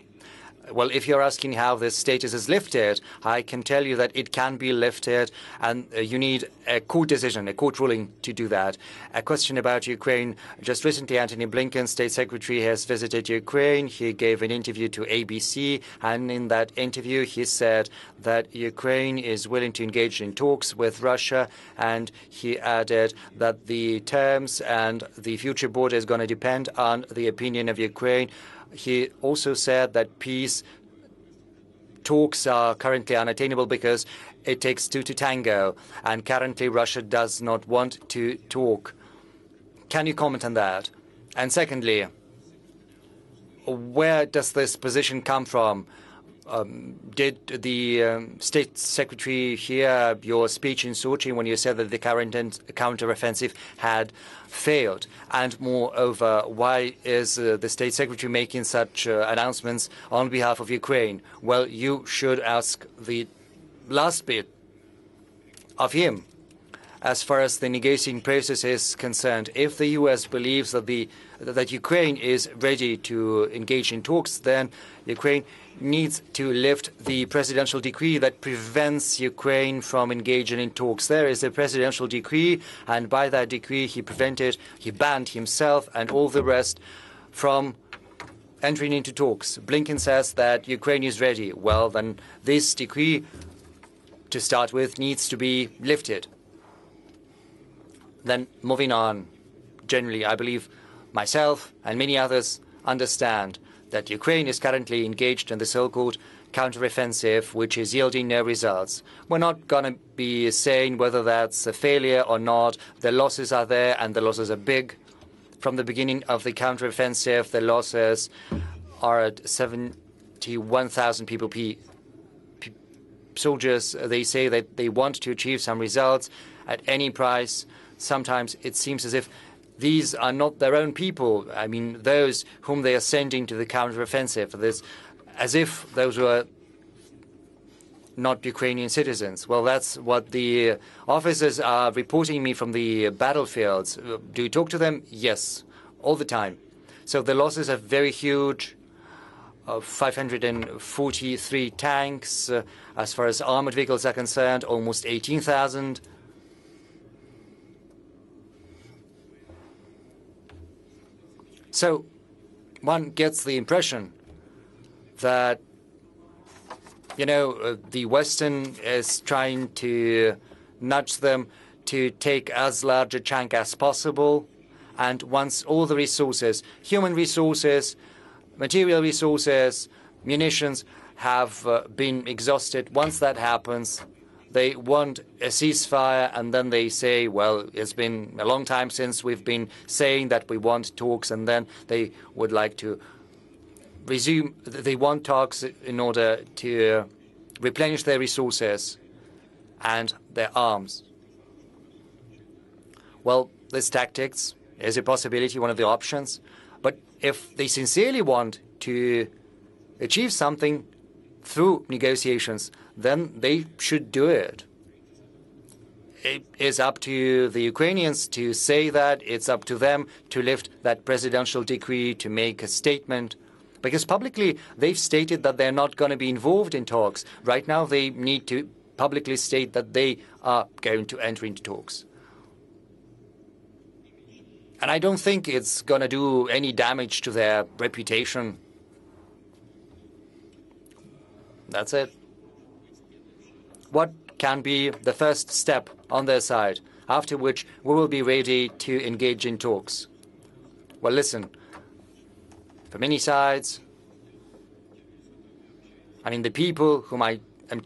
Well, if you're asking how this status is lifted, I can tell you that it can be lifted, and uh, you need a court decision, a court ruling to do that. A question about Ukraine. Just recently, Antony Blinken, State Secretary, has visited Ukraine. He gave an interview to ABC, and in that interview, he said that Ukraine is willing to engage in talks with Russia, and he added that the terms and the future border is going to depend on the opinion of Ukraine. He also said that peace talks are currently unattainable because it takes two to tango, and currently Russia does not want to talk. Can you comment on that? And secondly, where does this position come from? Um, did the um, state secretary hear your speech in Sochi when you said that the current counteroffensive had failed? And moreover, why is uh, the state secretary making such uh, announcements on behalf of Ukraine? Well, you should ask the last bit of him. As far as the negotiating process is concerned, if the U.S. believes that the that Ukraine is ready to engage in talks, then Ukraine needs to lift the presidential decree that prevents Ukraine from engaging in talks. There is a presidential decree, and by that decree, he prevented, he banned himself and all the rest from entering into talks. Blinken says that Ukraine is ready. Well, then this decree, to start with, needs to be lifted. Then, moving on, generally, I believe myself and many others understand that Ukraine is currently engaged in the so-called counteroffensive, which is yielding no results. We're not going to be saying whether that's a failure or not. The losses are there, and the losses are big. From the beginning of the counteroffensive, the losses are at 71,000 people, soldiers. They say that they want to achieve some results at any price. Sometimes it seems as if these are not their own people. I mean, those whom they are sending to the counteroffensive, this, as if those were not Ukrainian citizens. Well, that's what the officers are reporting me from the battlefields. Do you talk to them? Yes, all the time. So the losses are very huge. Uh, 543 tanks. Uh, as far as armored vehicles are concerned, almost 18,000. So one gets the impression that, you know, uh, the Western is trying to nudge them to take as large a chunk as possible. And once all the resources, human resources, material resources, munitions, have uh, been exhausted, once that happens, they want a ceasefire, and then they say, well, it's been a long time since we've been saying that we want talks, and then they would like to resume, they want talks in order to replenish their resources and their arms. Well, this tactics is a possibility, one of the options. But if they sincerely want to achieve something through negotiations, then they should do it. It is up to the Ukrainians to say that. It's up to them to lift that presidential decree, to make a statement. Because publicly, they've stated that they're not going to be involved in talks. Right now, they need to publicly state that they are going to enter into talks. And I don't think it's going to do any damage to their reputation. That's it. What can be the first step on their side, after which we will be ready to engage in talks? Well, listen, for many sides, I mean, the people whom I am,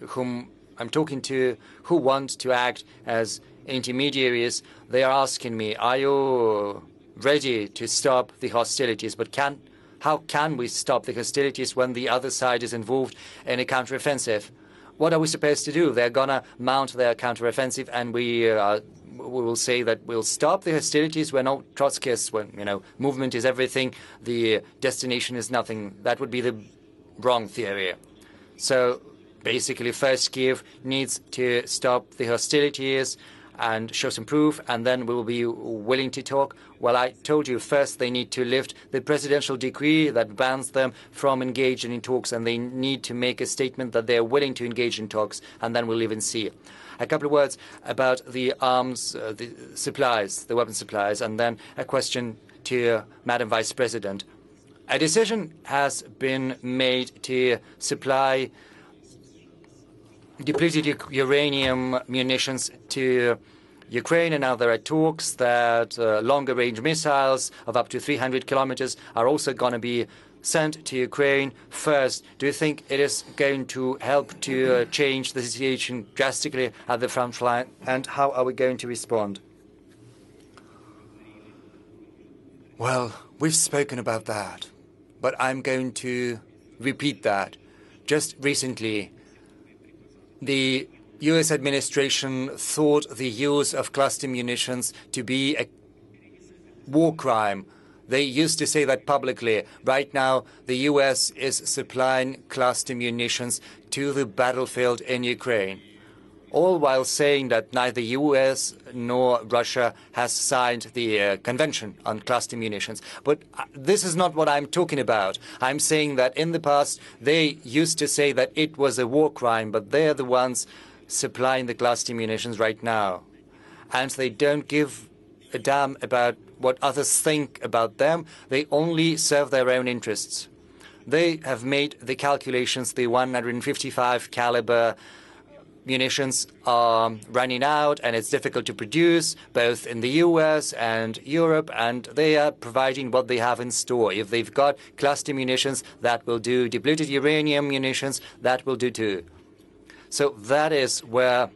whom I'm talking to who want to act as intermediaries. They are asking me, are you ready to stop the hostilities? But can, how can we stop the hostilities when the other side is involved in a counteroffensive? What are we supposed to do? They're gonna mount their counteroffensive, and we uh, we will say that we'll stop the hostilities. We're not Trotskyists. When you know, movement is everything. The destination is nothing. That would be the wrong theory. So basically, first Kiev needs to stop the hostilities and show some proof, and then we will be willing to talk. Well, I told you first they need to lift the presidential decree that bans them from engaging in talks, and they need to make a statement that they are willing to engage in talks, and then we'll and see. A couple of words about the arms uh, the supplies, the weapon supplies, and then a question to Madam Vice President. A decision has been made to supply depleted uranium munitions to Ukraine, and now there are talks that uh, longer range missiles of up to 300 kilometers are also going to be sent to Ukraine. First, do you think it is going to help to uh, change the situation drastically at the front line, and how are we going to respond? Well, we've spoken about that, but I'm going to repeat that. Just recently, the US administration thought the use of cluster munitions to be a war crime. They used to say that publicly. Right now, the US is supplying cluster munitions to the battlefield in Ukraine. All while saying that neither US nor Russia has signed the uh, Convention on Cluster Munitions. But uh, this is not what I'm talking about. I'm saying that in the past, they used to say that it was a war crime, but they're the ones supplying the cluster munitions right now. And they don't give a damn about what others think about them. They only serve their own interests. They have made the calculations, the 155 caliber munitions are running out and it's difficult to produce both in the US and Europe and they are providing what they have in store. If they've got cluster munitions, that will do. Depleted uranium munitions, that will do too. So that is where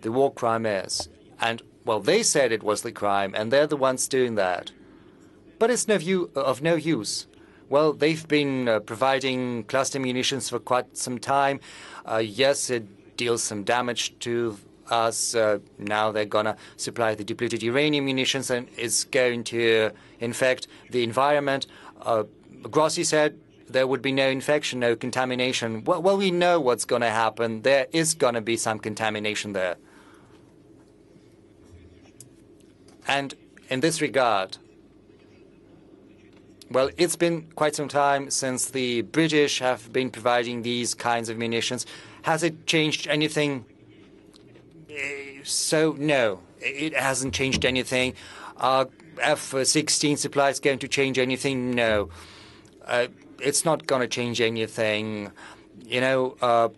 the war crime is. And, well, they said it was the crime, and they're the ones doing that. But it's no view, of no use. Well, they've been uh, providing cluster munitions for quite some time. Uh, yes, it deals some damage to us. Uh, now they're going to supply the depleted uranium munitions, and it's going to infect the environment. Uh, Grossi said there would be no infection, no contamination. Well, well we know what's going to happen. There is going to be some contamination there. And in this regard, well, it's been quite some time since the British have been providing these kinds of munitions. Has it changed anything? So, no, it hasn't changed anything. Are F-16 supplies going to change anything? No. Uh, it's not going to change anything. You know, uh,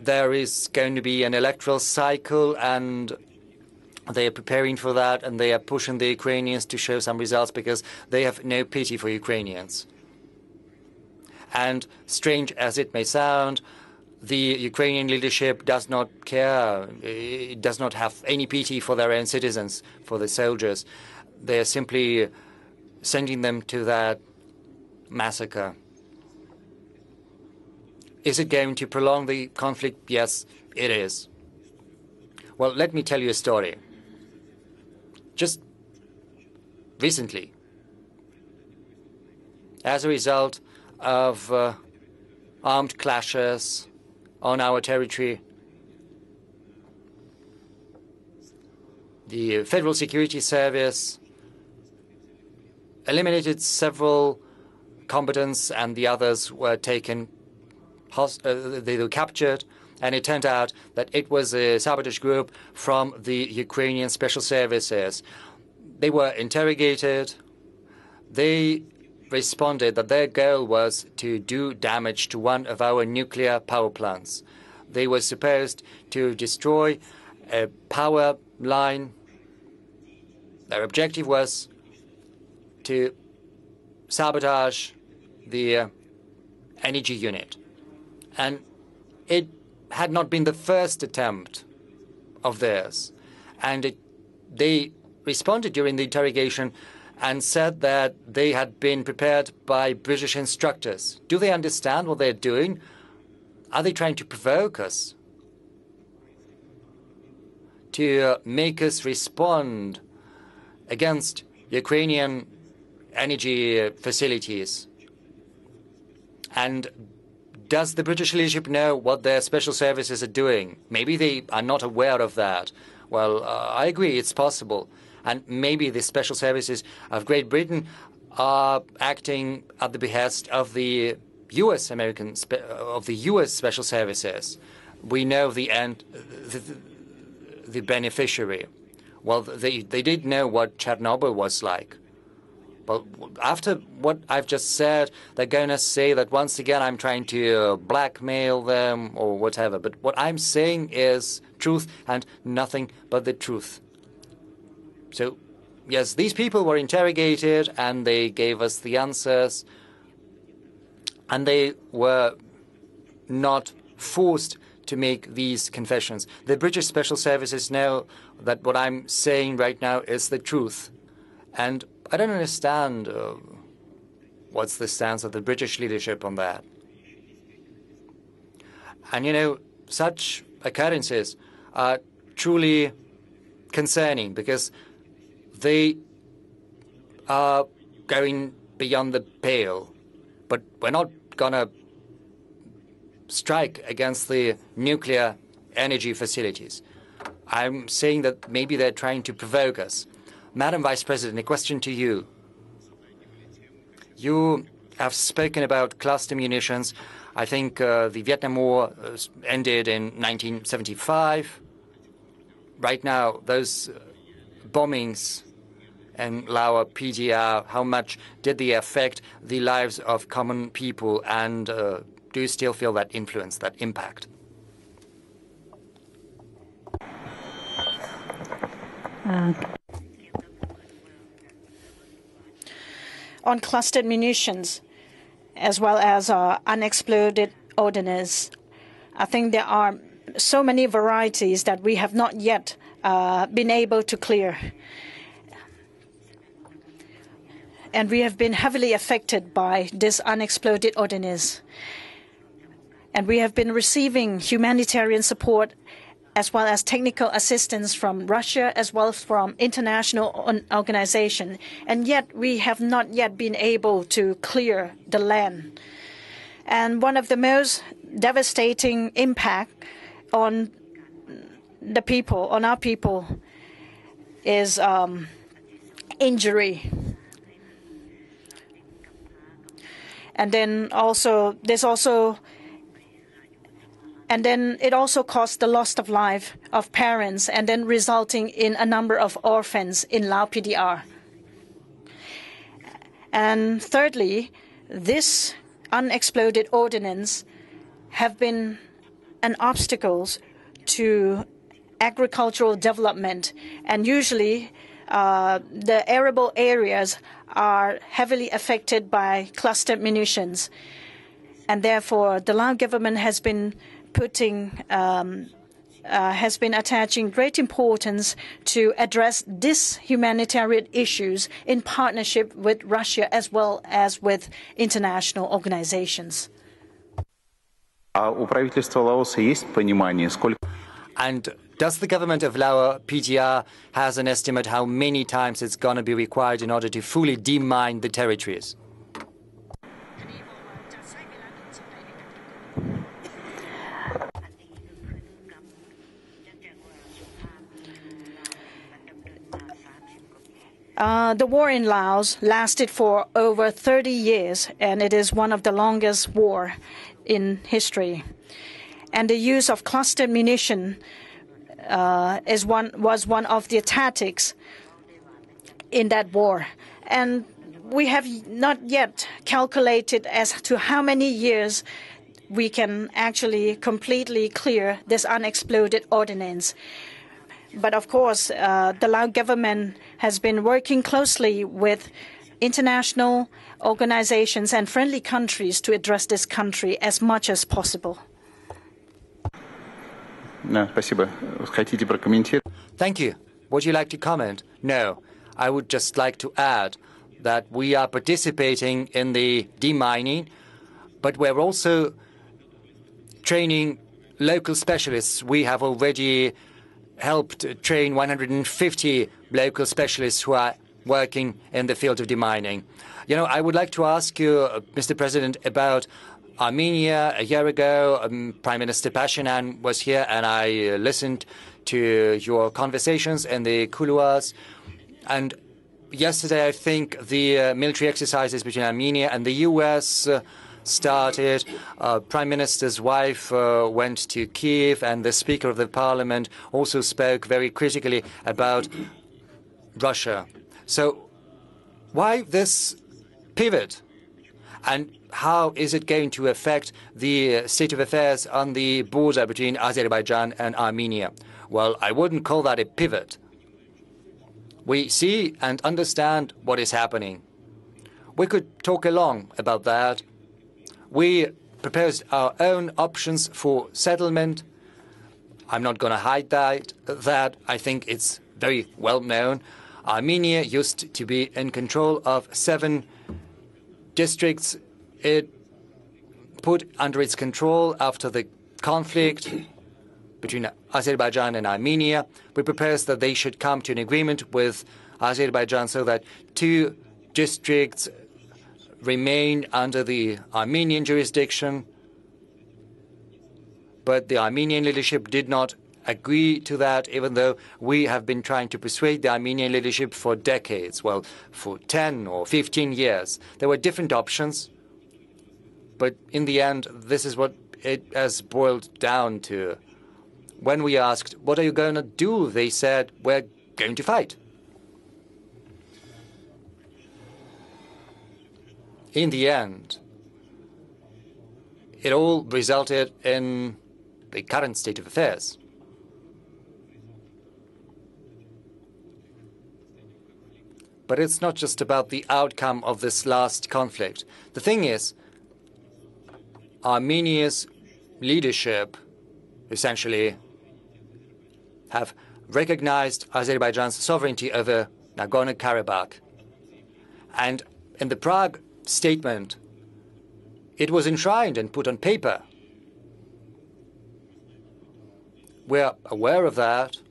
there is going to be an electoral cycle, and they are preparing for that, and they are pushing the Ukrainians to show some results because they have no pity for Ukrainians. And strange as it may sound, the Ukrainian leadership does not care, it does not have any pity for their own citizens, for the soldiers. They are simply sending them to that massacre. Is it going to prolong the conflict? Yes, it is. Well, let me tell you a story. Just recently, as a result of uh, armed clashes on our territory, the Federal Security Service eliminated several combatants and the others were taken uh, they were captured, and it turned out that it was a sabotage group from the Ukrainian special services. They were interrogated. They responded that their goal was to do damage to one of our nuclear power plants. They were supposed to destroy a power line. Their objective was to sabotage the uh, energy unit and it had not been the first attempt of theirs. And it, they responded during the interrogation and said that they had been prepared by British instructors. Do they understand what they're doing? Are they trying to provoke us? To make us respond against Ukrainian energy facilities? And does the British leadership know what their special services are doing? Maybe they are not aware of that. Well, uh, I agree, it's possible. And maybe the special services of Great Britain are acting at the behest of the U.S. American uh, of the U.S. special services. We know the end, the, the beneficiary. Well, they they did know what Chernobyl was like. But after what I've just said, they're going to say that once again I'm trying to blackmail them or whatever. But what I'm saying is truth and nothing but the truth. So, yes, these people were interrogated and they gave us the answers. And they were not forced to make these confessions. The British Special Services know that what I'm saying right now is the truth. And I don't understand uh, what's the stance of the British leadership on that. And you know, such occurrences are truly concerning because they are going beyond the pale. But we're not going to strike against the nuclear energy facilities. I'm saying that maybe they're trying to provoke us. Madam Vice President, a question to you. You have spoken about cluster munitions. I think uh, the Vietnam War uh, ended in 1975. Right now, those uh, bombings and Lao PDR, how much did they affect the lives of common people? And uh, do you still feel that influence, that impact? Uh, on clustered munitions, as well as uh, unexploded ordnance, I think there are so many varieties that we have not yet uh, been able to clear. And we have been heavily affected by this unexploded ordnance. And we have been receiving humanitarian support as well as technical assistance from Russia as well as from international organizations. And yet we have not yet been able to clear the land. And one of the most devastating impact on the people, on our people, is um, injury. And then also, there's also and then it also caused the loss of life of parents and then resulting in a number of orphans in Lao PDR. And thirdly, this unexploded ordnance have been an obstacle to agricultural development and usually uh, the arable areas are heavily affected by cluster munitions and therefore the Lao government has been putting um, uh, has been attaching great importance to address these humanitarian issues in partnership with Russia as well as with international organizations. And does the government of Lao PDR has an estimate how many times it's going to be required in order to fully demine the territories? Uh, the war in Laos lasted for over 30 years, and it is one of the longest war in history. And the use of cluster munition is one was one of the tactics in that war. And we have not yet calculated as to how many years we can actually completely clear this unexploded ordnance. But of course, uh, the Lao government has been working closely with international organizations and friendly countries to address this country as much as possible. Да, спасибо. Хотите прокомментировать? Thank you. Would you like to comment? No. I would just like to add that we are participating in the demining, but we're also training local specialists. We have already helped train 150 local specialists who are working in the field of demining. You know, I would like to ask you, uh, Mr. President, about Armenia. A year ago, um, Prime Minister Pashinyan was here, and I listened to your conversations in the couloirs. And yesterday, I think the uh, military exercises between Armenia and the U.S. Uh, started. Uh, Prime Minister's wife uh, went to Kiev, and the Speaker of the Parliament also spoke very critically about Russia. So, why this pivot? And how is it going to affect the uh, state of affairs on the border between Azerbaijan and Armenia? Well, I wouldn't call that a pivot. We see and understand what is happening. We could talk along about that. We proposed our own options for settlement. I'm not going to hide that. That I think it's very well known. Armenia used to be in control of seven districts it put under its control after the conflict between Azerbaijan and Armenia. We proposed that they should come to an agreement with Azerbaijan so that two districts remain under the Armenian jurisdiction. But the Armenian leadership did not agree to that, even though we have been trying to persuade the Armenian leadership for decades, well, for 10 or 15 years. There were different options, but in the end, this is what it has boiled down to. When we asked, What are you going to do? they said, We're going to fight. In the end, it all resulted in the current state of affairs. But it's not just about the outcome of this last conflict. The thing is, Armenia's leadership essentially have recognized Azerbaijan's sovereignty over Nagorno-Karabakh. And in the Prague statement, it was enshrined and put on paper. We're aware of that.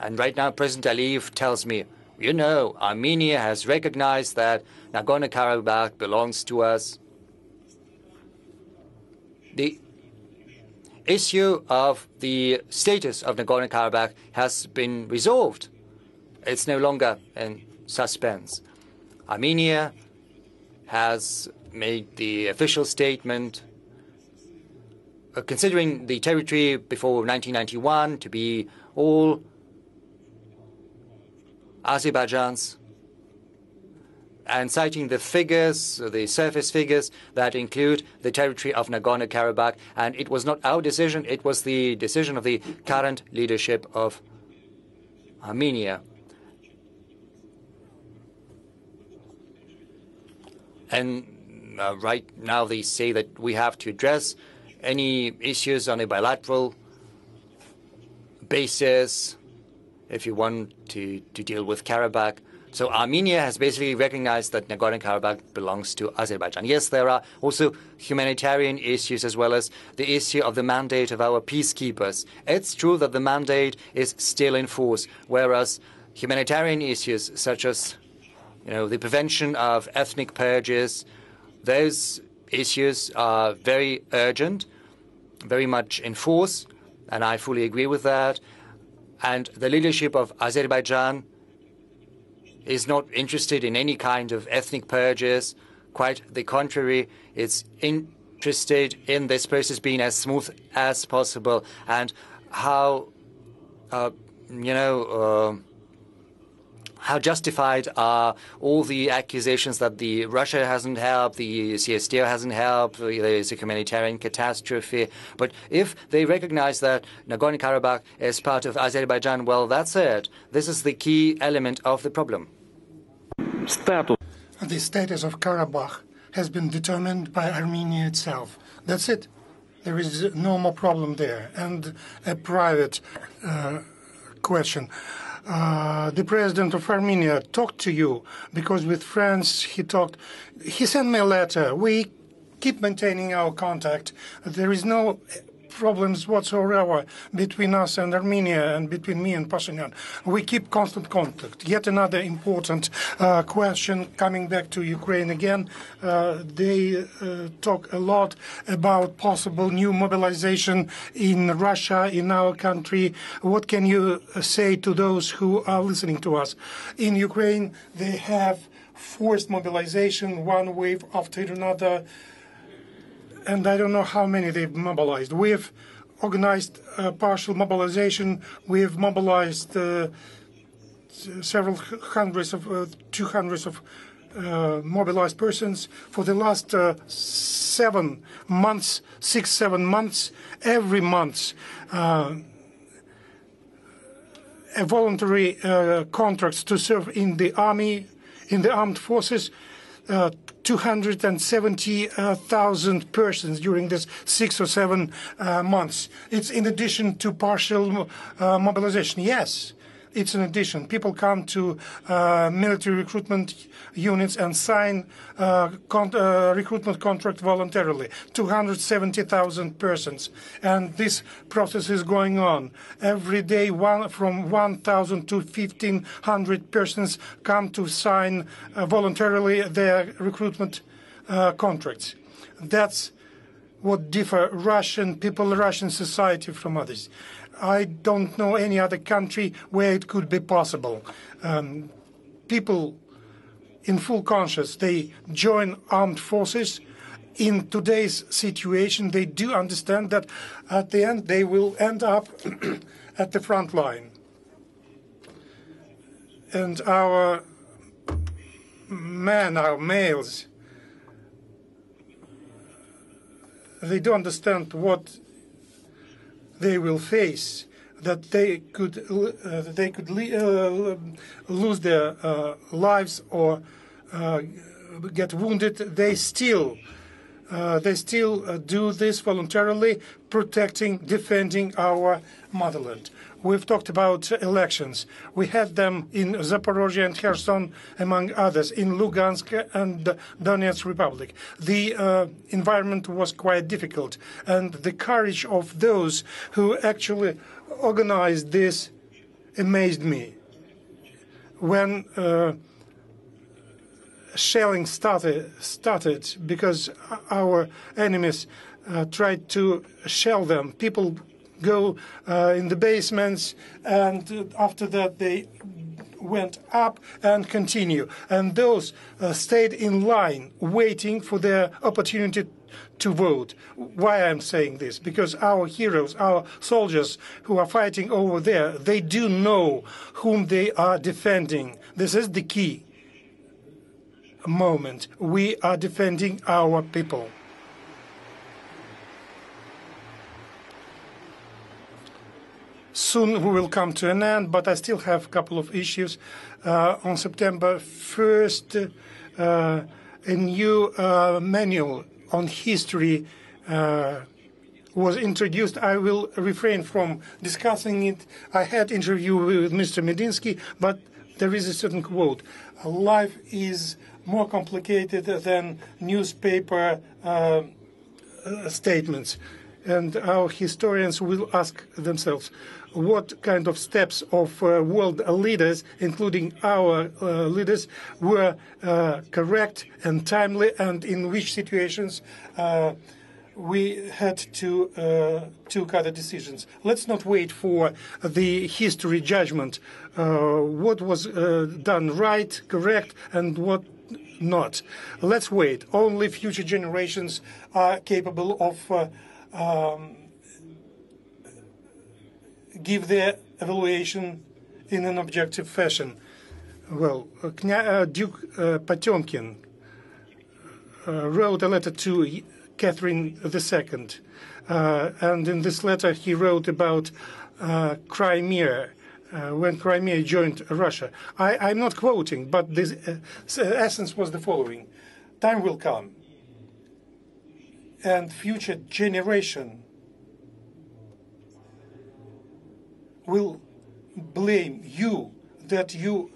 And right now, President Aliyev tells me, you know, Armenia has recognized that Nagorno-Karabakh belongs to us. The issue of the status of Nagorno-Karabakh has been resolved. It's no longer in suspense. Armenia has made the official statement uh, considering the territory before 1991 to be all Azerbaijan's and citing the figures, the surface figures that include the territory of Nagorno-Karabakh. And it was not our decision, it was the decision of the current leadership of Armenia. And uh, right now they say that we have to address any issues on a bilateral basis if you want to, to deal with Karabakh. So Armenia has basically recognized that Nagorno-Karabakh belongs to Azerbaijan. Yes, there are also humanitarian issues as well as the issue of the mandate of our peacekeepers. It's true that the mandate is still in force, whereas humanitarian issues such as you know, the prevention of ethnic purges, those issues are very urgent, very much in force, and I fully agree with that. And the leadership of Azerbaijan is not interested in any kind of ethnic purges. Quite the contrary, it's interested in this process being as smooth as possible and how, uh, you know, uh, how justified are all the accusations that the Russia hasn't helped, the CSTO hasn't helped, there is a humanitarian catastrophe. But if they recognize that Nagorno-Karabakh is part of Azerbaijan, well, that's it. This is the key element of the problem. Status. The status of Karabakh has been determined by Armenia itself. That's it. There is no more problem there. And a private uh, question. Uh, the president of Armenia talked to you because with France he talked. He sent me a letter. We keep maintaining our contact. There is no problems whatsoever between us and Armenia and between me and Pashinyan. We keep constant contact. Yet another important uh, question coming back to Ukraine again. Uh, they uh, talk a lot about possible new mobilization in Russia, in our country. What can you say to those who are listening to us? In Ukraine, they have forced mobilization, one wave after another and I don't know how many they've mobilized. We've organized uh, partial mobilization. We've mobilized uh, several hundreds of, uh, two hundreds of uh, mobilized persons for the last uh, seven months, six, seven months, every month. A voluntary contracts to serve in the army, in the armed forces, 270,000 persons during this six or seven uh, months. It's in addition to partial uh, mobilization. Yes, it's an addition. People come to uh, military recruitment units and sign uh, con uh, recruitment contract voluntarily. 270,000 persons, and this process is going on every day. One from 1,000 to 1,500 persons come to sign uh, voluntarily their recruitment uh, contracts. That's what differ Russian people, Russian society from others. I don't know any other country where it could be possible. Um, people in full conscience, they join armed forces. In today's situation, they do understand that at the end they will end up at the front line. And our men, our males, they do understand what they will face, that they could uh, they could uh, lose their uh, lives or uh, get wounded, they still uh, they still uh, do this voluntarily, protecting, defending our motherland. We've talked about elections. We had them in Zaporozhye and Kherson, among others, in Lugansk and Donetsk Republic. The uh, environment was quite difficult, and the courage of those who actually organized this amazed me. When uh, shelling started, started because our enemies uh, tried to shell them, people go uh, in the basements, and after that they went up and continue. And those uh, stayed in line, waiting for their opportunity to vote. Why I'm saying this? Because our heroes, our soldiers who are fighting over there, they do know whom they are defending. This is the key moment. We are defending our people. Soon we will come to an end, but I still have a couple of issues. Uh, on September 1st, uh, a new uh, manual on history uh, was introduced. I will refrain from discussing it. I had interview with Mr. Medinsky, but there is a certain quote. Life is more complicated than newspaper uh, statements. And our historians will ask themselves, what kind of steps of uh, world leaders, including our uh, leaders, were uh, correct and timely, and in which situations uh, we had to uh, took other decisions. Let's not wait for the history judgment. Uh, what was done right, correct, and what not. Let's wait. Only future generations are capable of um, give their evaluation in an objective fashion. Well, uh, uh, Duke uh, Potemkin wrote a letter to Catherine II, and in this letter he wrote about Crimea, uh, when Crimea joined Russia. I, am not quoting, but the uh, essence was the following. Time will come. and future generation will blame you that you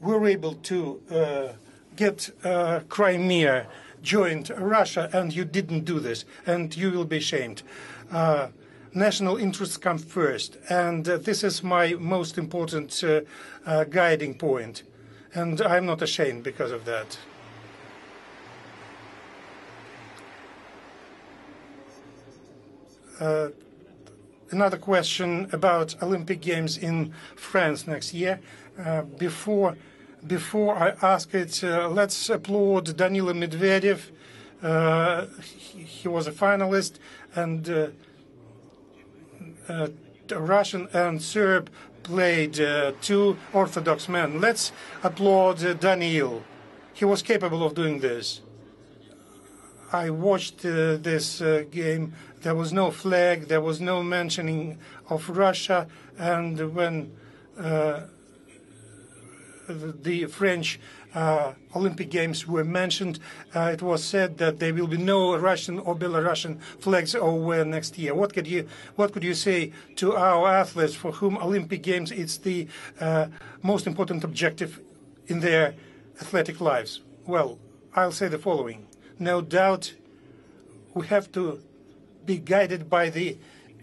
were able to uh, get uh, Crimea joined Russia and you didn't do this, and you will be shamed. Uh, national interests come first, and uh, this is my most important uh, uh, guiding point, and I'm not ashamed because of that. Another question about Olympic Games in France next year. Uh, before before I ask it, uh, let's applaud Daniil Medvedev. Uh, he, he, was a finalist, and uh, uh Russian and Serb played uh, two Orthodox men. Let's applaud uh, Daniil. He was capable of doing this. I watched this game. There was no flag. There was no mentioning of Russia. And when the French uh, Olympic Games were mentioned, uh, it was said that there will be no Russian or Belarusian flags over next year. What could you what could you say to our athletes for whom Olympic Games is the uh, most important objective in their athletic lives? Well, I'll say the following: No doubt, we have to be guided by the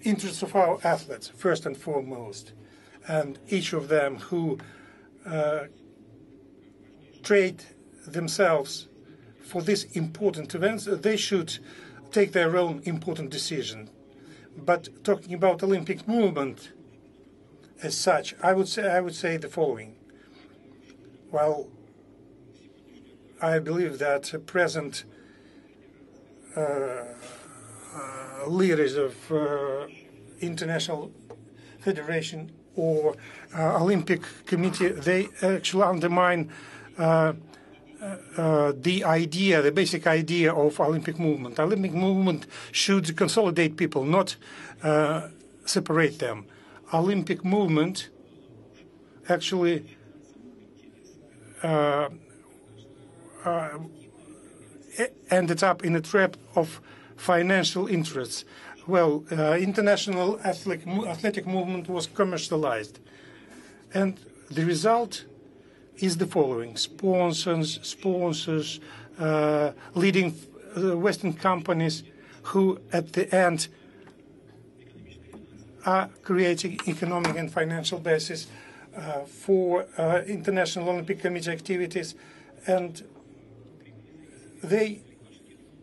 interests of our athletes first and foremost, and each of them who uh, trade themselves for this important event, they should take their own important decision. But talking about Olympic movement as such, I would say I would say the following. Well, I believe that present uh, leaders of uh, international federation or uh, Olympic Committee, they actually undermine uh, uh, the idea, the basic idea of Olympic movement. Olympic movement should consolidate people, not uh, separate them. Olympic movement actually uh, uh, ended up in a trap of financial interests. Well, uh, international athletic, athletic movement was commercialized. And the result is the following. Sponsors, sponsors, uh, leading uh, Western companies who at the end are creating economic and financial basis uh, for uh, International Olympic Committee activities and they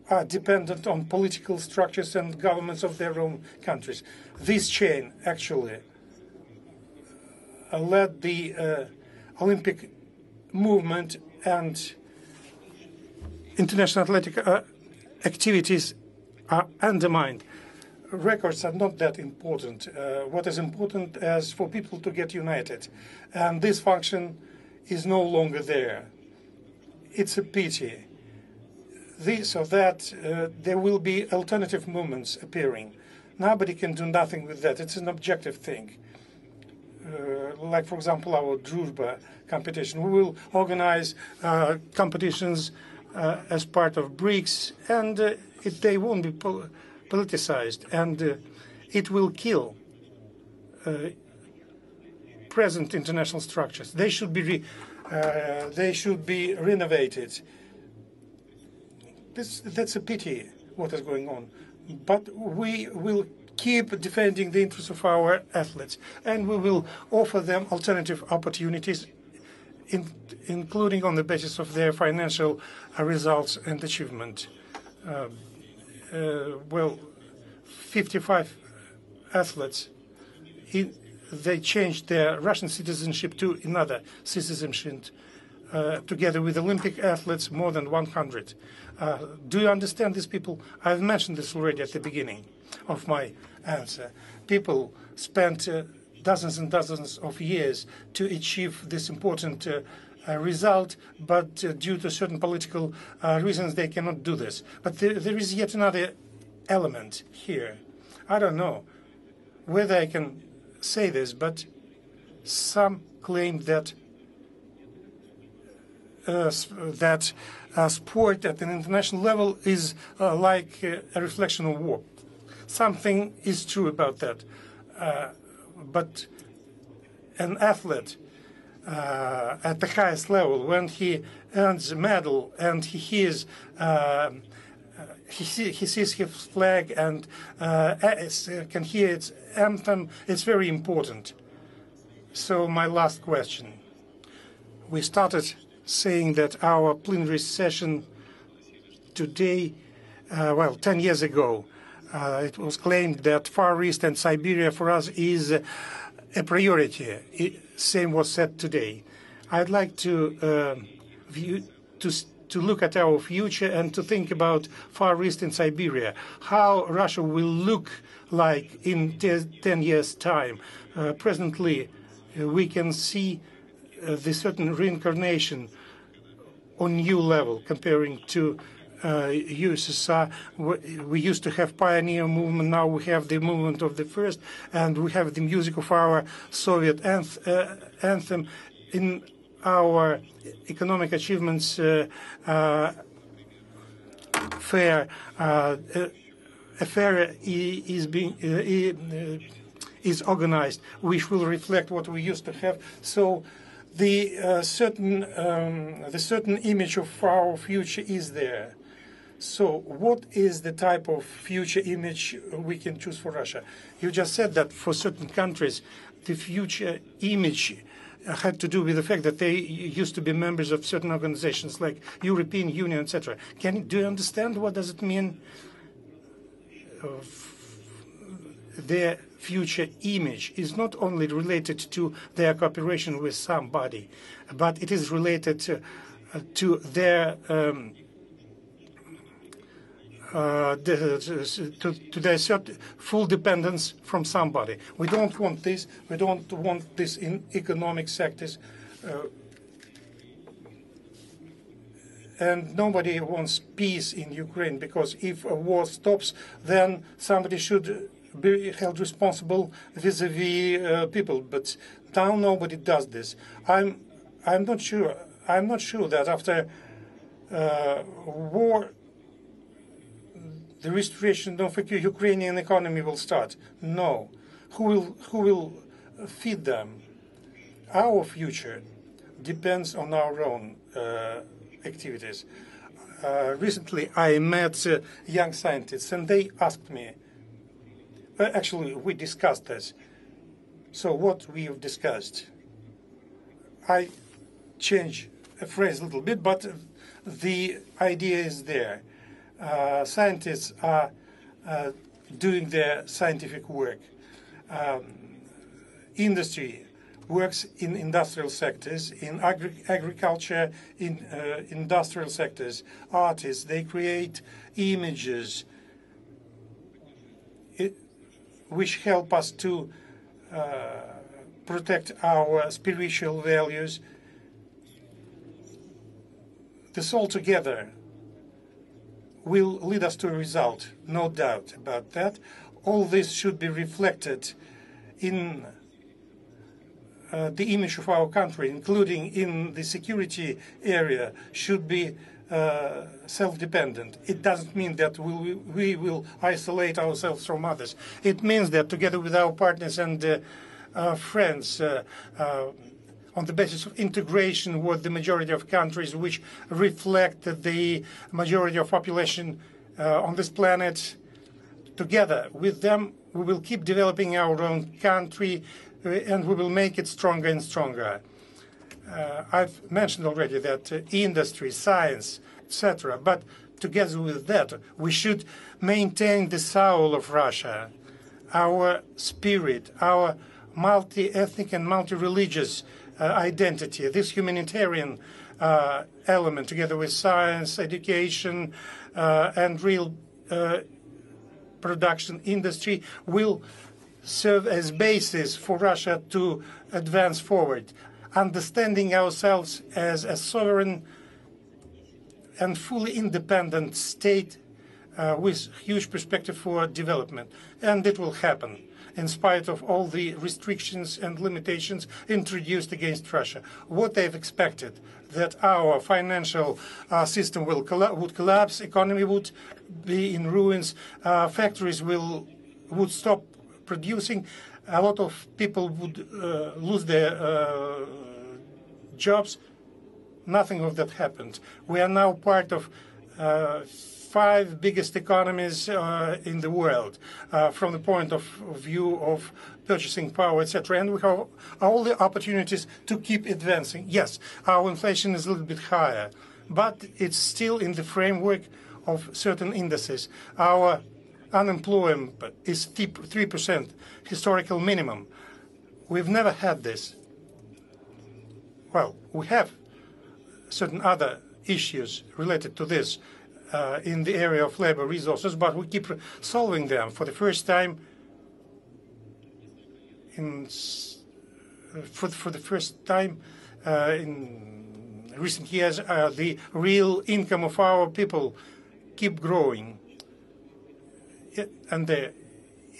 are dependent on political structures and governments of their own countries. This chain actually uh, led the uh, Olympic movement and international athletic uh, activities are undermined. Records are not that important. Uh, what is important is for people to get united. And this function is no longer there. It's a pity. This or that, uh, there will be alternative movements appearing. Nobody can do nothing with that. It's an objective thing. Uh, like, for example, our Druzhba competition. We will organize uh, competitions uh, as part of BRICS, and uh, it, they won't be pol politicized, and uh, it will kill present international structures. They should be they should be renovated. This, that's a pity what is going on, but we will keep defending the interests of our athletes, and we will offer them alternative opportunities in, including on the basis of their financial uh, results and achievement. Uh, uh, well, 55 athletes, in, they changed their Russian citizenship to another citizenship, uh, together with Olympic athletes, more than 100. Uh, do you understand these people? I've mentioned this already at the beginning of my answer. People spent uh, dozens and dozens of years to achieve this important uh, uh, result, but uh, due to certain political reasons, they cannot do this. But there, there is yet another element here. I don't know whether I can say this, but some claim that that uh, sport at an international level is uh, like uh, a reflection of war. Something is true about that. Uh, but an athlete uh, at the highest level, when he earns a medal and he hears um, he, see, he sees his flag and uh, can hear its anthem, it's very important. So my last question. We started saying that our plenary session today, uh, well, 10 years ago, uh, it was claimed that Far East and Siberia for us is a priority. It, same was said today. I'd like to uh, view, to to look at our future and to think about Far East and Siberia, how Russia will look like in 10 years' time. Uh, presently, uh, we can see uh, the certain reincarnation on new level comparing to uh, USSR. We used to have pioneer movement. Now we have the movement of the first, and we have the music of our Soviet anth uh, anthem. In our economic achievements uh, uh, fair, uh, a fair is being is organized, which will reflect what we used to have. So the uh, certain um, the certain image of our future is there. So what is the type of future image we can choose for Russia? You just said that for certain countries, the future image had to do with the fact that they used to be members of certain organizations like European Union, etc. Can do you understand what does it mean? Their future image is not only related to their cooperation with somebody, but it is related to, uh, to their um, uh, to, to their full dependence from somebody. We don't want this. We don't want this in economic sectors. Uh, and nobody wants peace in Ukraine because if a war stops, then somebody should be held responsible vis-a-vis -vis, uh, people. But now nobody does this. I'm, I'm not sure. I'm not sure that after uh, war the restoration of the Ukrainian economy will start. No. Who will, who will feed them? Our future depends on our own uh, activities. Uh, recently, I met uh, young scientists, and they asked me, actually, we discussed this. So what we've discussed, I change a phrase a little bit, but the idea is there. Uh, scientists are uh, doing their scientific work. Um, industry works in industrial sectors, in agri agriculture, in uh, industrial sectors. Artists, they create images which help us to uh, protect our spiritual values. This all together will lead us to a result, no doubt about that. All this should be reflected in uh, the image of our country, including in the security area, should be uh, self-dependent. It doesn't mean that we, we, will isolate ourselves from others. It means that together with our partners and uh, uh friends, uh, uh, on the basis of integration with the majority of countries which reflect the majority of population uh, on this planet. Together with them, we will keep developing our own country and we will make it stronger and stronger. Uh, I've mentioned already that uh, industry, science, etc. But together with that, we should maintain the soul of Russia, our spirit, our multi-ethnic and multi-religious uh, identity, this humanitarian uh, element, together with science, education, uh, and real production industry, will serve as basis for Russia to advance forward, understanding ourselves as a sovereign and fully independent state uh, with huge perspective for development. And it will happen in spite of all the restrictions and limitations introduced against Russia. What they've expected, that our financial uh, system will colla would collapse, economy would be in ruins, uh, factories will would stop producing, a lot of people would uh, lose their uh, jobs. Nothing of that happened. We are now part of uh, five biggest economies uh, in the world uh, from the point of view of purchasing power, etc. And we have all the opportunities to keep advancing. Yes, our inflation is a little bit higher, but it's still in the framework of certain indices. Our unemployment is 3%, historical minimum. We've never had this. Well, we have certain other issues related to this uh, in the area of labor resources, but we keep solving them. For the first time in for, for the first time uh, in recent years, uh, the real income of our people keep growing, and their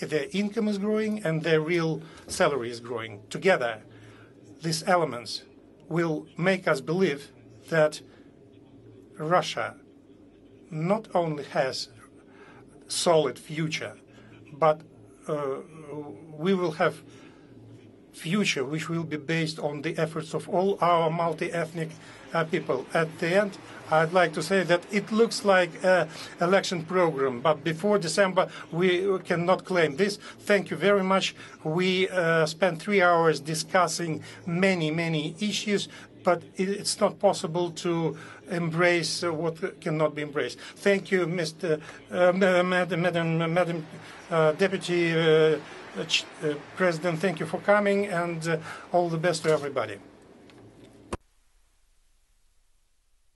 their income is growing and their real salary is growing. Together, these elements will make us believe that Russia not only has solid future, but uh, we will have future which will be based on the efforts of all our multi-ethnic uh, people. At the end, I'd like to say that it looks like an election program, but before December we cannot claim this. Thank you very much. We uh, spent three hours discussing many, many issues, but it's not possible to embrace what cannot be embraced. Thank you, Mr. Uh, Madam, Madam, Madam uh, Deputy uh, uh, President. Thank you for coming, and uh, all the best to everybody.